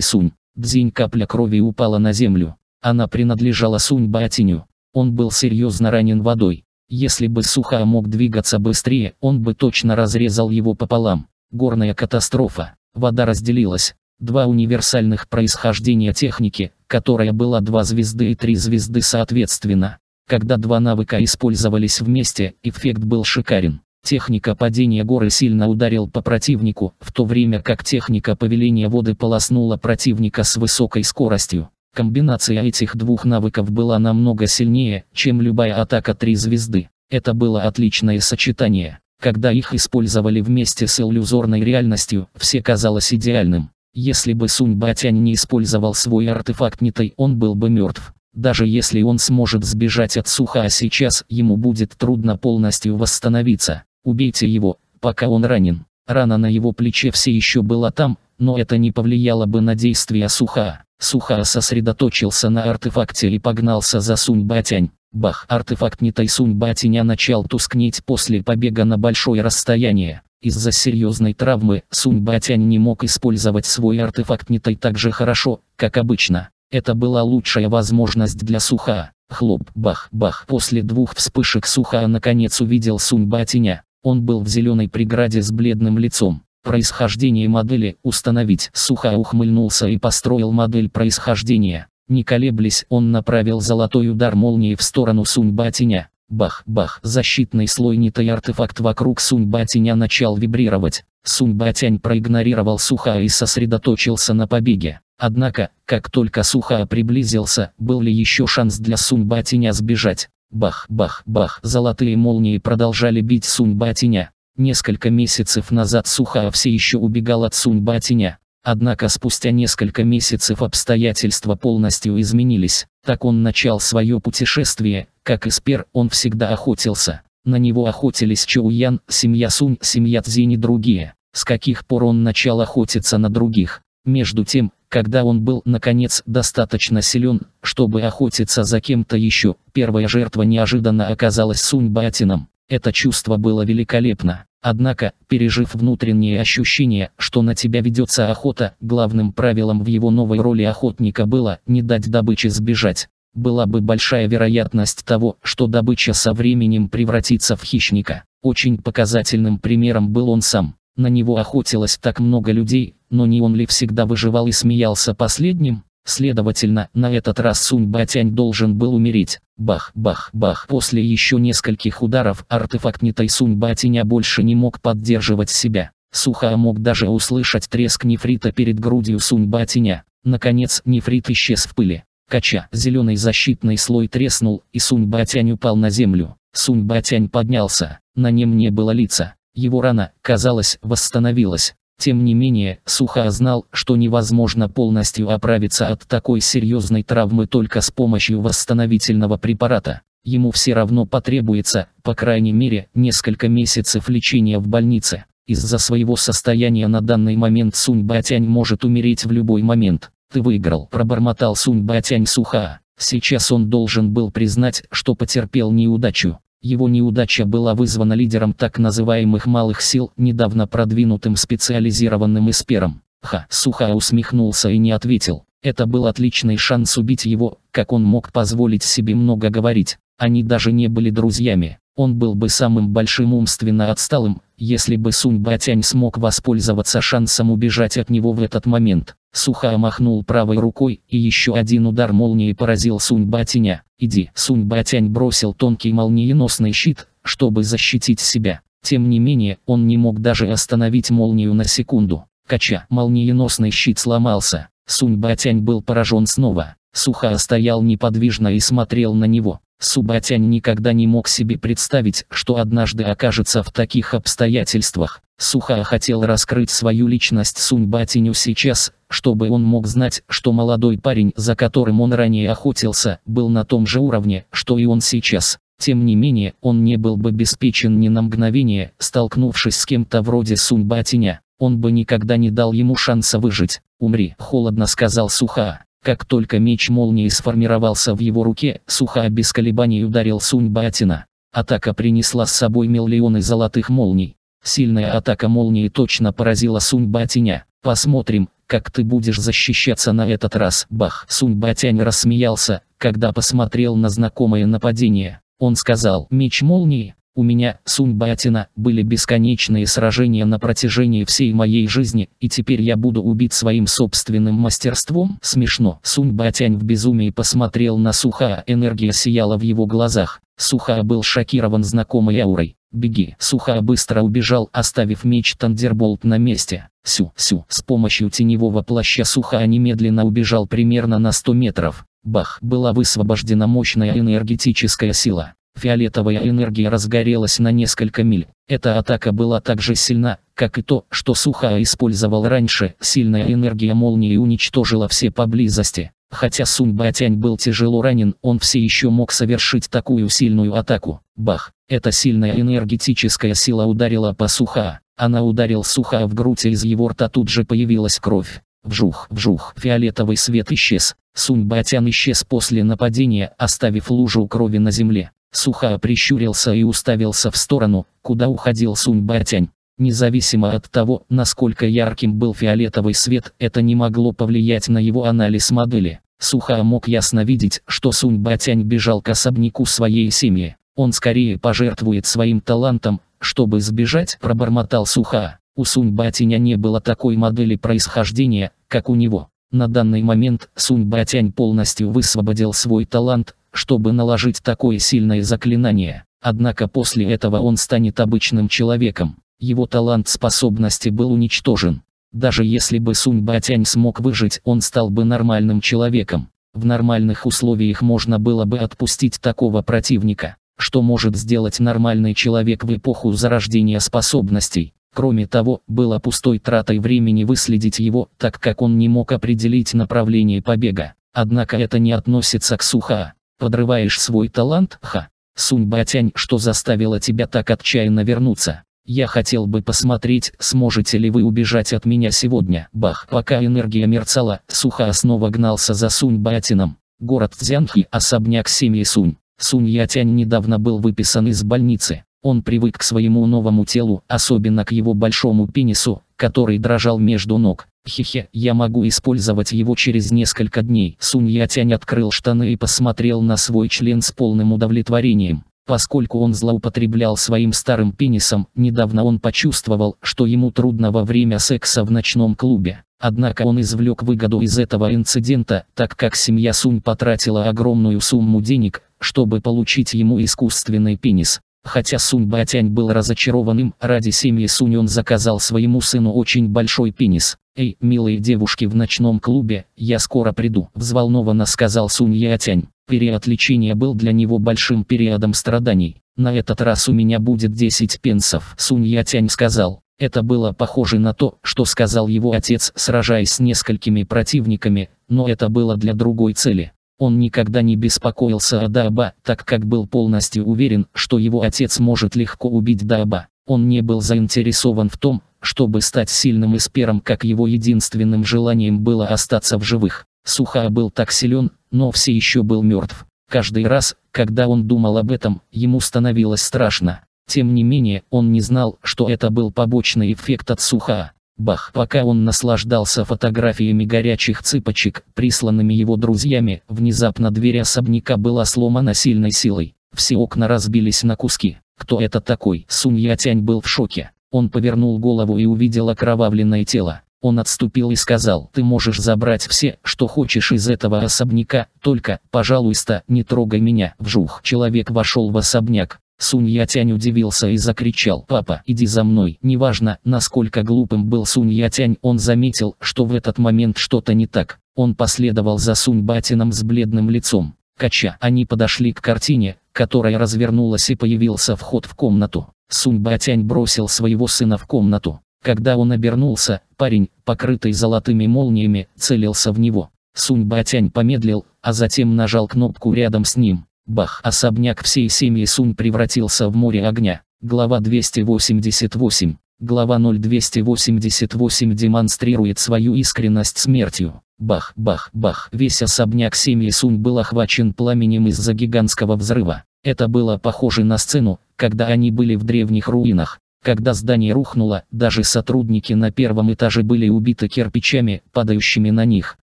Сунь. Дзинь капля крови упала на землю. Она принадлежала Сунь Батиню. Он был серьезно ранен водой. Если бы Суха мог двигаться быстрее, он бы точно разрезал его пополам. Горная катастрофа. Вода разделилась. Два универсальных происхождения техники, которая была два звезды и три звезды соответственно. Когда два навыка использовались вместе, эффект был шикарен. Техника падения горы сильно ударил по противнику, в то время как техника повеления воды полоснула противника с высокой скоростью. Комбинация этих двух навыков была намного сильнее, чем любая атака три звезды. Это было отличное сочетание. Когда их использовали вместе с иллюзорной реальностью, все казалось идеальным. Если бы Сунь Батянь не использовал свой артефакт Нитай, он был бы мертв. Даже если он сможет сбежать от Суха, а сейчас ему будет трудно полностью восстановиться. Убейте его, пока он ранен. Рана на его плече все еще была там, но это не повлияло бы на действия Суха. Суха сосредоточился на артефакте и погнался за Сунь Батянь. Бах, артефакт не Тайсунь Батиня начал тускнеть после побега на большое расстояние. Из-за серьезной травмы Сунь Батянь не мог использовать свой артефакт не так же хорошо, как обычно. Это была лучшая возможность для Суха. Хлоп, бах, бах. После двух вспышек Суха наконец увидел Сунь Батиня. Он был в зеленой преграде с бледным лицом. Происхождение модели установить. Сухо ухмыльнулся и построил модель происхождения. Не колеблясь, он направил золотой удар молнии в сторону Сунь-Батиня. Бах-бах, защитный слой нитой артефакт вокруг Сунь-Батиня начал вибрировать. Сунь-Батянь проигнорировал Суха и сосредоточился на побеге. Однако, как только Суха приблизился, был ли еще шанс для Сунь-Батиня сбежать? Бах-бах-бах, золотые молнии продолжали бить Сунь-Батиня. Несколько месяцев назад Суха все еще убегал от Сунь-Батиня. Однако спустя несколько месяцев обстоятельства полностью изменились. Так он начал свое путешествие, как и Спер, он всегда охотился. На него охотились Чоуян, семья Сунь, семья Цзинь и другие. С каких пор он начал охотиться на других? Между тем, когда он был, наконец, достаточно силен, чтобы охотиться за кем-то еще, первая жертва неожиданно оказалась Сунь Батином. Это чувство было великолепно. Однако, пережив внутреннее ощущение, что на тебя ведется охота, главным правилом в его новой роли охотника было не дать добыче сбежать. Была бы большая вероятность того, что добыча со временем превратится в хищника. Очень показательным примером был он сам. На него охотилось так много людей, но не он ли всегда выживал и смеялся последним? Следовательно, на этот раз Сунь Батянь должен был умереть. Бах, бах, бах. После еще нескольких ударов артефакт Нитай Сунь Батиня больше не мог поддерживать себя. Суха мог даже услышать треск нефрита перед грудью Сунь Батиня. Наконец, нефрит исчез в пыли. Кача, зеленый защитный слой треснул, и Сунь Батянь упал на землю. Сунь Батянь поднялся, на нем не было лица. Его рана, казалось, восстановилась. Тем не менее, Суха знал, что невозможно полностью оправиться от такой серьезной травмы только с помощью восстановительного препарата. Ему все равно потребуется, по крайней мере, несколько месяцев лечения в больнице. Из-за своего состояния на данный момент Сунь Батянь может умереть в любой момент. «Ты выиграл», – пробормотал Сунь Батянь Суха. Сейчас он должен был признать, что потерпел неудачу. Его неудача была вызвана лидером так называемых малых сил, недавно продвинутым специализированным эспером. Ха, Суха усмехнулся и не ответил. Это был отличный шанс убить его, как он мог позволить себе много говорить. Они даже не были друзьями. Он был бы самым большим умственно отсталым, если бы Сунь Батянь смог воспользоваться шансом убежать от него в этот момент. Сухо махнул правой рукой, и еще один удар молнии поразил Сунь Батиня. «Иди!» Сунь Батянь бросил тонкий молниеносный щит, чтобы защитить себя. Тем не менее, он не мог даже остановить молнию на секунду. Кача, молниеносный щит сломался. Сунь Батянь был поражен снова. Суха стоял неподвижно и смотрел на него. Субатянь никогда не мог себе представить, что однажды окажется в таких обстоятельствах. Суха хотел раскрыть свою личность Сунь-Батиню сейчас, чтобы он мог знать, что молодой парень, за которым он ранее охотился, был на том же уровне, что и он сейчас. Тем не менее, он не был бы обеспечен ни на мгновение, столкнувшись с кем-то вроде Сунь-Батиня. Он бы никогда не дал ему шанса выжить. «Умри», — холодно сказал Суха. Как только меч молнии сформировался в его руке, Суха без колебаний ударил Сунь Батина. Атака принесла с собой миллионы золотых молний. Сильная атака молнии точно поразила Сунь Батиня. Посмотрим, как ты будешь защищаться на этот раз. Бах! Сунь Батянь рассмеялся, когда посмотрел на знакомое нападение. Он сказал, меч молнии, у меня, Сунь Батина, были бесконечные сражения на протяжении всей моей жизни, и теперь я буду убить своим собственным мастерством? Смешно. Сунь Батянь в безумии посмотрел на Суха, энергия сияла в его глазах. Суха был шокирован знакомой аурой. «Беги!» Суха быстро убежал, оставив меч Тандерболт на месте. Сю-сю. С помощью теневого плаща Суха немедленно убежал примерно на 100 метров. Бах! Была высвобождена мощная энергетическая сила. Фиолетовая энергия разгорелась на несколько миль. Эта атака была так же сильна, как и то, что Суха использовал раньше. Сильная энергия молнии уничтожила все поблизости. Хотя Сунь Батянь был тяжело ранен, он все еще мог совершить такую сильную атаку. Бах! Эта сильная энергетическая сила ударила по Суха. Она ударил Суха в грудь и из его рта тут же появилась кровь. Вжух, вжух, фиолетовый свет исчез. Сунь Батян исчез после нападения, оставив лужу крови на земле. Суха прищурился и уставился в сторону, куда уходил Сунь Батянь. Независимо от того, насколько ярким был фиолетовый свет, это не могло повлиять на его анализ модели. Суха мог ясно видеть, что Сунь Батянь бежал к особняку своей семьи. Он скорее пожертвует своим талантом, чтобы сбежать, пробормотал Суха. У Сунь Батяня не было такой модели происхождения, как у него. На данный момент Сунь Батянь полностью высвободил свой талант, чтобы наложить такое сильное заклинание. Однако после этого он станет обычным человеком. Его талант способности был уничтожен. Даже если бы Сунь Батянь смог выжить, он стал бы нормальным человеком. В нормальных условиях можно было бы отпустить такого противника. Что может сделать нормальный человек в эпоху зарождения способностей? Кроме того, было пустой тратой времени выследить его, так как он не мог определить направление побега. Однако это не относится к Суха. Подрываешь свой талант, ха. Сунь Батянь, что заставило тебя так отчаянно вернуться? Я хотел бы посмотреть, сможете ли вы убежать от меня сегодня. Бах. Пока энергия мерцала, Суха снова гнался за Сунь Батином. Город Цзянхи, особняк семьи Сунь. Сунь Ятянь недавно был выписан из больницы. Он привык к своему новому телу, особенно к его большому пенису, который дрожал между ног. Хе-хе, я могу использовать его через несколько дней. Сунь Ятянь открыл штаны и посмотрел на свой член с полным удовлетворением. Поскольку он злоупотреблял своим старым пенисом, недавно он почувствовал, что ему трудно во время секса в ночном клубе. Однако он извлек выгоду из этого инцидента, так как семья Сунь потратила огромную сумму денег, чтобы получить ему искусственный пенис. Хотя Сунь Батянь был разочарованным, ради семьи Сунь он заказал своему сыну очень большой пенис. «Эй, милые девушки в ночном клубе, я скоро приду», – взволнованно сказал Сунь Ятянь. Период лечения был для него большим периодом страданий. «На этот раз у меня будет 10 пенсов», – Сунь Ятянь сказал. Это было похоже на то, что сказал его отец, сражаясь с несколькими противниками, но это было для другой цели. Он никогда не беспокоился о Даба, так как был полностью уверен, что его отец может легко убить Даба. Он не был заинтересован в том, чтобы стать сильным эспером, как его единственным желанием было остаться в живых. Суха был так силен, но все еще был мертв. Каждый раз, когда он думал об этом, ему становилось страшно. Тем не менее, он не знал, что это был побочный эффект от Суха. Бах! Пока он наслаждался фотографиями горячих цыпочек, присланными его друзьями, внезапно дверь особняка была сломана сильной силой. Все окна разбились на куски. Кто это такой? Сунь Ятянь был в шоке. Он повернул голову и увидел окровавленное тело. Он отступил и сказал, ты можешь забрать все, что хочешь из этого особняка, только, пожалуйста, не трогай меня. Вжух. Человек вошел в особняк. Сунь Ятянь удивился и закричал «Папа, иди за мной». Неважно, насколько глупым был Сунь Ятянь, он заметил, что в этот момент что-то не так. Он последовал за Сунь Батином с бледным лицом. Кача, они подошли к картине, которая развернулась и появился вход в комнату. Сунь Батянь бросил своего сына в комнату. Когда он обернулся, парень, покрытый золотыми молниями, целился в него. Сунь Батянь помедлил, а затем нажал кнопку рядом с ним. Бах! Особняк всей семьи Сунь превратился в море огня. Глава 288. Глава 0288 демонстрирует свою искренность смертью. Бах, бах, бах. Весь особняк семьи Сунь был охвачен пламенем из-за гигантского взрыва. Это было похоже на сцену, когда они были в древних руинах. Когда здание рухнуло, даже сотрудники на первом этаже были убиты кирпичами, падающими на них.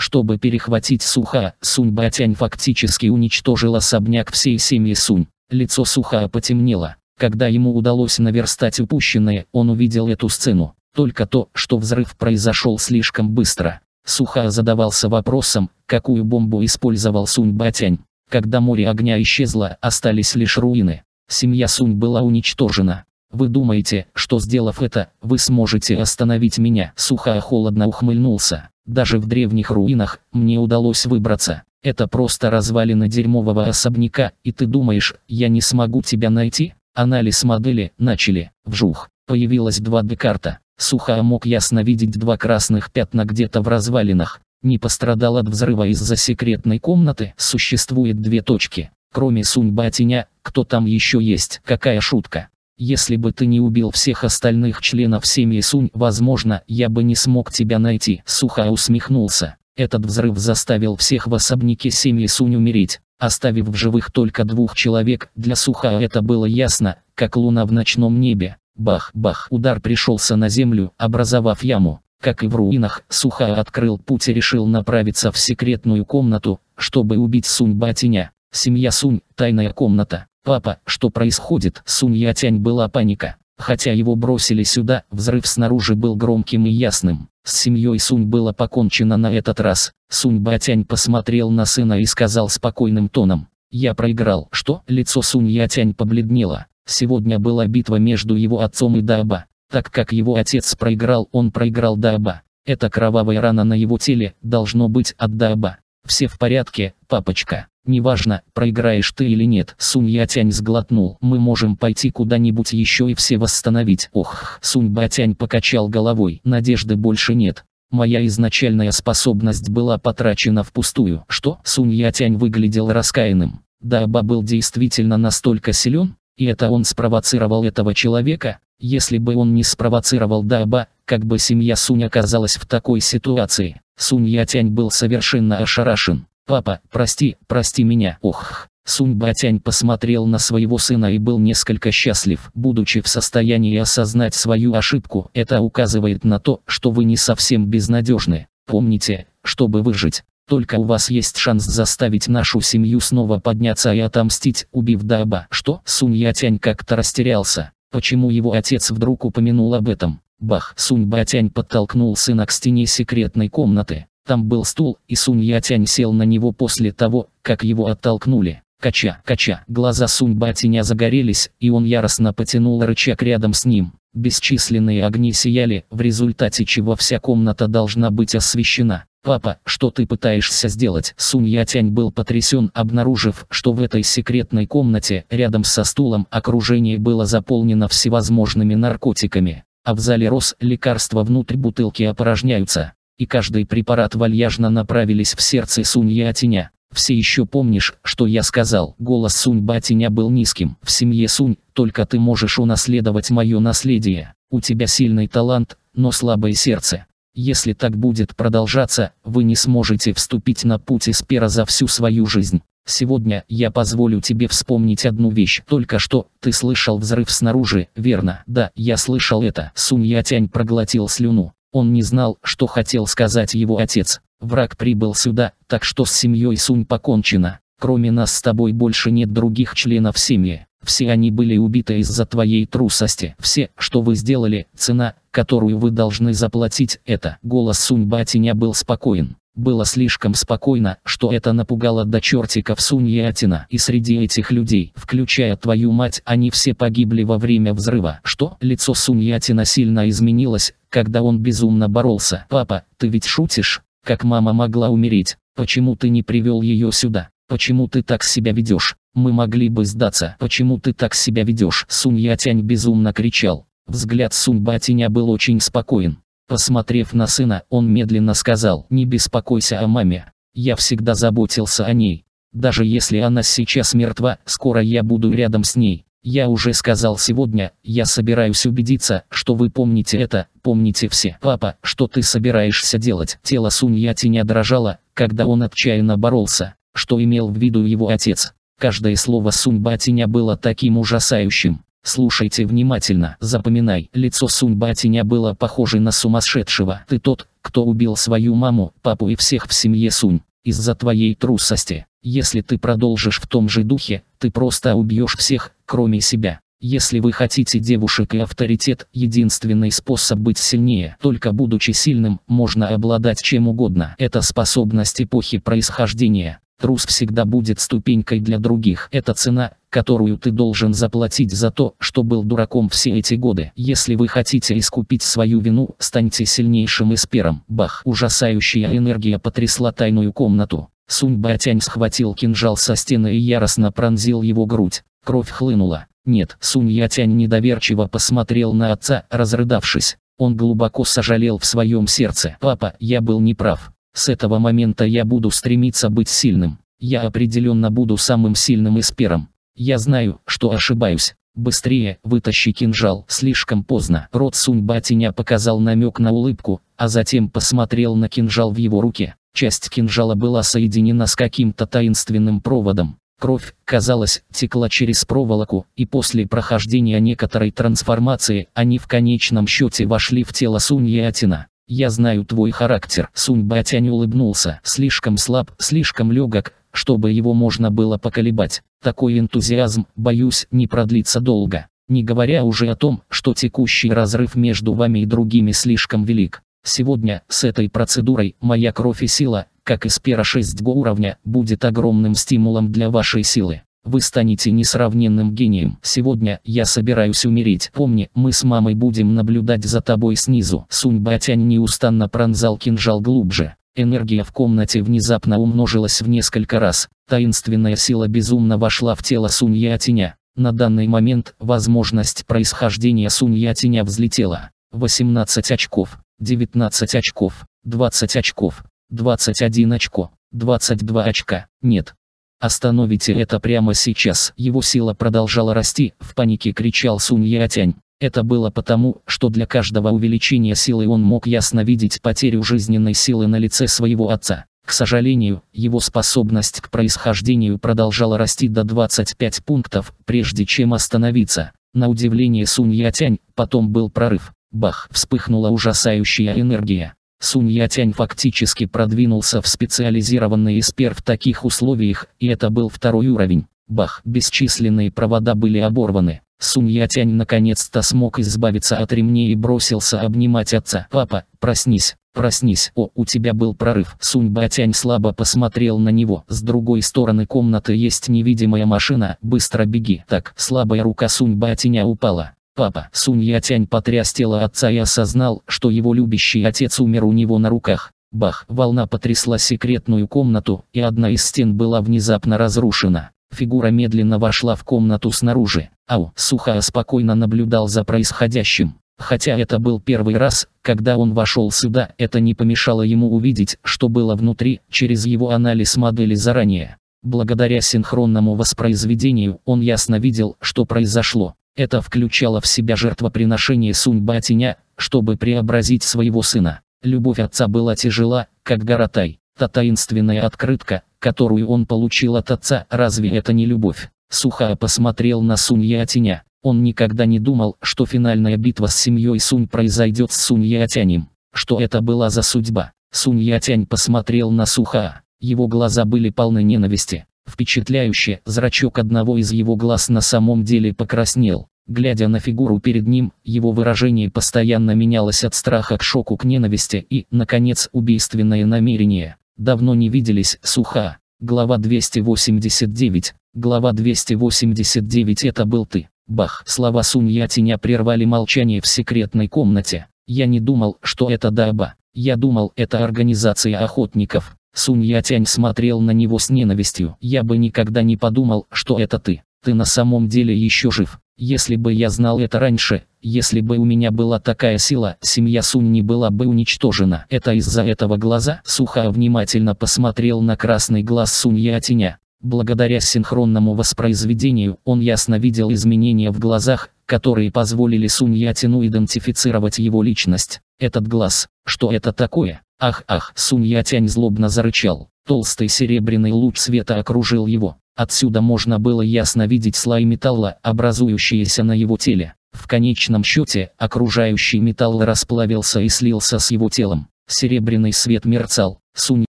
Чтобы перехватить Суха, Сунь Батянь фактически уничтожил особняк всей семьи Сунь. Лицо Суха потемнело. Когда ему удалось наверстать упущенное, он увидел эту сцену. Только то, что взрыв произошел слишком быстро. Суха задавался вопросом, какую бомбу использовал Сунь Батянь. Когда море огня исчезло, остались лишь руины. Семья Сунь была уничтожена. Вы думаете, что сделав это, вы сможете остановить меня? Суха холодно ухмыльнулся. Даже в древних руинах мне удалось выбраться. Это просто развалины дерьмового особняка, и ты думаешь, я не смогу тебя найти? Анализ модели начали. Вжух. Появилась 2D-карта. Суха мог ясно видеть два красных пятна где-то в развалинах. Не пострадал от взрыва из-за секретной комнаты. Существует две точки. Кроме Сунь-Батиня, кто там еще есть? Какая шутка? Если бы ты не убил всех остальных членов семьи Сунь, возможно, я бы не смог тебя найти. Суха усмехнулся. Этот взрыв заставил всех в особняке семьи Сунь умереть, оставив в живых только двух человек. Для Суха это было ясно, как луна в ночном небе. Бах-бах, удар пришелся на землю, образовав яму. Как и в руинах, Суха открыл путь и решил направиться в секретную комнату, чтобы убить Сунь Батиня. Семья Сунь, тайная комната. «Папа, что происходит?» Сунь Ятянь была паника. Хотя его бросили сюда, взрыв снаружи был громким и ясным. С семьей Сунь было покончено на этот раз. Сунь Батянь посмотрел на сына и сказал спокойным тоном. «Я проиграл». Что? Лицо Сунь Ятянь побледнело. Сегодня была битва между его отцом и Даба. Так как его отец проиграл, он проиграл Даба. Эта кровавая рана на его теле должно быть от Даба. Все в порядке, папочка. Неважно, проиграешь ты или нет. Сунь Ятянь сглотнул. Мы можем пойти куда-нибудь еще и все восстановить. Ох, Сунь Батянь покачал головой. Надежды больше нет. Моя изначальная способность была потрачена впустую. Что? Сунь Ятянь выглядел раскаянным. Даба был действительно настолько силен? И это он спровоцировал этого человека? Если бы он не спровоцировал Даба, как бы семья Сунь оказалась в такой ситуации? Сунь Ятянь был совершенно ошарашен. «Папа, прости, прости меня». Ох. Сунь Батянь посмотрел на своего сына и был несколько счастлив. Будучи в состоянии осознать свою ошибку, это указывает на то, что вы не совсем безнадежны. Помните, чтобы выжить, только у вас есть шанс заставить нашу семью снова подняться и отомстить, убив Даба. Что? Сунь Ятянь как-то растерялся. Почему его отец вдруг упомянул об этом? Бах! Сунь Батянь подтолкнул сына к стене секретной комнаты. Там был стул, и Сунь Ятянь сел на него после того, как его оттолкнули. Кача, кача, глаза Сунь Батиня загорелись, и он яростно потянул рычаг рядом с ним. Бесчисленные огни сияли, в результате чего вся комната должна быть освещена. «Папа, что ты пытаешься сделать?» Сунь Ятянь был потрясен, обнаружив, что в этой секретной комнате, рядом со стулом, окружение было заполнено всевозможными наркотиками, а в зале рос лекарства внутрь бутылки опорожняются и каждый препарат вальяжно направились в сердце Сунь Ятиня. «Все еще помнишь, что я сказал?» Голос Сунь Батиня был низким. «В семье Сунь, только ты можешь унаследовать мое наследие. У тебя сильный талант, но слабое сердце. Если так будет продолжаться, вы не сможете вступить на путь Эспера за всю свою жизнь. Сегодня я позволю тебе вспомнить одну вещь. Только что ты слышал взрыв снаружи, верно? Да, я слышал это. Сунь Ятянь проглотил слюну. Он не знал, что хотел сказать его отец. Враг прибыл сюда, так что с семьей Сунь покончено. Кроме нас с тобой больше нет других членов семьи. Все они были убиты из-за твоей трусости. Все, что вы сделали, цена, которую вы должны заплатить, это. Голос Сунь Батиня был спокоен. Было слишком спокойно, что это напугало до чертиков Сунь Ятина. И среди этих людей, включая твою мать, они все погибли во время взрыва. Что? Лицо Сунь Ятина сильно изменилось, когда он безумно боролся. Папа, ты ведь шутишь? Как мама могла умереть? Почему ты не привел ее сюда? Почему ты так себя ведешь? Мы могли бы сдаться. Почему ты так себя ведешь? Сунь Ятянь безумно кричал. Взгляд Сунь Батиня был очень спокоен. Посмотрев на сына, он медленно сказал, «Не беспокойся о маме. Я всегда заботился о ней. Даже если она сейчас мертва, скоро я буду рядом с ней. Я уже сказал сегодня, я собираюсь убедиться, что вы помните это, помните все. Папа, что ты собираешься делать? Тело Сунь Ятиня дрожало, когда он отчаянно боролся, что имел в виду его отец. Каждое слово Сунь Батиня было таким ужасающим, Слушайте внимательно, запоминай. Лицо Сунь Батиня было похоже на сумасшедшего. Ты тот, кто убил свою маму, папу и всех в семье Сунь. Из-за твоей трусости. Если ты продолжишь в том же духе, ты просто убьешь всех, кроме себя. Если вы хотите девушек и авторитет, единственный способ быть сильнее, только будучи сильным, можно обладать чем угодно. Это способность эпохи происхождения. Трус всегда будет ступенькой для других. Это цена, которую ты должен заплатить за то, что был дураком все эти годы. Если вы хотите искупить свою вину, станьте сильнейшим эспером. Бах! Ужасающая энергия потрясла тайную комнату. Сунь Батянь схватил кинжал со стены и яростно пронзил его грудь. Кровь хлынула. Нет, Сунь Ятянь недоверчиво посмотрел на отца, разрыдавшись. Он глубоко сожалел в своем сердце. «Папа, я был неправ. С этого момента я буду стремиться быть сильным. Я определенно буду самым сильным эспером. Я знаю, что ошибаюсь. Быстрее, вытащи кинжал. Слишком поздно. Рот Сунь Батиня показал намек на улыбку, а затем посмотрел на кинжал в его руке. Часть кинжала была соединена с каким-то таинственным проводом. Кровь, казалось, текла через проволоку, и после прохождения некоторой трансформации, они в конечном счете вошли в тело Сунь Ятина. «Я знаю твой характер», — Сунь Батянь улыбнулся. «Слишком слаб, слишком легок, чтобы его можно было поколебать. Такой энтузиазм, боюсь, не продлится долго. Не говоря уже о том, что текущий разрыв между вами и другими слишком велик. Сегодня, с этой процедурой, моя кровь и сила, как из пера 6 уровня, будет огромным стимулом для вашей силы. Вы станете несравненным гением. Сегодня я собираюсь умереть. Помни, мы с мамой будем наблюдать за тобой снизу. Сунь Батянь неустанно пронзал кинжал глубже. Энергия в комнате внезапно умножилась в несколько раз. Таинственная сила безумно вошла в тело Сунь Ятиня. На данный момент возможность происхождения Сунь Ятиня взлетела. 18 очков, 19 очков, 20 очков, 21 очко, 22 очка. Нет, Остановите это прямо сейчас. Его сила продолжала расти, в панике кричал Сунь Ятянь. Это было потому, что для каждого увеличения силы он мог ясно видеть потерю жизненной силы на лице своего отца. К сожалению, его способность к происхождению продолжала расти до 25 пунктов, прежде чем остановиться. На удивление Сунь Ятянь, потом был прорыв. Бах, вспыхнула ужасающая энергия. Сунь Ятянь фактически продвинулся в специализированный эспер в таких условиях, и это был второй уровень. Бах, бесчисленные провода были оборваны. Сунь Ятянь наконец-то смог избавиться от ремней и бросился обнимать отца. «Папа, проснись, проснись, о, у тебя был прорыв». Сунь Батянь слабо посмотрел на него. С другой стороны комнаты есть невидимая машина, быстро беги. Так, слабая рука Сунь Батяня упала. Папа, Сунь Ятянь потряс тело отца и осознал, что его любящий отец умер у него на руках. Бах, волна потрясла секретную комнату, и одна из стен была внезапно разрушена. Фигура медленно вошла в комнату снаружи. Ау, Суха спокойно наблюдал за происходящим. Хотя это был первый раз, когда он вошел сюда, это не помешало ему увидеть, что было внутри, через его анализ модели заранее. Благодаря синхронному воспроизведению, он ясно видел, что произошло. Это включало в себя жертвоприношение Сунь Батиня, чтобы преобразить своего сына. Любовь отца была тяжела, как гора Тай. Та таинственная открытка, которую он получил от отца, разве это не любовь? Суха посмотрел на Сунь Ятиня. Он никогда не думал, что финальная битва с семьей Сунь произойдет с Сунь Ятянем. Что это была за судьба? Сунь Ятянь посмотрел на Суха. Его глаза были полны ненависти. Впечатляюще, зрачок одного из его глаз на самом деле покраснел. Глядя на фигуру перед ним, его выражение постоянно менялось от страха к шоку к ненависти и, наконец, убийственное намерение. Давно не виделись, Суха. Глава 289. Глава 289 это был ты. Бах, слова Сунь Ятиня прервали молчание в секретной комнате. Я не думал, что это Даба. Я думал, это организация охотников. Сунь Ятянь смотрел на него с ненавистью. Я бы никогда не подумал, что это ты. Ты на самом деле еще жив. Если бы я знал это раньше, если бы у меня была такая сила, семья Сунь не была бы уничтожена. Это из-за этого глаза Суха внимательно посмотрел на красный глаз Сунь Ятиня. Благодаря синхронному воспроизведению, он ясно видел изменения в глазах, которые позволили Сунь Ятину идентифицировать его личность. Этот глаз, что это такое? Ах, ах, Сунь Ятянь злобно зарычал. Толстый серебряный луч света окружил его. Отсюда можно было ясно видеть слои металла, образующиеся на его теле. В конечном счете, окружающий металл расплавился и слился с его телом. Серебряный свет мерцал. Сунь